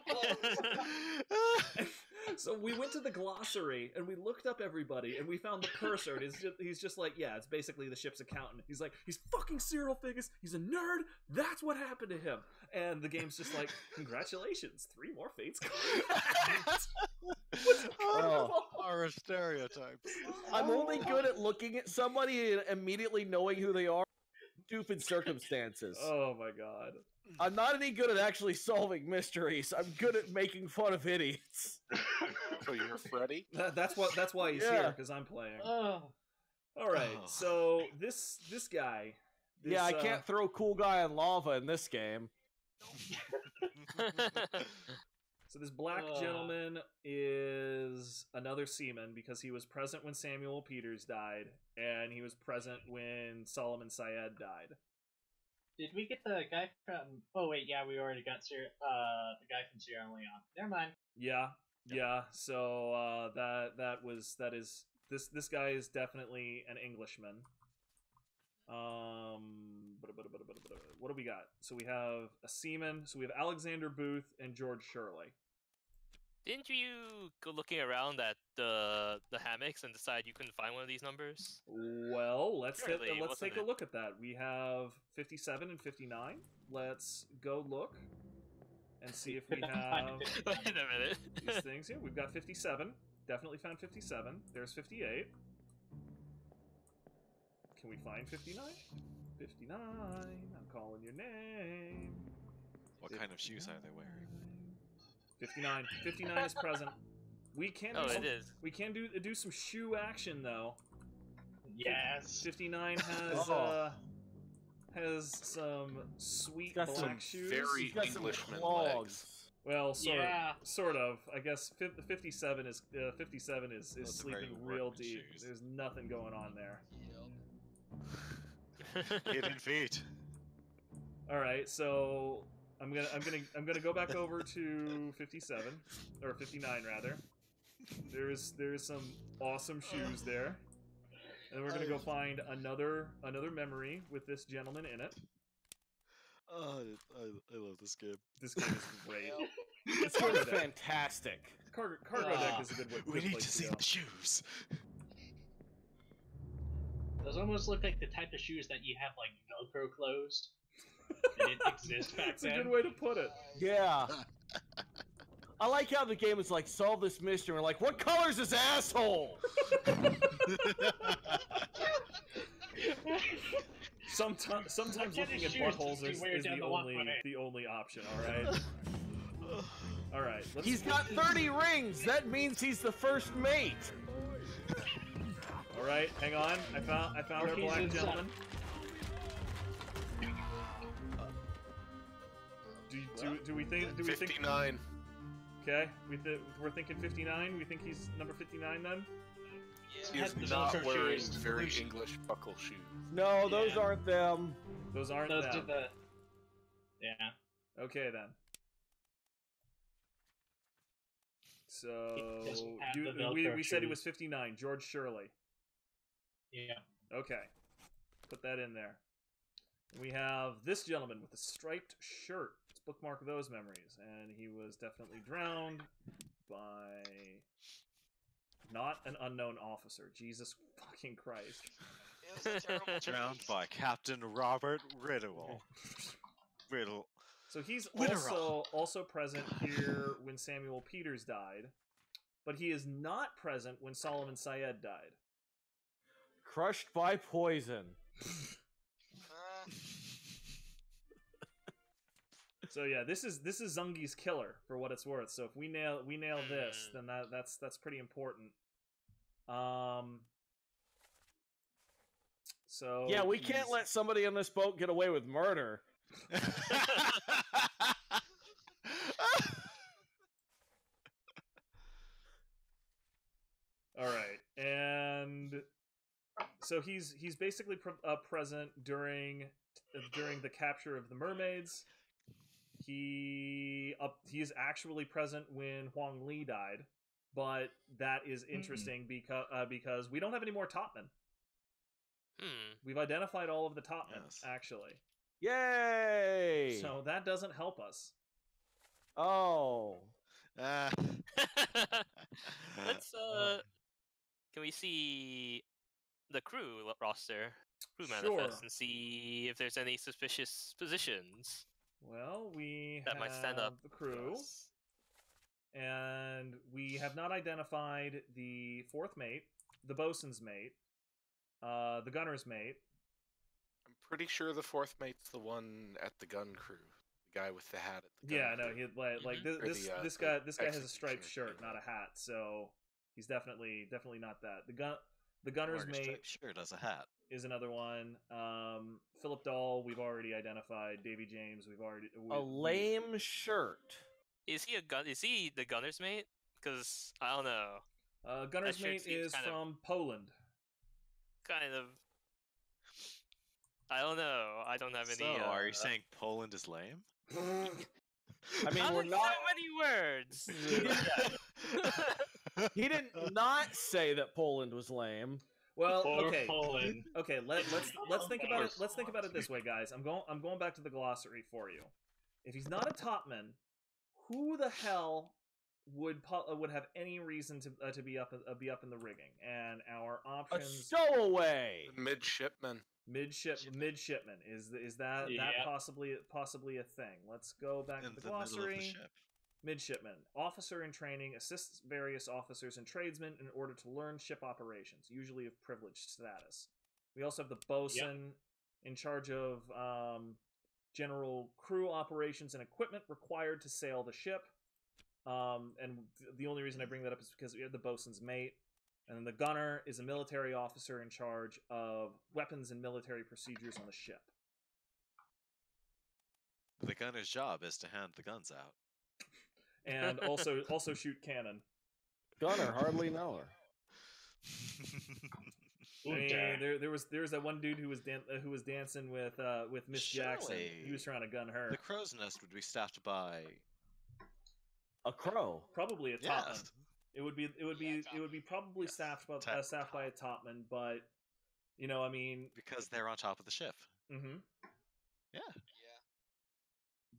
<laughs> so we went to the glossary and we looked up everybody and we found the purser. And he's just, he's just like, yeah, it's basically the ship's accountant. He's like, he's fucking Cyril Figgis. He's a nerd. That's what happened to him. And the game's just like, <laughs> congratulations, three more fates. <laughs> Oh. Horror stereotypes. I'm only good at looking at somebody and immediately knowing who they are. Stupid circumstances. <laughs> oh my god. I'm not any good at actually solving mysteries. I'm good at making fun of idiots. So you're <laughs> Freddy? That, that's what. That's why he's here because I'm playing. Oh. All right. Oh. So this this guy. This, yeah, I uh, can't throw cool guy in lava in this game. <laughs> So this black Ugh. gentleman is another seaman because he was present when Samuel Peters died, and he was present when Solomon Syed died. Did we get the guy from? Oh wait, yeah, we already got Sierra, uh the guy from Sierra Leone. Never mind. Yeah, yeah. So uh, that that was that is this this guy is definitely an Englishman. Um, what do we got? So we have a seaman. So we have Alexander Booth and George Shirley. Didn't you go looking around at the the hammocks and decide you couldn't find one of these numbers? Well, let's hit, Surely, let's wasn't take a look at that. We have 57 and 59. Let's go look and see if we <laughs> have. <laughs> Wait a minute. these things. here. we've got 57. Definitely found 57. There's 58. Can we find 59? 59. I'm calling your name. What kind of shoes are they wearing? 59. 59 is present. We can do oh, some, it is. we can do do some shoe action though. Yes. 59 has Oh. uh has some sweet Got black some shoes. very He's got Englishman clogs. legs. well, sort Yeah. of, sort of. I guess 57 is uh, 57 is is Those sleeping real deep. shoes. There's nothing going on there. Hidden feet. <laughs> All right, so I'm gonna I'm gonna I'm gonna go back over to 57 or 59 rather. There's there's some awesome shoes there, and we're gonna go find another another memory with this gentleman in it. Oh, I, I love this game. This game is great. This game is fantastic. Cargo, cargo Ah, deck is a good, way- We good need to see go. the shoes. Those almost look like the type of shoes that you have like Velcro closed. They didn't exist back That's a good way to put it. Yeah. I like how the game is like solve this mystery. We're like, what color's his asshole? Sometimes, sometimes What kind looking at buttholes does he is, is the the only the only option. All right, all right. Let's, He's got 30 rings. That means he's the first mate. All right, hang on. I found I found our black inside. gentleman. Do, do, do we think do we think 59. okay? We th- we're thinking 59. We think he's number 59 then. He Has is the not Velcro wearing shoes. very English buckle shoes. No, those Yeah. aren't them. Those aren't Those them. are the. Yeah. Okay then. So doesn't have the we Velcro we said he shoes. was 59. George Shirley. Yeah. Okay. Put that in there. We have this gentleman with a striped shirt. Let's bookmark those memories. And he was definitely drowned by not an unknown officer. Jesus fucking Christ. It was terrible <laughs> Drowned by Captain Robert Riddle. <laughs> Riddle. So he's Winner also also present here when Samuel Peters died. but he is not present when Solomon Syed died. Crushed by poison. <laughs> So yeah, this is this is Zungi's killer for what it's worth. So if we nail we nail this, Mm. then that that's that's pretty important. Um. So yeah, we can't let somebody on this boat get away with murder. <laughs> All right, and so he's he's basically pre- uh, present during uh, during the capture of the mermaids. He up he is actually present when Huang Li died, but that is interesting because uh, because we don't have any more topmen. Hmm. We've identified all of the topmen Yes. actually, Yay! so that doesn't help us. oh, Ah. <laughs> Let's <laughs> uh, can we see the crew roster, crew Sure. manifest, and see if there's any suspicious positions Well, we that might stand up? have the crew. us? and we have not identified the fourth mate, the bosun's mate, uh, the gunner's mate. I'm pretty sure the fourth mate's the one at the gun crew, the guy with the hat at the gun Yeah, no, crew. he like, like Mhm. this this, the, uh, this guy this guy has a striped shirt, not a hat, so he's definitely definitely not that. The gun the gunner's mate striped shirt as a hat. Is another one. Um, Philip Dahl, we've already identified. Davy James, we've already we, a we- lame shirt. Is he a gun? Is he the gunner's mate? Because I don't know. Uh, gunner's mate is kind of- from Poland. Kind of. I don't know. I don't have any. So, are you uh, saying Poland is lame? <laughs> I mean, How we're not. so many words. <laughs> He didn't <laughs> not say that Poland was lame. Well, Poor okay. Poland. Okay, let, let's let's think about it. Let's think about it this way, guys. I'm going I'm going back to the glossary for you. If he's not a topman, who the hell would uh, would have any reason to uh, to be up uh, be up in the rigging? And our options: A stowaway. Midshipman. midship midshipman is is that that possibly possibly a thing? Let's go back In to the the middle of the glossary. Ship. Midshipman, officer in training, assists various officers and tradesmen in order to learn ship operations, usually of privileged status. We also have the bosun in charge of um, general crew operations and equipment required to sail the ship. Um, and the only reason I bring that up is because we have the bosun's mate. And then the gunner is a military officer in charge of weapons and military procedures on the ship. The gunner's job is to hand the guns out. And also also shoot cannon. Gunner, hardly know her. I mean, there, there was there was that one dude who was dan- uh, who was dancing with uh, with Miss Jackson. He was trying to gun her. The crow's nest would be staffed by. A crow. Probably a Yes. topman. It would be it would Yeah, be it would be probably Yes. staffed by uh, Top- staffed by a topman, but you know, I mean, Because they're on top of the ship. Mm-hmm. Yeah.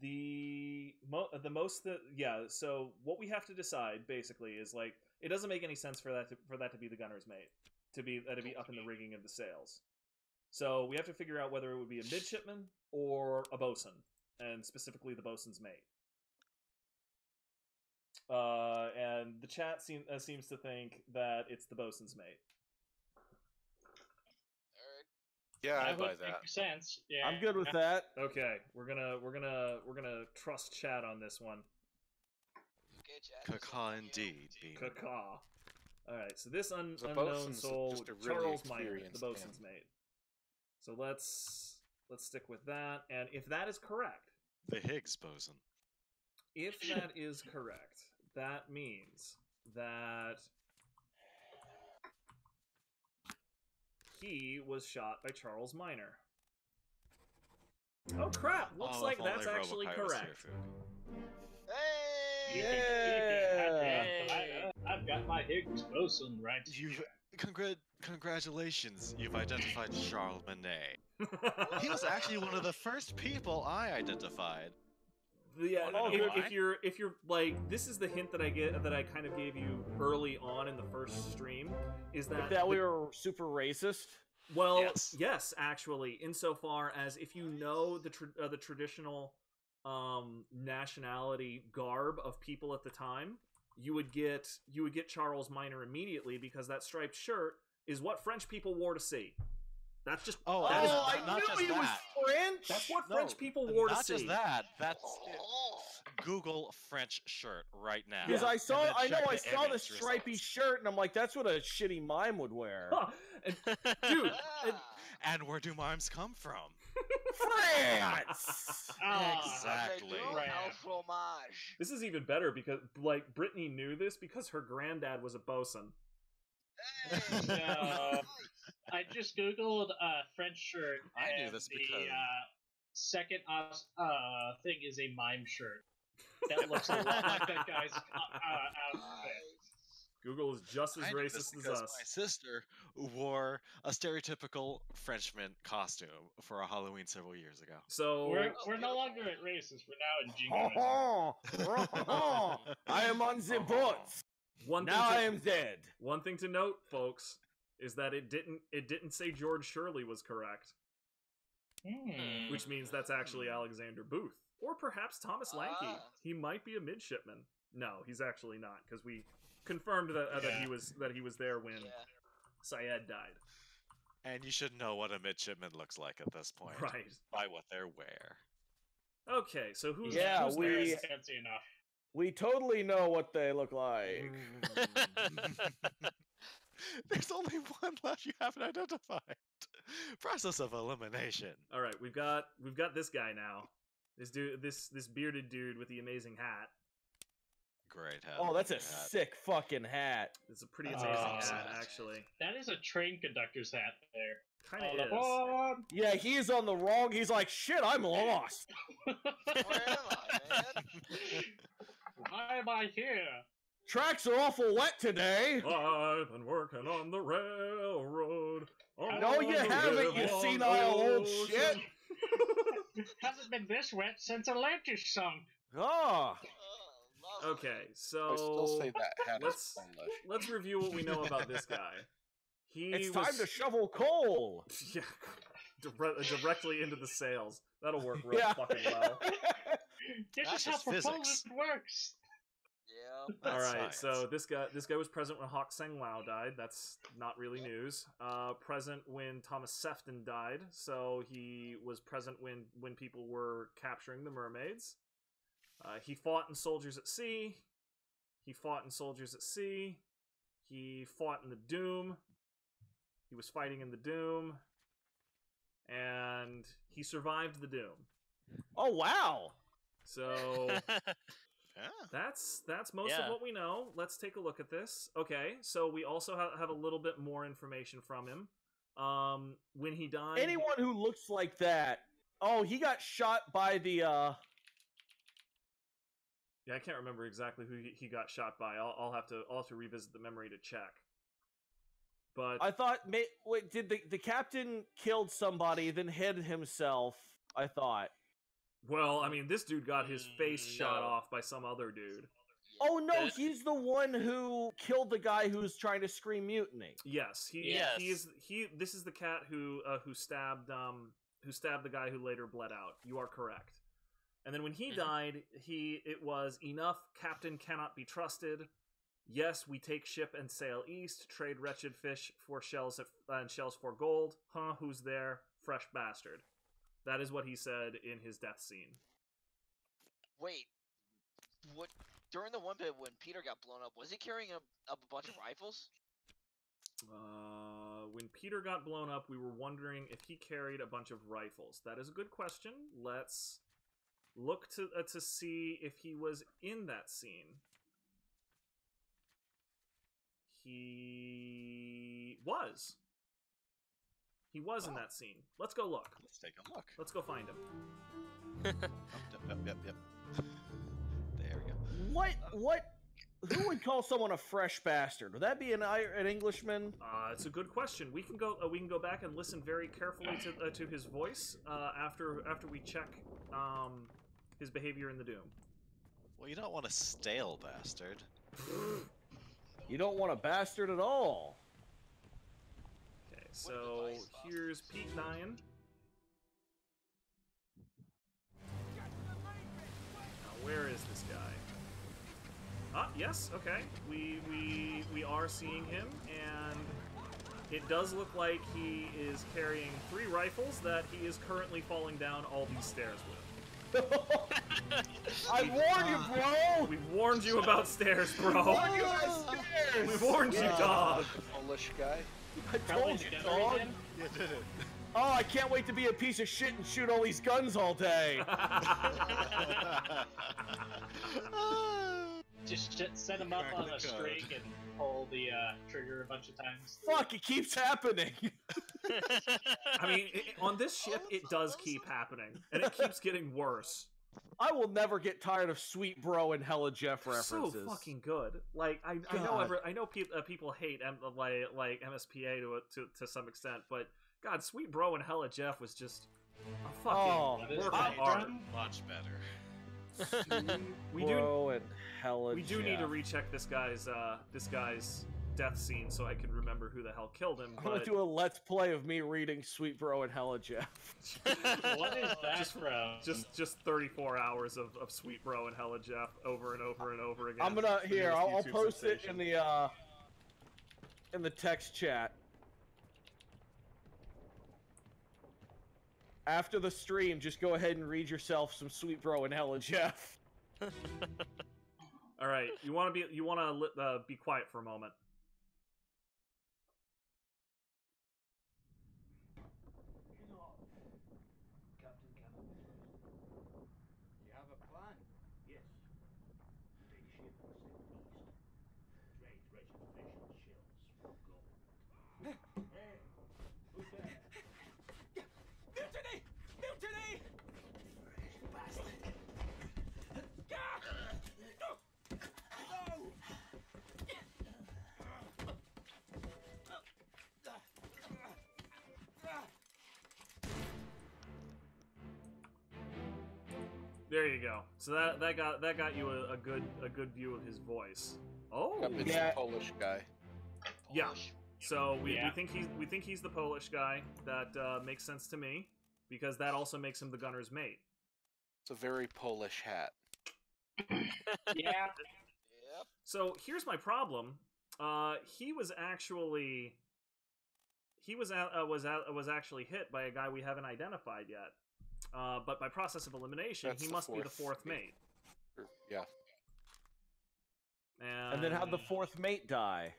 The mo- the most that yeah. So what we have to decide basically is like it doesn't make any sense for that to, for that to be the gunner's mate to be that to be up in the rigging of the sails. So we have to figure out whether it would be a midshipman or a bosun, and specifically the bosun's mate. Uh, and the chat seem, uh, seems to think that it's the bosun's mate. Alright. Yeah, I that buy that. make sense. Yeah. I'm good with that. Okay, we're gonna we're gonna we're gonna trust chat on this one. Okay, chat. this Caca indeed. Bean. Caca. All right, so this un- The unknown soul, just a really Charles Minor, the experienced bosun's mate. So let's let's stick with that, and if that is correct, The Higgs boson. if that is correct, that means that he was shot by Charles Minor. Oh crap! Looks Oh, like that's actually Robopie was correct. Hey! Yeah. I, uh, I've got my Higgs boson right You, here. congrat, congratulations! You've identified Charles Manet. <laughs> He was actually one of the first people I identified. Yeah, Oh, if, if you're if you're like this is the hint that I get that I kind of gave you early on in the first stream is that If that we were super racist. well Yes. yes actually insofar as if you know the tra- uh, the traditional um nationality garb of people at the time you would get you would get Charles Minor immediately because that striped shirt is what French people wore to sea. That's just Oh, that is- oh, I not knew just he was. French. that's what No, French people wore to Not sea. just that. That's Oh. Google French shirt right now. Because I saw, I know, I saw the image stripy results. shirt, and I'm like, that's what a shitty mime would wear. Huh. <laughs> And, dude, and-. <laughs> And where do mimes come from? <laughs> France. Ah, Exactly. Okay, Right. Al fromage. this is even better because like Brittany knew this because her granddad was a bosun. Hey. <laughs> No. I just googled uh, French shirt. I knew and this the because- uh, second uh, thing is a mime shirt. That looks a lot like that guy's uh, uh, outfit. <laughs> Google is just as I racist as us. my sister wore a stereotypical Frenchman costume for a Halloween several years ago. So We're, we're no longer at racist. We're now in jingoism. oh. <laughs> I am on the boat. One thing Now to, I am dead. one thing to note, folks, is that it didn't it didn't say George Shirley was correct, Hmm. which means that's actually Alexander Booth or perhaps Thomas Lanky. Ah. He might be a midshipman. No, he's actually not because we confirmed that, uh, that he was that he was there when Yeah. Syed died. And you should know what a midshipman looks like at this point. Right. By what they're wear. Okay, so who's Yeah, who's we- next? fancy enough. We totally know what they look like. Mm. <laughs> There's only one left you haven't identified. Process of elimination. All right, we've got we've got this guy now. This dude, this this bearded dude with the amazing hat. Great hat. Oh, that's a hat. sick fucking hat. It's a pretty amazing Oh. hat, actually. That is a train conductor's hat there. Kind All of oh, is. aboard! Yeah, he's on the wrong. He's like, shit, I'm lost. <laughs> Where am I, man? <laughs> Why am I here? Tracks are awful wet today. I've been working on the railroad. on No, you haven't, you river senile old ocean. shit. <laughs> Hasn't been this wet since Atlantis sunk. Oh, Oh. Okay, so I still say that let's- let's review what we know about this <laughs> guy. He it's was time to shovel coal. <laughs> yeah, dire- directly into the sails. That'll work real Yeah. fucking well. This <laughs> That's is how just physics. propulsion works. Yeah. All That's right, Alright, so this guy this guy was present when Hok-Seng Lau died. That's not really news. Uh, present when Thomas Sefton died, so he was present when when people were capturing the mermaids. Uh, he fought in Soldiers at Sea. He fought in Soldiers at Sea. He fought in the Doom. He was fighting in the Doom, and he survived the Doom. Oh wow. So <laughs> Yeah. That's that's most Yeah. of what we know. Let's take a look at this. Okay, so we also ha- have a little bit more information from him. Um, when he died, Anyone who looks like that. Oh, he got shot by the uh yeah, I can't remember exactly who he, he got shot by. I'll, I'll have to I'll have to revisit the memory to check. But I thought may, wait, did the the captain killed somebody then hid himself, I thought. Well, I mean, this dude got his face Mm, shot off by some other dude. Oh no, he's the one who killed the guy who's trying to scream mutiny. Yes, he Yes. he is he. This is the cat who uh, who stabbed um who stabbed the guy who later bled out. You are correct. And then when he Mhm. died, he it was enough. Captain cannot be trusted. Yes, we take ship and sail east. Trade wretched fish for shells at, uh, and shells for gold. Huh? Who's there? Fresh bastard. That is what he said in his death scene. Wait. What? During the one bit when Peter got blown up, was he carrying a, a bunch of rifles? Uh, when Peter got blown up, we were wondering if he carried a bunch of rifles. That is a good question. Let's look to uh, to see if he was in that scene. He was. He was in Oh. that scene. Let's go look. Let's take a look. Let's go find him. <laughs> Yep, yep, yep, yep. There we go. What what who would call someone a fresh bastard? Would that be an an Englishman? Uh, it's a good question. We can go. Uh, we can go back and listen very carefully to uh, to his voice uh, after after we check um, his behavior in the Doom. Well, you don't want a stale bastard. You don't want a bastard at all. Okay, so here's Pete dying. Now, where is this guy? Ah, yes, okay. We we we are seeing him, and it does look like he is carrying three rifles that he is currently falling down all these stairs with. <laughs> I warned you, <laughs> bro. We warned you about stairs, bro. We <laughs> warned you about stairs. We warned you, dog. Polish guy. I told you, dog. Oh, I can't wait to be a piece of shit and shoot all these guns all day. <laughs> <laughs> Just set him up on a streak and pull the uh, trigger a bunch of times. Fuck, it keeps happening. <laughs> I mean, i on this ship, it does keep happening, and it keeps getting worse. I will never get tired of Sweet Bro and Hella Jeff references. So fucking good. Like I, I know God. ever, I know people uh, people hate M- like like MSPA to, to to some extent, but God, Sweet Bro and Hella Jeff was just a fucking Oh, What is work of art. Much better. <laughs> We do Bro and Hella we do need to recheck this guy's uh this guy's death scene so I can remember who the hell killed him. I'm gonna do a let's play of me reading Sweet Bro and Hella Jeff. <laughs> What is that <laughs> Just- from? just just 34 hours of, of Sweet Bro and Hella Jeff over and over and over again. I'm gonna here. I'll, I'll YouTube post it in the uh in the text chat. After the stream, just go ahead and read yourself some Sweet Bro and Hella Jeff. <laughs> All right, you want to be you want to uh, be quiet for a moment. Captain Cannon. You have a plan? Yes. Big ship will sail east. Trade treasure fish and shells for gold. hey, who's there? Mutiny! Mutiny! Bastard! No! There you go. So that that got that got you a, a good a good view of his voice. Oh, Yep, it's Yeah. the Polish guy. Yeah. Polish. So we, we think he's we think he's the Polish guy. That uh, makes sense to me because that also makes him the gunner's mate. It's a very Polish hat. <laughs> yeah. Yep. So here's my problem. Uh, he was actually he was a- uh, was a- was actually hit by a guy we haven't identified yet. Uh, but by process of elimination, That's he the must be the fourth fourth mate. mate. Yeah. And, And then how'd the fourth mate die?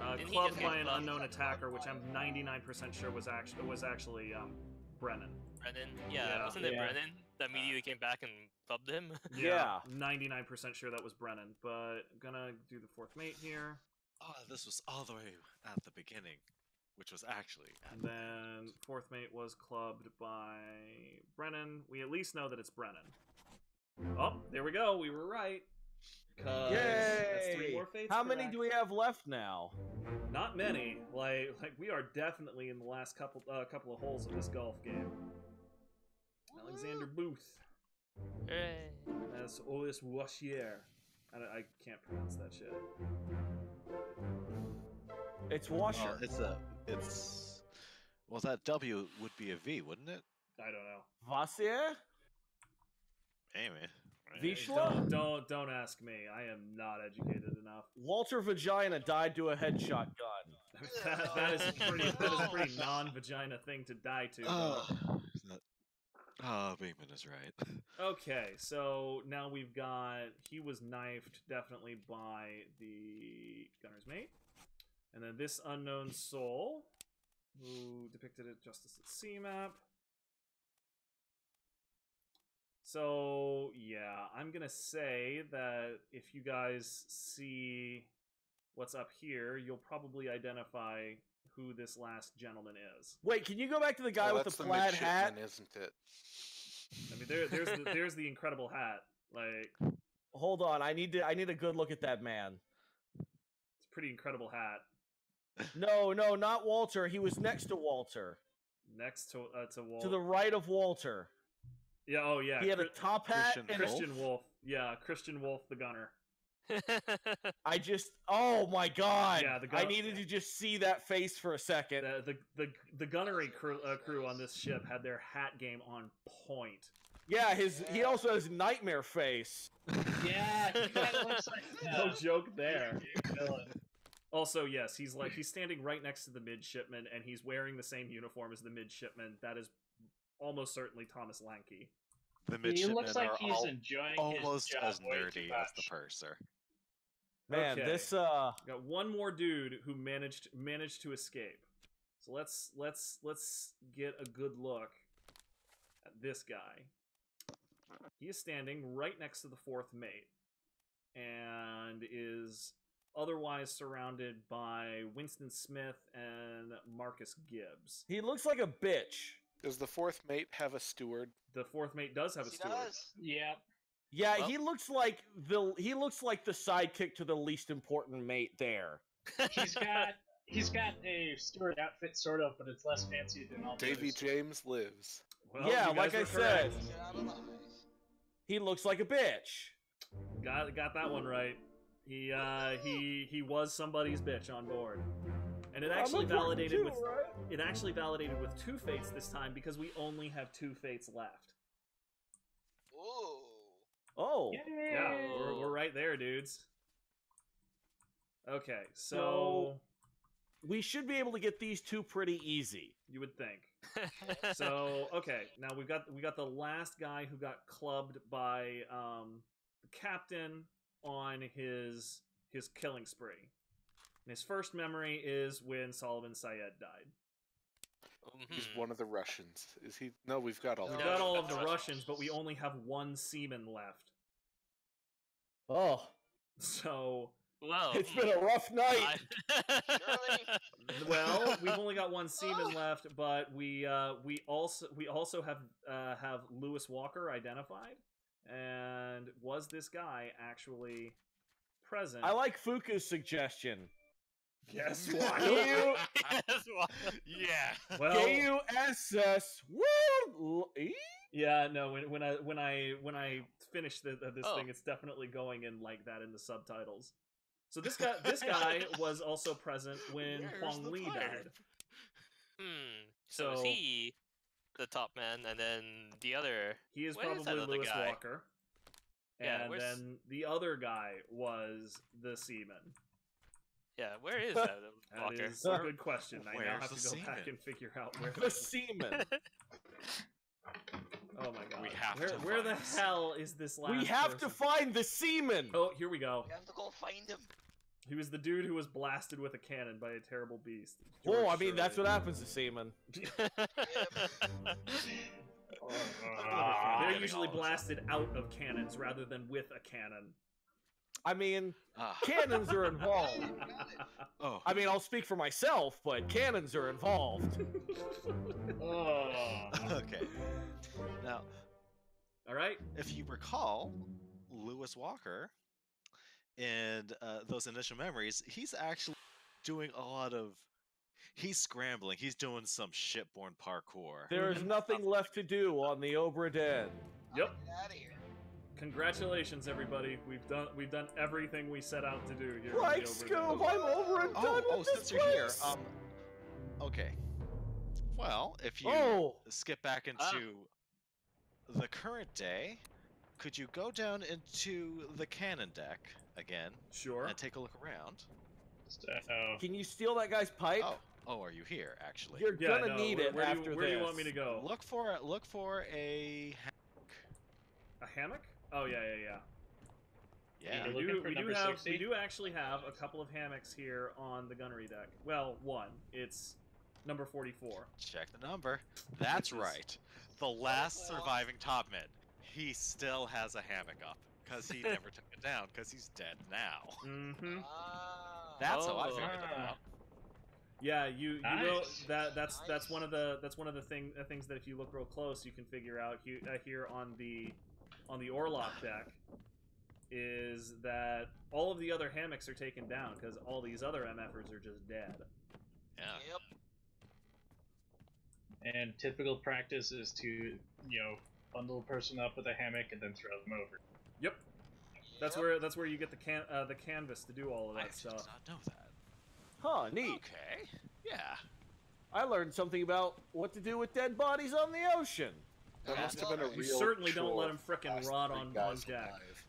uh, clubbed by an unknown attacker, which I'm 99% sure was actually was actually um, Brennan. Brennan. Yeah, Yeah. wasn't it Yeah. Brennan that immediately came back and clubbed him? <laughs> Yeah. 99% sure that was Brennan. But gonna do the fourth mate here. Oh, this was all the way at the beginning, which was actually And then fourth mate was clubbed by Brennan. We at least know that it's Brennan. Oh, there we go. We were right. Cause that's three Yay! more fates. How many correct. do we have left now? Not many. Like, like we are definitely in the last couple, uh, couple of holes of this golf game. Alexander Booth. Hooray. That's Olis Washier. I, don't- I can't pronounce that shit. It's Oh, Washer. it's a. It's. Well, that W would be a V, wouldn't it? I don't know. Vasier? Anyway. right? Vishla? Don't, don't don't ask me. I am not educated enough. Walter Vagina died to a headshot gun. <laughs> that, that is a pretty that is a pretty <laughs> non-vagina thing to die to. Oh, that, oh, Bingman is right. <laughs> Okay, so now we've got he was knifed definitely by the gunner's mate, and then this unknown soul, who depicted it justice at sea map. So yeah, I'm gonna say that if you guys see what's up here, you'll probably identify who this last gentleman is. Wait, can you go back to the guy Oh, with that's the plaid hat? midshipman, isn't it? I mean, there, there's the, there's the incredible hat. Like, Hold on, I need to I need a good look at that man. it's a pretty incredible hat. No, no, not Walter. He was next to Walter. Next to uh, to Wolf. To the right of Walter. yeah, oh yeah. He had a top hat Christian and Christian Wolf. Yeah, Christian Wolf, the gunner. <laughs> I just oh my god. Yeah, the I needed to just see that face for a second. The the the, the gunnery crew, uh, crew on this ship had their hat game on point. Yeah, his he also has nightmare face. Yeah, he kind of looks like <laughs> No joke there. Villain. Also, yes, he's like he's standing right next to the midshipman, and he's wearing the same uniform as the midshipman. That is almost certainly Thomas Lanky. The He midshipmen looks like are he's all enjoying almost his job as way nerdy as the purser. Man, Okay. this uh Got one more dude who managed managed to escape. So let's let's let's get a good look at this guy. He is standing right next to the fourth mate and is otherwise surrounded by Winston Smith and Marcus Gibbs. he looks like a bitch. Does the fourth mate have a steward? The fourth mate does have a He steward. does. Yeah, Yeah, Well- he looks like the he looks like the sidekick to the least important mate there. he's <laughs> got he's got a steward outfit sort of, but it's less fancy than all Davy. James lives. Well, Yeah, like I were said. correct. Shit out of lies. He looks like a bitch. Got got that one right. He uh he he was somebody's bitch on board. And it actually validated too, with right? it actually validated with two fates this time because we only have two fates left. Ooh. Oh. Yeah, we're, we're right there, dudes. Okay, so So- We should be able to get these two pretty easy. you would think. <laughs> So okay, now we've got we got the last guy who got clubbed by um, the captain on his his killing spree. And his first memory is when Solomon Syed died. He's Mhm. one of the Russians. Is he? No, we've got all. We've got all of the Russians. Russians, but we only have one seaman left. Oh, So, Well, it's hmm, been a rough night. <laughs> Well, we've only got one <laughs> seaman left, but we uh, we also we also have uh, have Lewis Walker identified, and was this guy actually present? I like Fuku's suggestion. Guess <laughs> K what? U <laughs> Yes, well, Yeah. well, K U S S World. Yeah, no. When, when I when I when I finish the, uh, this Oh. thing, it's definitely going in like that in the subtitles. So this guy this guy <laughs> was also present when Where's Huang the Li pipe? died. hmm. So, is So- he the top man, and then the other? He is Where is that probably other Lewis guy? Walker. Yeah, and where's- then the other guy was the seaman. Yeah, where is <laughs> that That Walker? is a good question. I now have to go back and figure out <laughs> where. The seaman. <laughs> Oh my god! We have where, to where the find the hell is this last? we have to find the seaman. Oh, here we go. We have to go find him. He was the dude who was blasted with a cannon by a terrible beast. Oh, George I mean that's what happens to seamen. Ah, <laughs> They're usually blasted out of cannons rather than with a cannon. I mean, Ah, cannons are involved. <laughs> oh, I mean, I'll speak for myself, but cannons are involved. Oh. <laughs> okay. Now, All right. if you recall, Lewis Walker and uh, those initial memories, he's actually doing a lot of. He's scrambling. He's doing some shipborne parkour. There is nothing left to do on the Obra Dead. Yep. Get out of here. Congratulations, everybody. We've done we've done everything we set out to do here. on Like Scoop, I'm over and done Oh, with oh, this since you're here, place. um, okay. Well, if you Oh, skip back into Ah. the current day, could you go down into the cannon deck again Sure. and take a look around? So, can you steal that guy's pipe? Oh, oh, are you here actually? You're Yeah, gonna no, need where, it where do after you, Where this. do you want me to go? Look for look for a hammock. A hammock? Oh yeah, yeah, yeah. yeah. We do, we do have 60? we do actually have a couple of hammocks here on the gunnery deck. Well, one. It's number forty-four. Check the number. That's <laughs> right. The last surviving top mid. He still has a hammock up because he never took it down because he's dead now. Mm-hmm. Ah. That's how I Oh. figured it Ah. out. Yeah, you you know Nice. that that's that's one of the that's one of the thing uh, things that if you look real close, you can figure out here, uh, here on the on the orlop deck is that all of the other hammocks are taken down because all these other MFers are just dead. Yeah. Yep. and typical practice is to, you know, bundle a person up with a hammock and then throw them over. Yep, that's Yep. where that's where you get the can uh, the canvas to do all of I that actually did stuff. not know that. Huh, neat. Okay. Yeah. I learned something about what to do with dead bodies on the ocean. That must have been a real. You certainly don't let them for frickin' rot on- guys on deck. alive.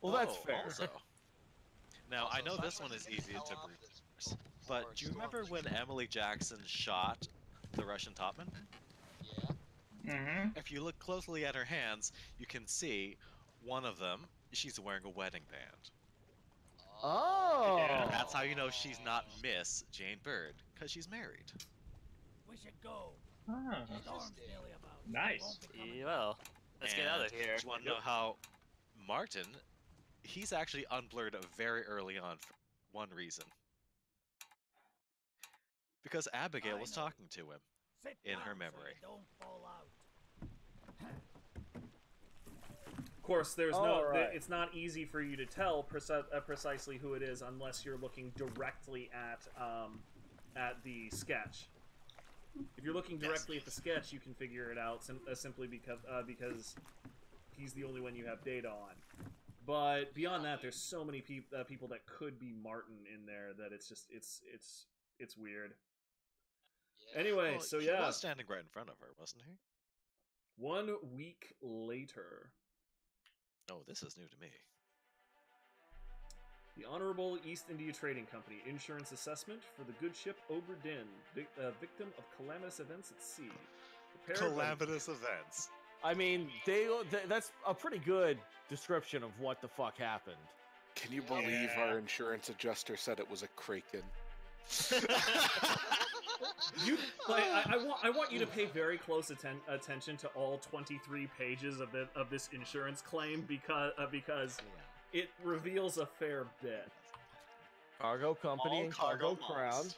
Well, that's Oh, fair. Also, now I know this one is easy to off breathe, this but do you remember is when Emily Jackson shot the Russian topman? Yeah. Mm-hmm. If you look closely at her hands, you can see one of them. She's wearing a wedding band. Oh. Yeah. That's how you know she's not Miss Jane Bird, because she's married. We should go. Ah, about. Nice. Won't Yeah, well, let's get out of here. Do you want to know how Martin? He's actually unblurred very early on for one reason. Because Abigail I was know. talking to him. Sit in her down so memory. don't fall out. Of course, there's no. th- Alright. It's not easy for you to tell preci- uh, precisely who it is unless you're looking directly at um, at the sketch. If you're looking Yes. directly at the sketch, you can figure it out sim- uh, simply because uh, because he's the only one you have data on. But beyond that, there's so many peop- uh, people that could be Martin in there that it's just it's it's it's weird. Yeah. Anyway, Well, so he yeah, was standing right in front of her, wasn't he? one week later. Oh, this is new to me. The Honorable East India Trading Company insurance assessment for the good ship Obra Dinn, vic- uh, victim of calamitous events at sea. Prepared by- Calamitous events. I mean, they, th that's a pretty good description of what the fuck happened. Can you believe Yeah. our insurance adjuster said it was a kraken? <laughs> You, like, I, I want, I want you to pay <laughs> very close atten- attention to all 23 pages of the, of this insurance claim because uh, because it reveals a fair bit. Cargo company All and cargo, cargo crown. lost.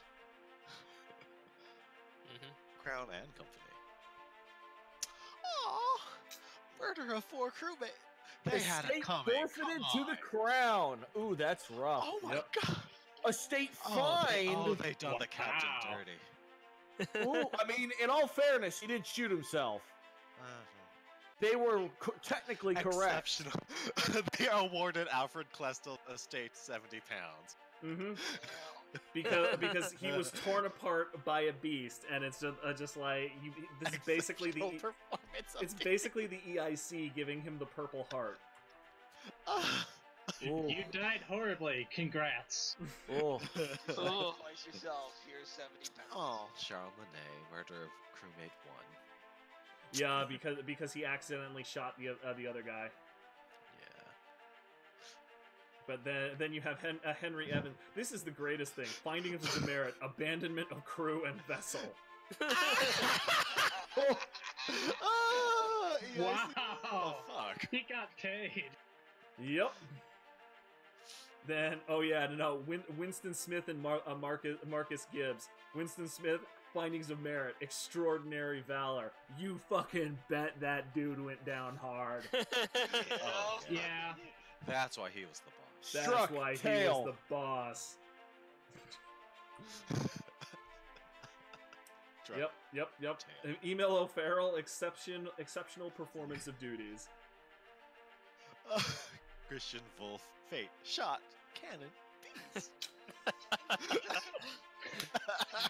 Mhm. Crown and company. Oh, murder of four crewmates. They had it Estate coming. forfeited Come to the crown. Ooh, that's rough. Oh my Yep. god. A state Oh, they, oh, they done the captain dirty. Ooh, I mean, in all fairness, he did shoot himself. They were co- technically correct. Exceptional. <laughs> they awarded Alfred Klestel estate 70 pounds. hmm <laughs> because because he was torn apart by a beast, and it's just uh, just like you. This is basically the. E- performance It's basically the EIC giving him the Purple Heart. <laughs> Ooh. You died horribly. Congrats. Oh, <laughs> Oh, Twice yourself. Here's 70 pounds. oh, Charles Monet, murder of crewmate one. Yeah, because because he accidentally shot the uh, the other guy. Yeah. But then then you have Hen- uh, Henry Evans. This is the greatest thing: finding of the demerit, <laughs> abandonment of crew and vessel. <laughs> Ah, EIC. Wow. Oh, fuck. He got paid. Yep. Then oh yeah no, no Win- Winston Smith and Mar- uh, Marcus Marcus Gibbs. Winston Smith findings of merit, extraordinary valor. You fucking bet that dude went down hard. <laughs> Oh, Yeah. That's why he was the boss. That's Struck why he was the boss. <laughs> Yep, yep, yep. Tail. Emil O'Farrell, exception, exceptional performance of duties. <laughs> Christian Wolf, fate, shot, cannon, beast. <laughs>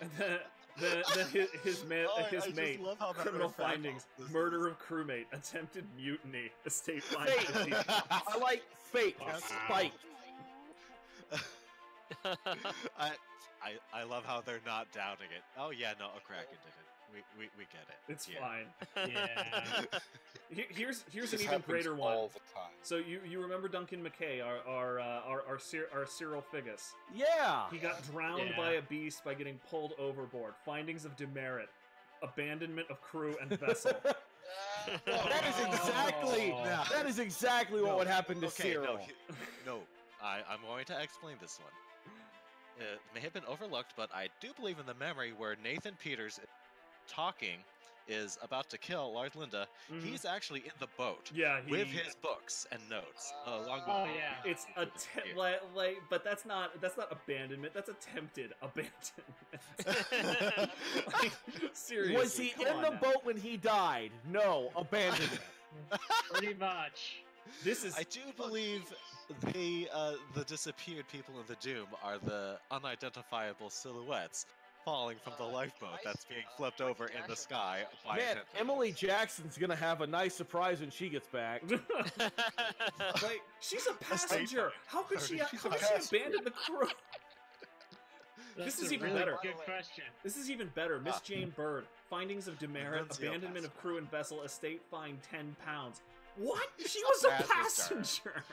And then, then, then his, his, man, Oh, I- his I mate, love how criminal findings, this is. murder of crewmate, attempted mutiny, estate fine Fate. I like fate. Wow. Spike. <laughs> <laughs> I, I I love how they're not doubting it. Oh yeah, no, a Kraken did it. We we, we get it. It's yeah. fine. <laughs> Yeah. Here- Here's here's an even greater one. all the time. So you you remember Duncan McKay, our our uh, our our, Cyr- our Cyril Figgis? Yeah. He got drowned Yeah. by a beast by getting pulled overboard. Findings of demerit, abandonment of crew and vessel. <laughs> that is exactly Oh. that is exactly what would happen to okay, Cyril. no, he- no. I I'm going to explain this one. It may have been overlooked, but I do believe in the memory where Nathan Peters talking is about to kill Lars Linde. Mhm. He's actually in the boat yeah, he, with his books and notes, uh, along with. Oh, yeah. It's a te- like, like, but that's not that's not abandonment. That's attempted <laughs> abandonment. like, <laughs> <laughs> seriously, Was he come in the now. boat when he died? No, abandonment. Pretty much. This is I do believe the uh, the disappeared people in the Doom are the unidentifiable silhouettes falling from the lifeboat that's being flipped over in the sky by Man. Emily Jackson's gonna have a nice surprise when she gets back. <laughs> like she's a passenger. How could she? She's How could she abandon the crew? <laughs> That's This is even really better. Good question. This is even better. Miss Ah. Jane Bird. Findings of demerit. Abandonment of crew and vessel. Estate fine ten pounds. What? She was a Passenger.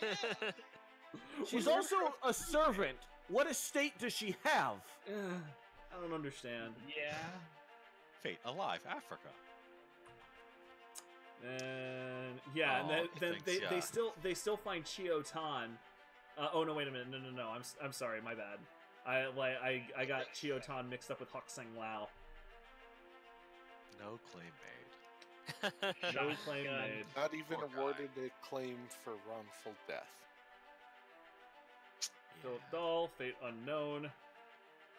passenger. <laughs> She's also a servant. What estate does she have? crew- Ugh, I don't understand. Yeah. Fate alive, Africa. And yeah, and Oh, then, then thinks, they, they still they still find Chio Tan. Uh, oh no, wait a minute. No, no, no. I'm s- I'm sorry. My bad. I like I I got <laughs> Chio Tan mixed up with Hok Seng Lao. No claim made. No <laughs> claim made. Not even Poor guy. awarded a claim for wrongful death. Philip Dahl, fate unknown.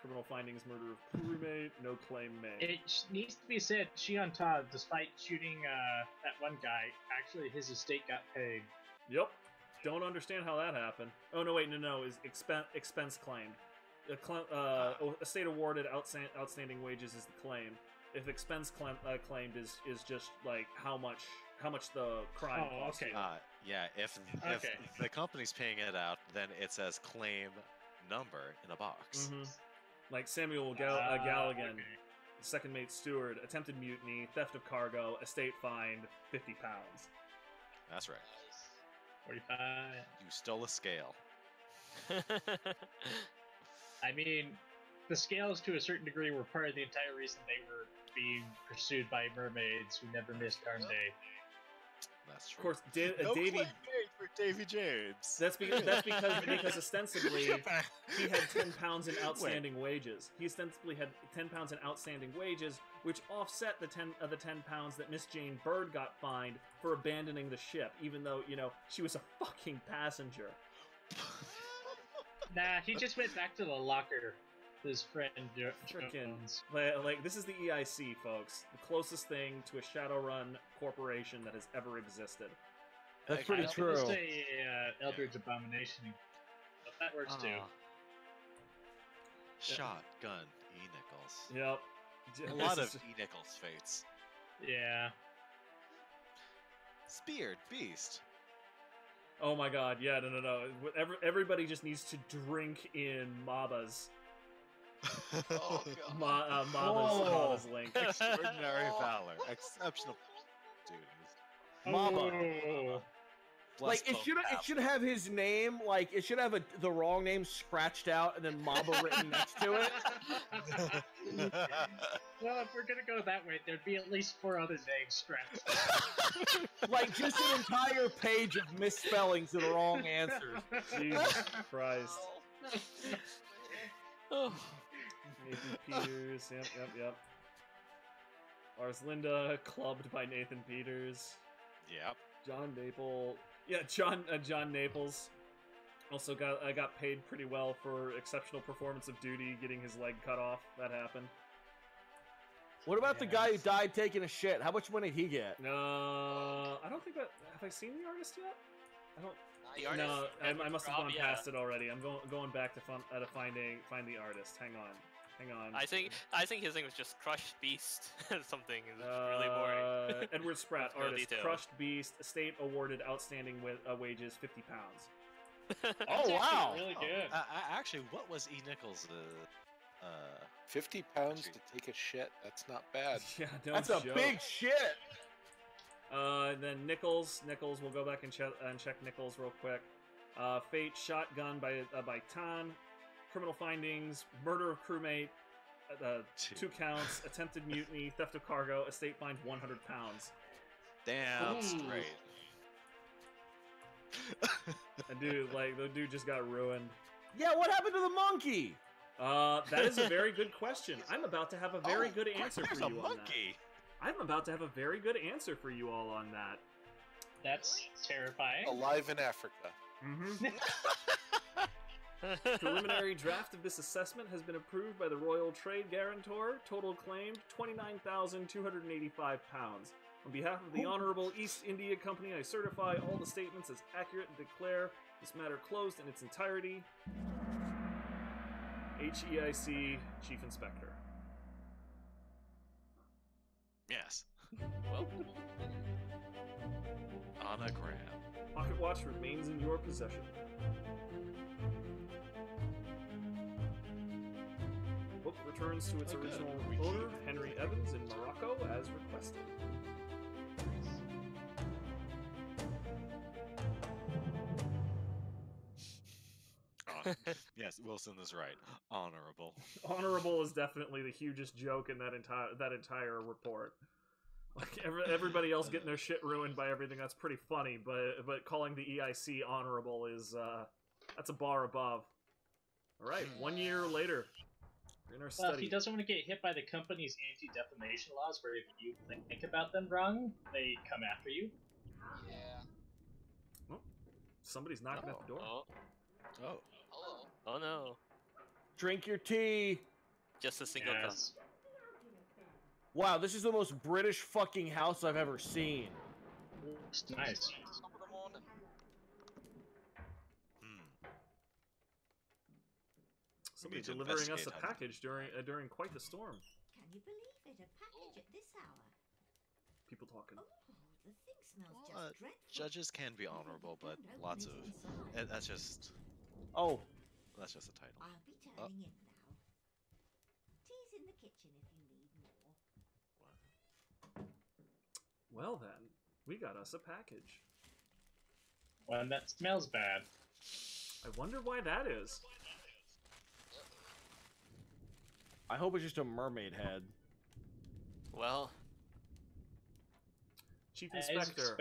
Criminal findings, murder of crewmate, no claim made. It needs to be said, Chio Tan, despite shooting uh, that one guy, actually his estate got paid. Yep. Don't understand how that happened. Oh no, wait, no, no, is expense expense claimed. A, cl- uh, oh, estate awarded outsta- outstanding wages is the claim. If expense claim- uh, claimed is is just like how much how much the crime Oh, cost. okay. you. Uh, yeah, if if the company's paying it out, then it says claim number in a box. Mhm. Like Samuel Gal- uh, Ah, Galligan, okay. second mate steward, attempted mutiny, theft of cargo, estate fined, fifty pounds. That's right. 45. You stole a scale. <laughs> I mean, the scales to a certain degree were part of the entire reason they were being pursued by mermaids who never missed Arm Day. That's true. Of course, da- uh, no Davy. claim for Davy James. That's because that's <laughs> because because ostensibly he had 10 pounds in <laughs> outstanding wages. He ostensibly had 10 pounds in outstanding wages, which offset the 10 of the 10 pounds that Miss Jane Bird got fined for abandoning the ship, even though, you know, she was a fucking passenger. <laughs> Nah, he just went back to the locker. With His friend Jo- Jones. like, like this is the EIC, folks, the closest thing to a Shadowrun corporation that has ever existed. That's pretty I true. gonna say uh, Eldritch Abomination, but that works too. Ah. Shotgun E Nichols. Yep. A lot of E Nichols fates. Yeah. Speared Beast. Oh my god, yeah, no, no, no. Every, everybody just needs to drink in Mabas. Oh, <laughs> God. Ma, uh, Mabas, Oh. Mabas Link. Extraordinary Oh. <laughs> valor. Exceptional duties. Mama. Oh. Like it should it should have his name like it should have a, the wrong name scratched out and then Mamba written next to it. <laughs> well, if we're gonna go that way, there'd be at least four other names scratched. Like just an entire page of misspellings and wrong answers. Jesus Christ. oh. Nathan Peters, yep, yep, yep. Lars Linde, clubbed by Nathan Peters. yep. John Naple, yeah, John uh, John Naples. Also got I got paid pretty well for exceptional performance of duty, getting his leg cut off. That happened. What about the guy who died taking a shit? How much money did he get? Uh, I don't think that have I seen the artist yet? I don't. The artist, no, I, I must have gone yeah. past it already. I'm going going back to fun, uh, to finding find the artist. Hang on, hang on. I think I think his name was just Crushed Beast <laughs> something. It was really boring. Uh, Edward <laughs> Spratt, With no artist, detail. crushed beast, estate awarded outstanding with uh, wages, fifty pounds. <laughs> Oh That's wow! Really good. uh, uh, actually, what was E Nichols? Uh, uh, 50 pounds Actually- to take a shit, that's not bad. Yeah, no That's a big shit. Uh, then Nichols, Nichols, we'll go back and check and check Nichols real quick. Uh, Fate, shotgun by uh, by Tan, criminal findings, murder of crewmate, uh, uh, Two. two counts, attempted mutiny, <laughs> theft of cargo, estate fined 100 pounds. damn Ooh. straight. And dude, <laughs> like the dude just got ruined. Yeah, what happened to the monkey? Uh, that is a <laughs> very good question. I'm about to have a very Oh, good answer There's for a you on that. monkey. I'm about to have a very good answer for you all on that. That's terrifying. Alive in Africa. Mm-hmm. Preliminary draft of this assessment has been approved by the Royal Trade Guarantor. Total claimed 29,285 pounds. On behalf of the Honorable East India Company, I certify all the statements as accurate and declare this matter closed in its entirety. HEIC Chief Inspector. Yes. Well, Anagram. Pocket watch remains in your possession. Book returns to its Oh, original owner, Henry Evans, in Morocco, as requested. <laughs> Yes, Wilson is right. Honorable. Honorable is definitely the hugest joke in that entire that entire report. Like every, everybody else getting their shit ruined by everything, that's pretty funny. But but calling the EIC honorable is uh, that's a bar above. All right, one year later, we're in our Well, if study. he doesn't want to get hit by the company's anti-defamation laws, where if you think about them wrong, they come after you. Yeah. Somebody's knocking at the door. oh, Oh. Hello. oh no. Drink your tea. Just a single cup. Wow, this is the most British fucking house I've ever seen. Looks nice. Top of the morning. Hmm. Somebody delivering us a package during uh, during quite the storm. Can you believe it? A package at this hour. People talking. Oh, the thing smells Well, uh, just dreadful. Judges can be honorable, but Don't lots of inside. eh, that's just Oh, that's just a title. I'll be Oh. in now. Tea's in the kitchen if you need more. Well then, we got us a package. One that smells bad. I wonder why that is. I hope it's just a mermaid head. Well, Chief Inspector.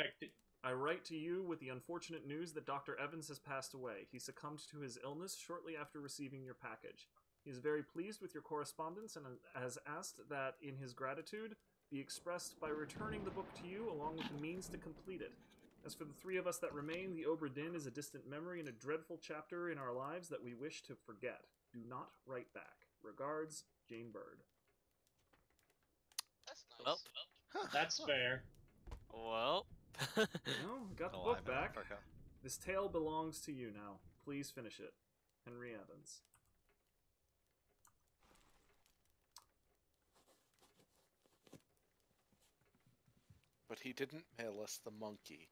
I write to you with the unfortunate news that Dr. Evans has passed away. He succumbed to his illness shortly after receiving your package. He is very pleased with your correspondence and has asked that, in his gratitude, be expressed by returning the book to you along with the means to complete it. As for the three of us that remain, the Obra Dinn is a distant memory and a dreadful chapter in our lives that we wish to forget. Do not write back. Regards, Jane Bird. That's nice. well, That's fair. well. Well, we got the Oh, book back. Africa. This tale belongs to you now. Please finish it. Henry Evans. But he didn't mail us the monkey.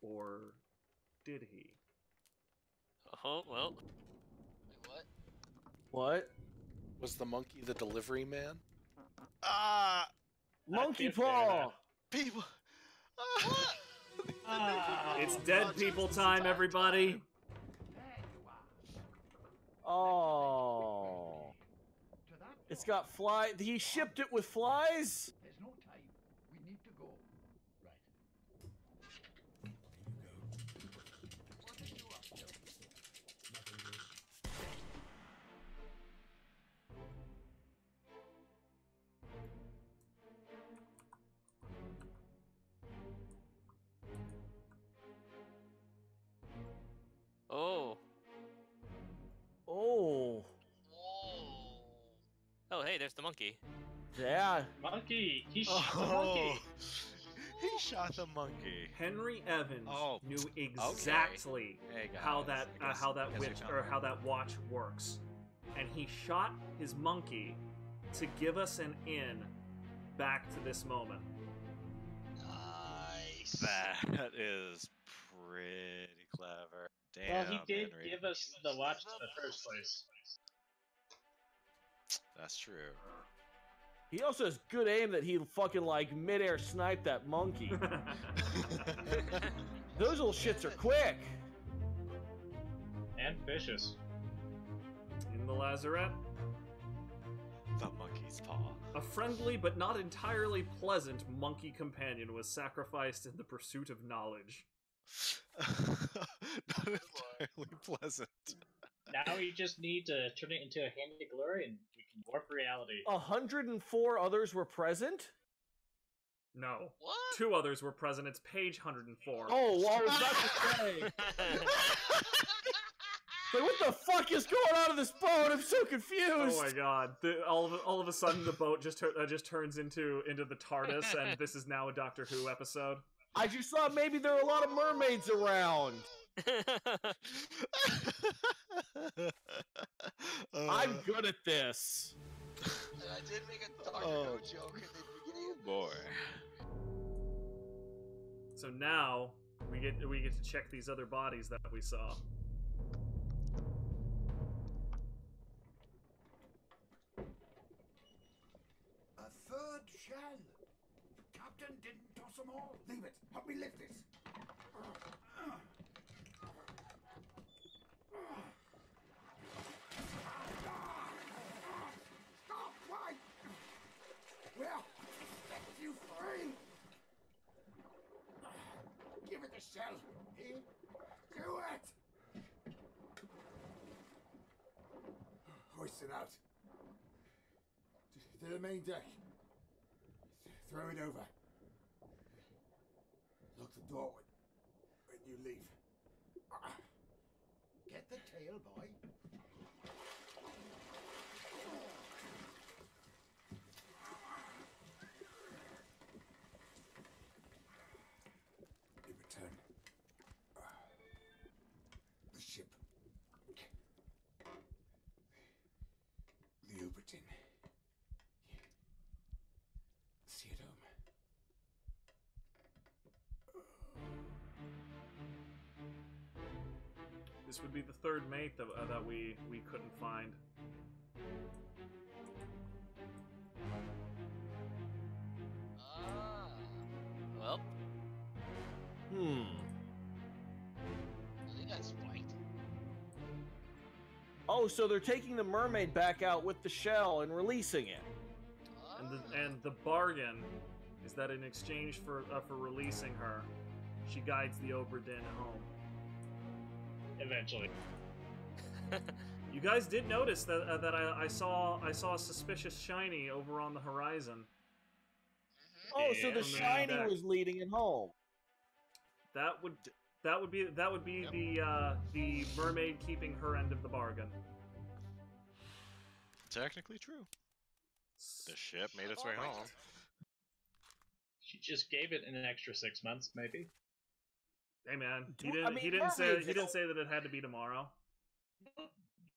Or did he? oh well. Wait, what? What? Was the monkey the delivery man? Ah, Monkey can't paw. people. <laughs> Ah, It's dead people time, everybody! Oh. It's got fly. He shipped it with flies. Oh. Whoa. Oh, hey, there's the monkey. Yeah. monkey. He shot the Oh, monkey. <laughs> he shot the monkey. Henry Evans Oh, knew exactly Hey how that I uh, guess- how that guess witch or how that watch works, and he shot his monkey to give us an in back to this moment. Nice. That is pretty clever. Damn, well, he did Henry. give us the watch in the first place. That's true. He also has good aim that he fucking like midair sniped that monkey. <laughs> <laughs> Those little shits are quick. And vicious. In the lazarette, The monkey's paw. a friendly but not entirely pleasant monkey companion was sacrificed in the pursuit of knowledge. <laughs> Not entirely pleasant. Now we just need to turn it into a handy glory and we can warp reality. 104 others were present? No. What? Two others were present. It's page 104. Oh, well, I was about to say. <laughs> Like, what the fuck is going on in this boat? I'm so confused. Oh my god! The, all of a- all of a sudden, the boat just uh, just turns into into the TARDIS, and this is now a Doctor Who episode. I just thought maybe there are a lot of mermaids around. <laughs> I'm Uh, good at this. I did make a Doctor Oh. Who joke at the beginning of boy. So now we get we get to check these other bodies that we saw. A third shell. Them all. Leave it. Help me lift this. Stop! Why? Well, set you free. Give it the shell. Here. Do it. Hoist it out. To the main deck. Throw it over. Door when, when you leave. Ah. Get the tail, boy. This would be the third mate that, uh, that we we couldn't find. Ah, Well, Hmm. they got spiked. Oh, so they're taking the mermaid back out with the shell and releasing it. And the and the bargain is that in exchange for uh, for releasing her, she guides the Obra Dinn home. Eventually. <laughs> You guys did notice that uh, that I, I saw I saw a suspicious shiny over on the horizon. Oh, so the shiny that- was leading it home. That would that would be that would be the uh, the mermaid keeping her end of the bargain. Technically true. The ship made its way home. She just gave it an extra six months, maybe. Hey man, he didn't mean, he didn't say he didn't say that it had to be tomorrow.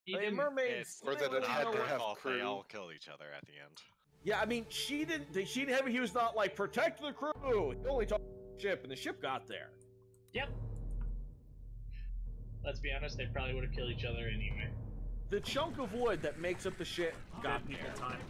He I didn't- mermaids. Or that it literally had to what- have fault they all killed each other at the end. Yeah, I mean, she didn't. She didn't have. He was not like protect the crew. He only talked the ship, and the ship got there. Yep. Let's be honest, they probably would have killed each other anyway. The chunk of wood that makes up the ship got Dead people there. time.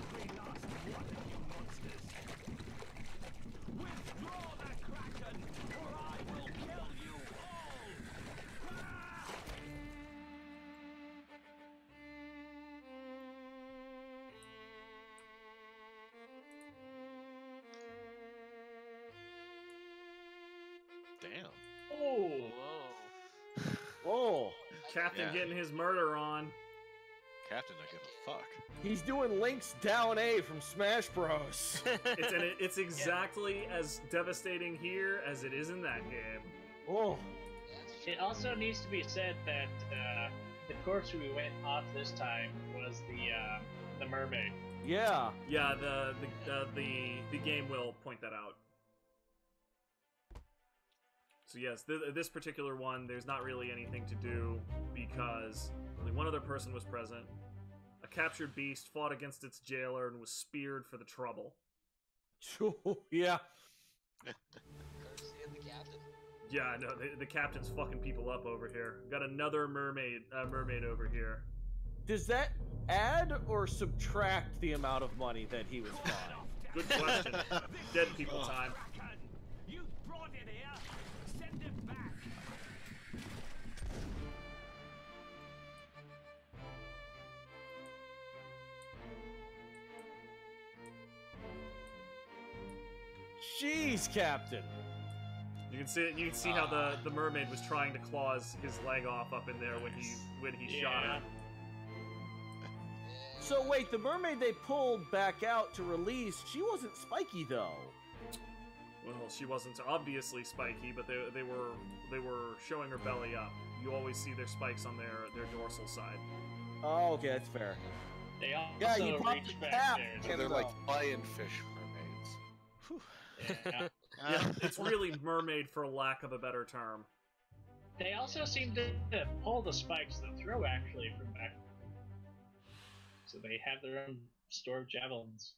Oh, Captain Yeah. getting his murder on. Captain don't give a fuck. he's doing Link's down A from Smash Bros. <laughs> It's and it's exactly as devastating here as it is in that game. oh, it also needs to be said that uh, the course we went off this time was the uh, the mermaid. yeah. Yeah, the the uh, the the game will point that out. So yes, th- this particular one, there's not really anything to do because only one other person was present. A captured beast fought against its jailer and was speared for the trouble. <laughs> yeah. Courtesy of the captain. Yeah, no, the, the captain's fucking people up over here. Got another mermaid, uh, mermaid over here. Does that add or subtract the amount of money that he was <laughs> buying? Good question. <laughs> Dead people time. Jeez, Captain. You can see you can see how the, the mermaid was trying to claws his leg off up in there when he when he shot her. So wait, the mermaid they pulled back out to release, she wasn't spiky though. Well, she wasn't obviously spiky, but they, they were they were showing her belly up. You always see their spikes on their their dorsal side. Oh, okay, that's fair. They also Yeah, you popped reach the back cap. there. So they're like lionfish mermaids. Yeah. <laughs> Yeah, <laughs> it's really mermaid for lack of a better term. They also seem to pull the spikes that throw actually from back. So they have their own store of javelins.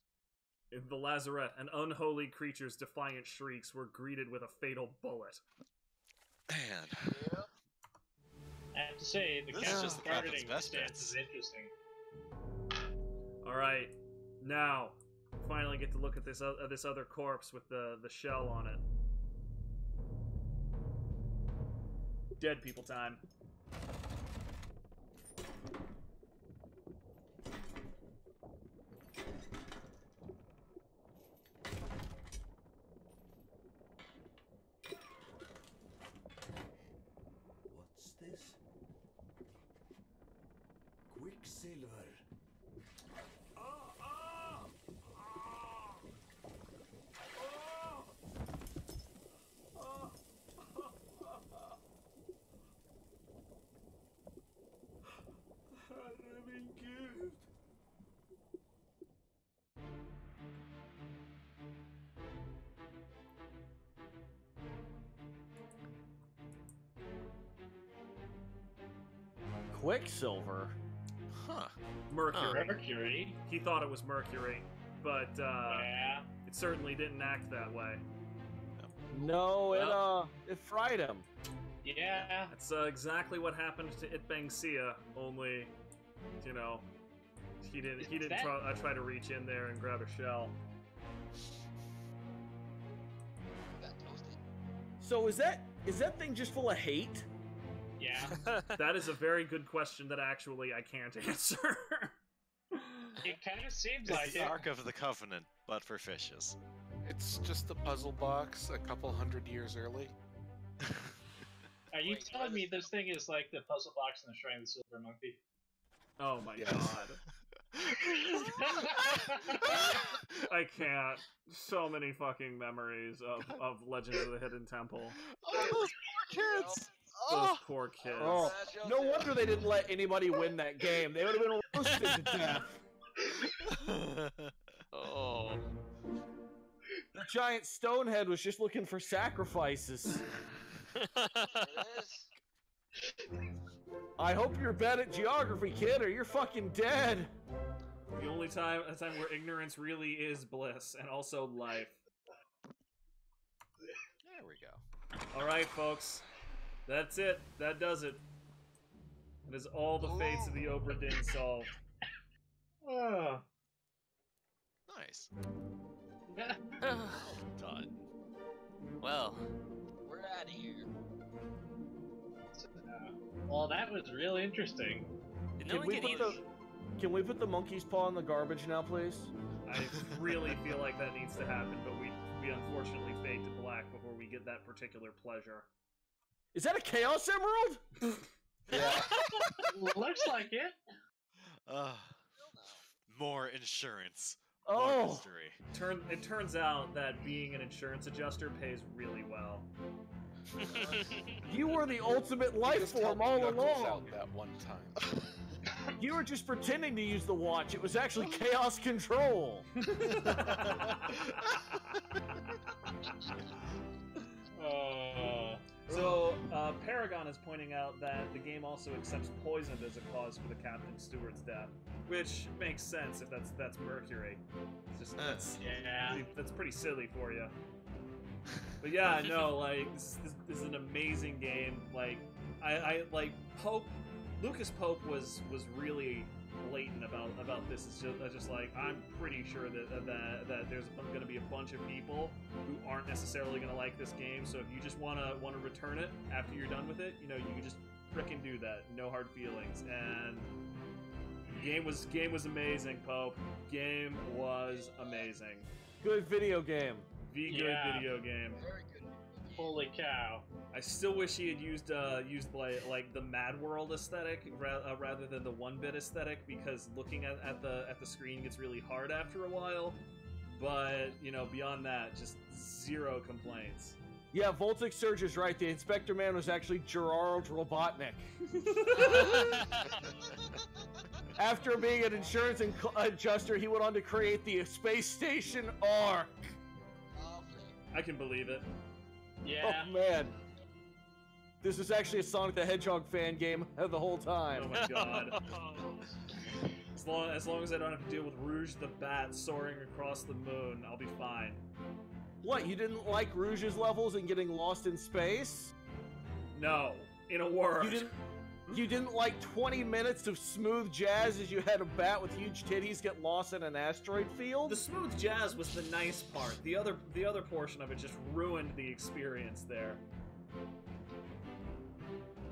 In the lazarette, an unholy creature's defiant shrieks were greeted with a fatal bullet. Man, I have to say, the This is captain's just the captain's gardening best stance is interesting. All right, now finally get to look at this uh, this other corpse with the the shell on it. Dead people time. Quicksilver. huh? Mercury. Mercury. He thought it was Mercury, but uh, Yeah. it certainly didn't act that way. No, it Well- uh, it fried him. Yeah. That's uh, exactly what happened to Itbang Sia. Only, you know, he didn't he didn't That- try, uh, try to reach in there and grab a shell. So is that is that thing just full of hate? Yeah. <laughs> That is a very good question that actually I can't <laughs> answer. It kind of seems It's like the it. Ark of the Covenant, but for fishes. It's just a puzzle box a couple hundred years early. Are you Wait, telling me this thing is like the puzzle box in the Shrine of the Silver Monkey? oh my Yes. god. <laughs> I can't. So many fucking memories of, of Legend of the Hidden Temple. Oh, those poor kids! Those Oh, poor kids. Oh, no wonder they didn't let anybody win that game. They would have been <laughs> roasted to death. <laughs> Oh. The giant stonehead was just looking for sacrifices. I hope you're bad at geography, kid, or you're fucking dead. The only time a time where ignorance really is bliss and also life. there we go. All right, folks. That's it. That does it. That is all the fates of the oh. Obra Dinn solved. oh. Nice. <laughs> well, Done. We're out of here. Well, that was really interesting. did no Can one we get put either? the Can we put the monkey's paw in the garbage now, please? I really <laughs> feel like that needs to happen, but we we unfortunately fade to black before we get that particular pleasure. Is that a chaos emerald? <laughs> Looks like it. Uh, more insurance. More Oh, mystery. Turn it turns out that being an insurance adjuster pays really well. you were the ultimate life form all along. out that one time. <laughs> You were just pretending to use the watch. It was actually chaos control. <laughs> Uh, So, uh, Paragon is pointing out that the game also accepts poison as a cause for the Captain Stewart's death, which makes sense if that's that's Mercury. It's just that's yeah. pretty, that's pretty silly for you. But yeah, no, <laughs> like this, this, this is an amazing game. Like I, I like Pope, Lucas Pope was was really blatant about about this. It's just, it's just like I'm pretty sure that uh, that, that there's going to be a bunch of people who aren't necessarily going to like this game. So if you just want to want to return it after you're done with it, you know, you can just frickin' do that. No hard feelings. And game was game was amazing, Pope. Game was amazing. Good video game. The good Yeah. video game. Very good. Holy cow. I still wish he had used uh, used like, like the Mad World aesthetic ra- uh, rather than the one bit aesthetic because looking at, at the at the screen gets really hard after a while. But you know, beyond that, just zero complaints. Yeah, Voltic Surge is right. The Inspector Man was actually Gerald Robotnik. <laughs> After being an insurance and adjuster, he went on to create the Space Station ARK. I can believe it. Yeah. Oh man, This is actually a Sonic the Hedgehog fan game the whole time. Oh my god. <laughs> As long, as long as I don't have to deal with Rouge the Bat soaring across the moon, I'll be fine. What, you didn't like Rouge's levels and getting lost in space? No, in a word. You didn't you didn't like 20 minutes of smooth jazz as you had a bat with huge titties get lost in an asteroid field? The smooth jazz was the nice part. The other the other portion of it just ruined the experience there.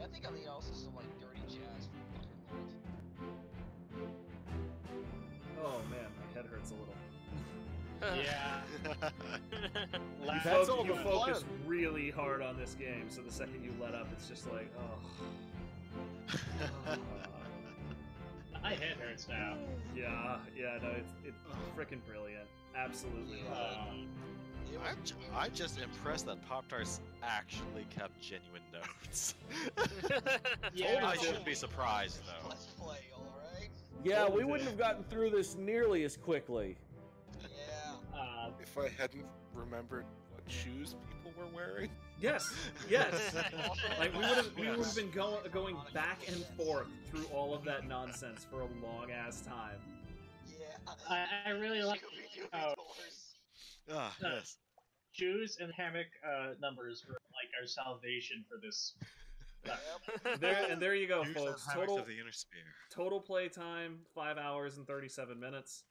I think I need also some like dirty jazz Oh man, my head hurts a little. Yeah. <laughs> You, That's focus, all you focus fun. really hard on this game, so the second you let up, it's just like, oh. My head hurts now. Yeah, yeah, no, it's it's freaking brilliant. Absolutely love it. I'm, j- I'm just impressed that Pop Tarts actually kept genuine notes. <laughs> Yeah. I shouldn't be surprised though. Let's play, alright? Yeah, we wouldn't have gotten through this nearly as quickly. Yeah. Uh, If I hadn't remembered what shoes people were wearing. Yes, yes. <laughs> like we would have we would have been going going back and forth through all of that nonsense for a long ass time. Yeah. I, I really like how Ah, Uh, yes. shoes and hammock uh, numbers were like our salvation for this. There and there you go, Use folks. Total of the inner sphere. total play time five hours and thirty seven minutes.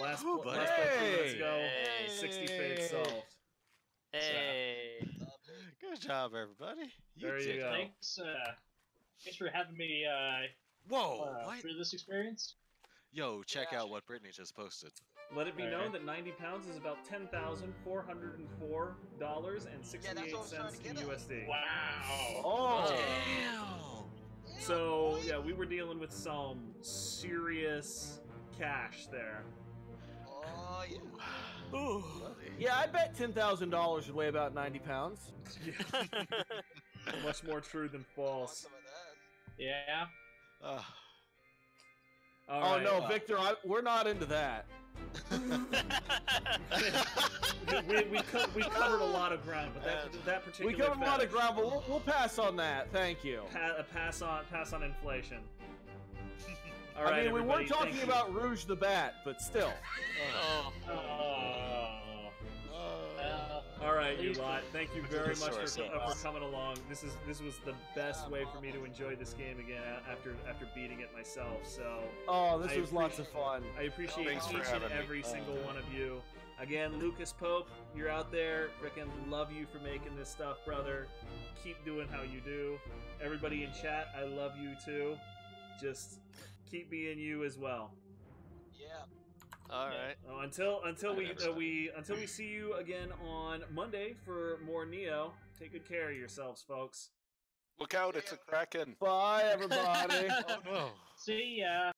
Last Ooh, pl- last play minutes Hey! ago, sixty fates solved. Hey. Good job, everybody. There you did go. Thanks, uh, thanks for having me uh, Whoa! uh, what? through this experience. Yo, check out what Brittany just posted. Let it be known Alright. that ninety pounds is about ten thousand four hundred and four dollars and sixty what I eight was trying cents to in get at. USD. Wow. Oh, Damn! So yeah, we were dealing with some serious cash there. Oh, <sighs> yeah. Ooh. yeah, I bet $10,000 would weigh about 90 pounds. <laughs> Much more true than false. some of that. Yeah. Ah. All oh right. no, Victor, I, we're not into that. <laughs> we, we, co- we covered a lot of ground, but that that particular We covered a lot of ground, but we'll, we'll pass on that. Thank you. Pa- uh, pass on pass on inflation. All I mean, we weren't talking thank you. about Rouge the Bat, but still. Oh. Oh. Uh, All right, you lot. Thank you very much for, uh, for coming along. This is this was the best way for me to enjoy this game again after after beating it myself. So Oh, this I was lots of fun. I appreciate Thanks each and having me. every single one of you. Again, Lucas Pope, you're out there. Frickin' love you for making this stuff, brother. Keep doing how you do. Everybody in chat, I love you too. Just keep being you as well. Yeah. All right. Uh, until until we uh, we until we see you again on Monday for more Neo. Take good care of yourselves, folks. Look out, it's a kraken. Bye, everybody. <laughs> Oh no. see ya.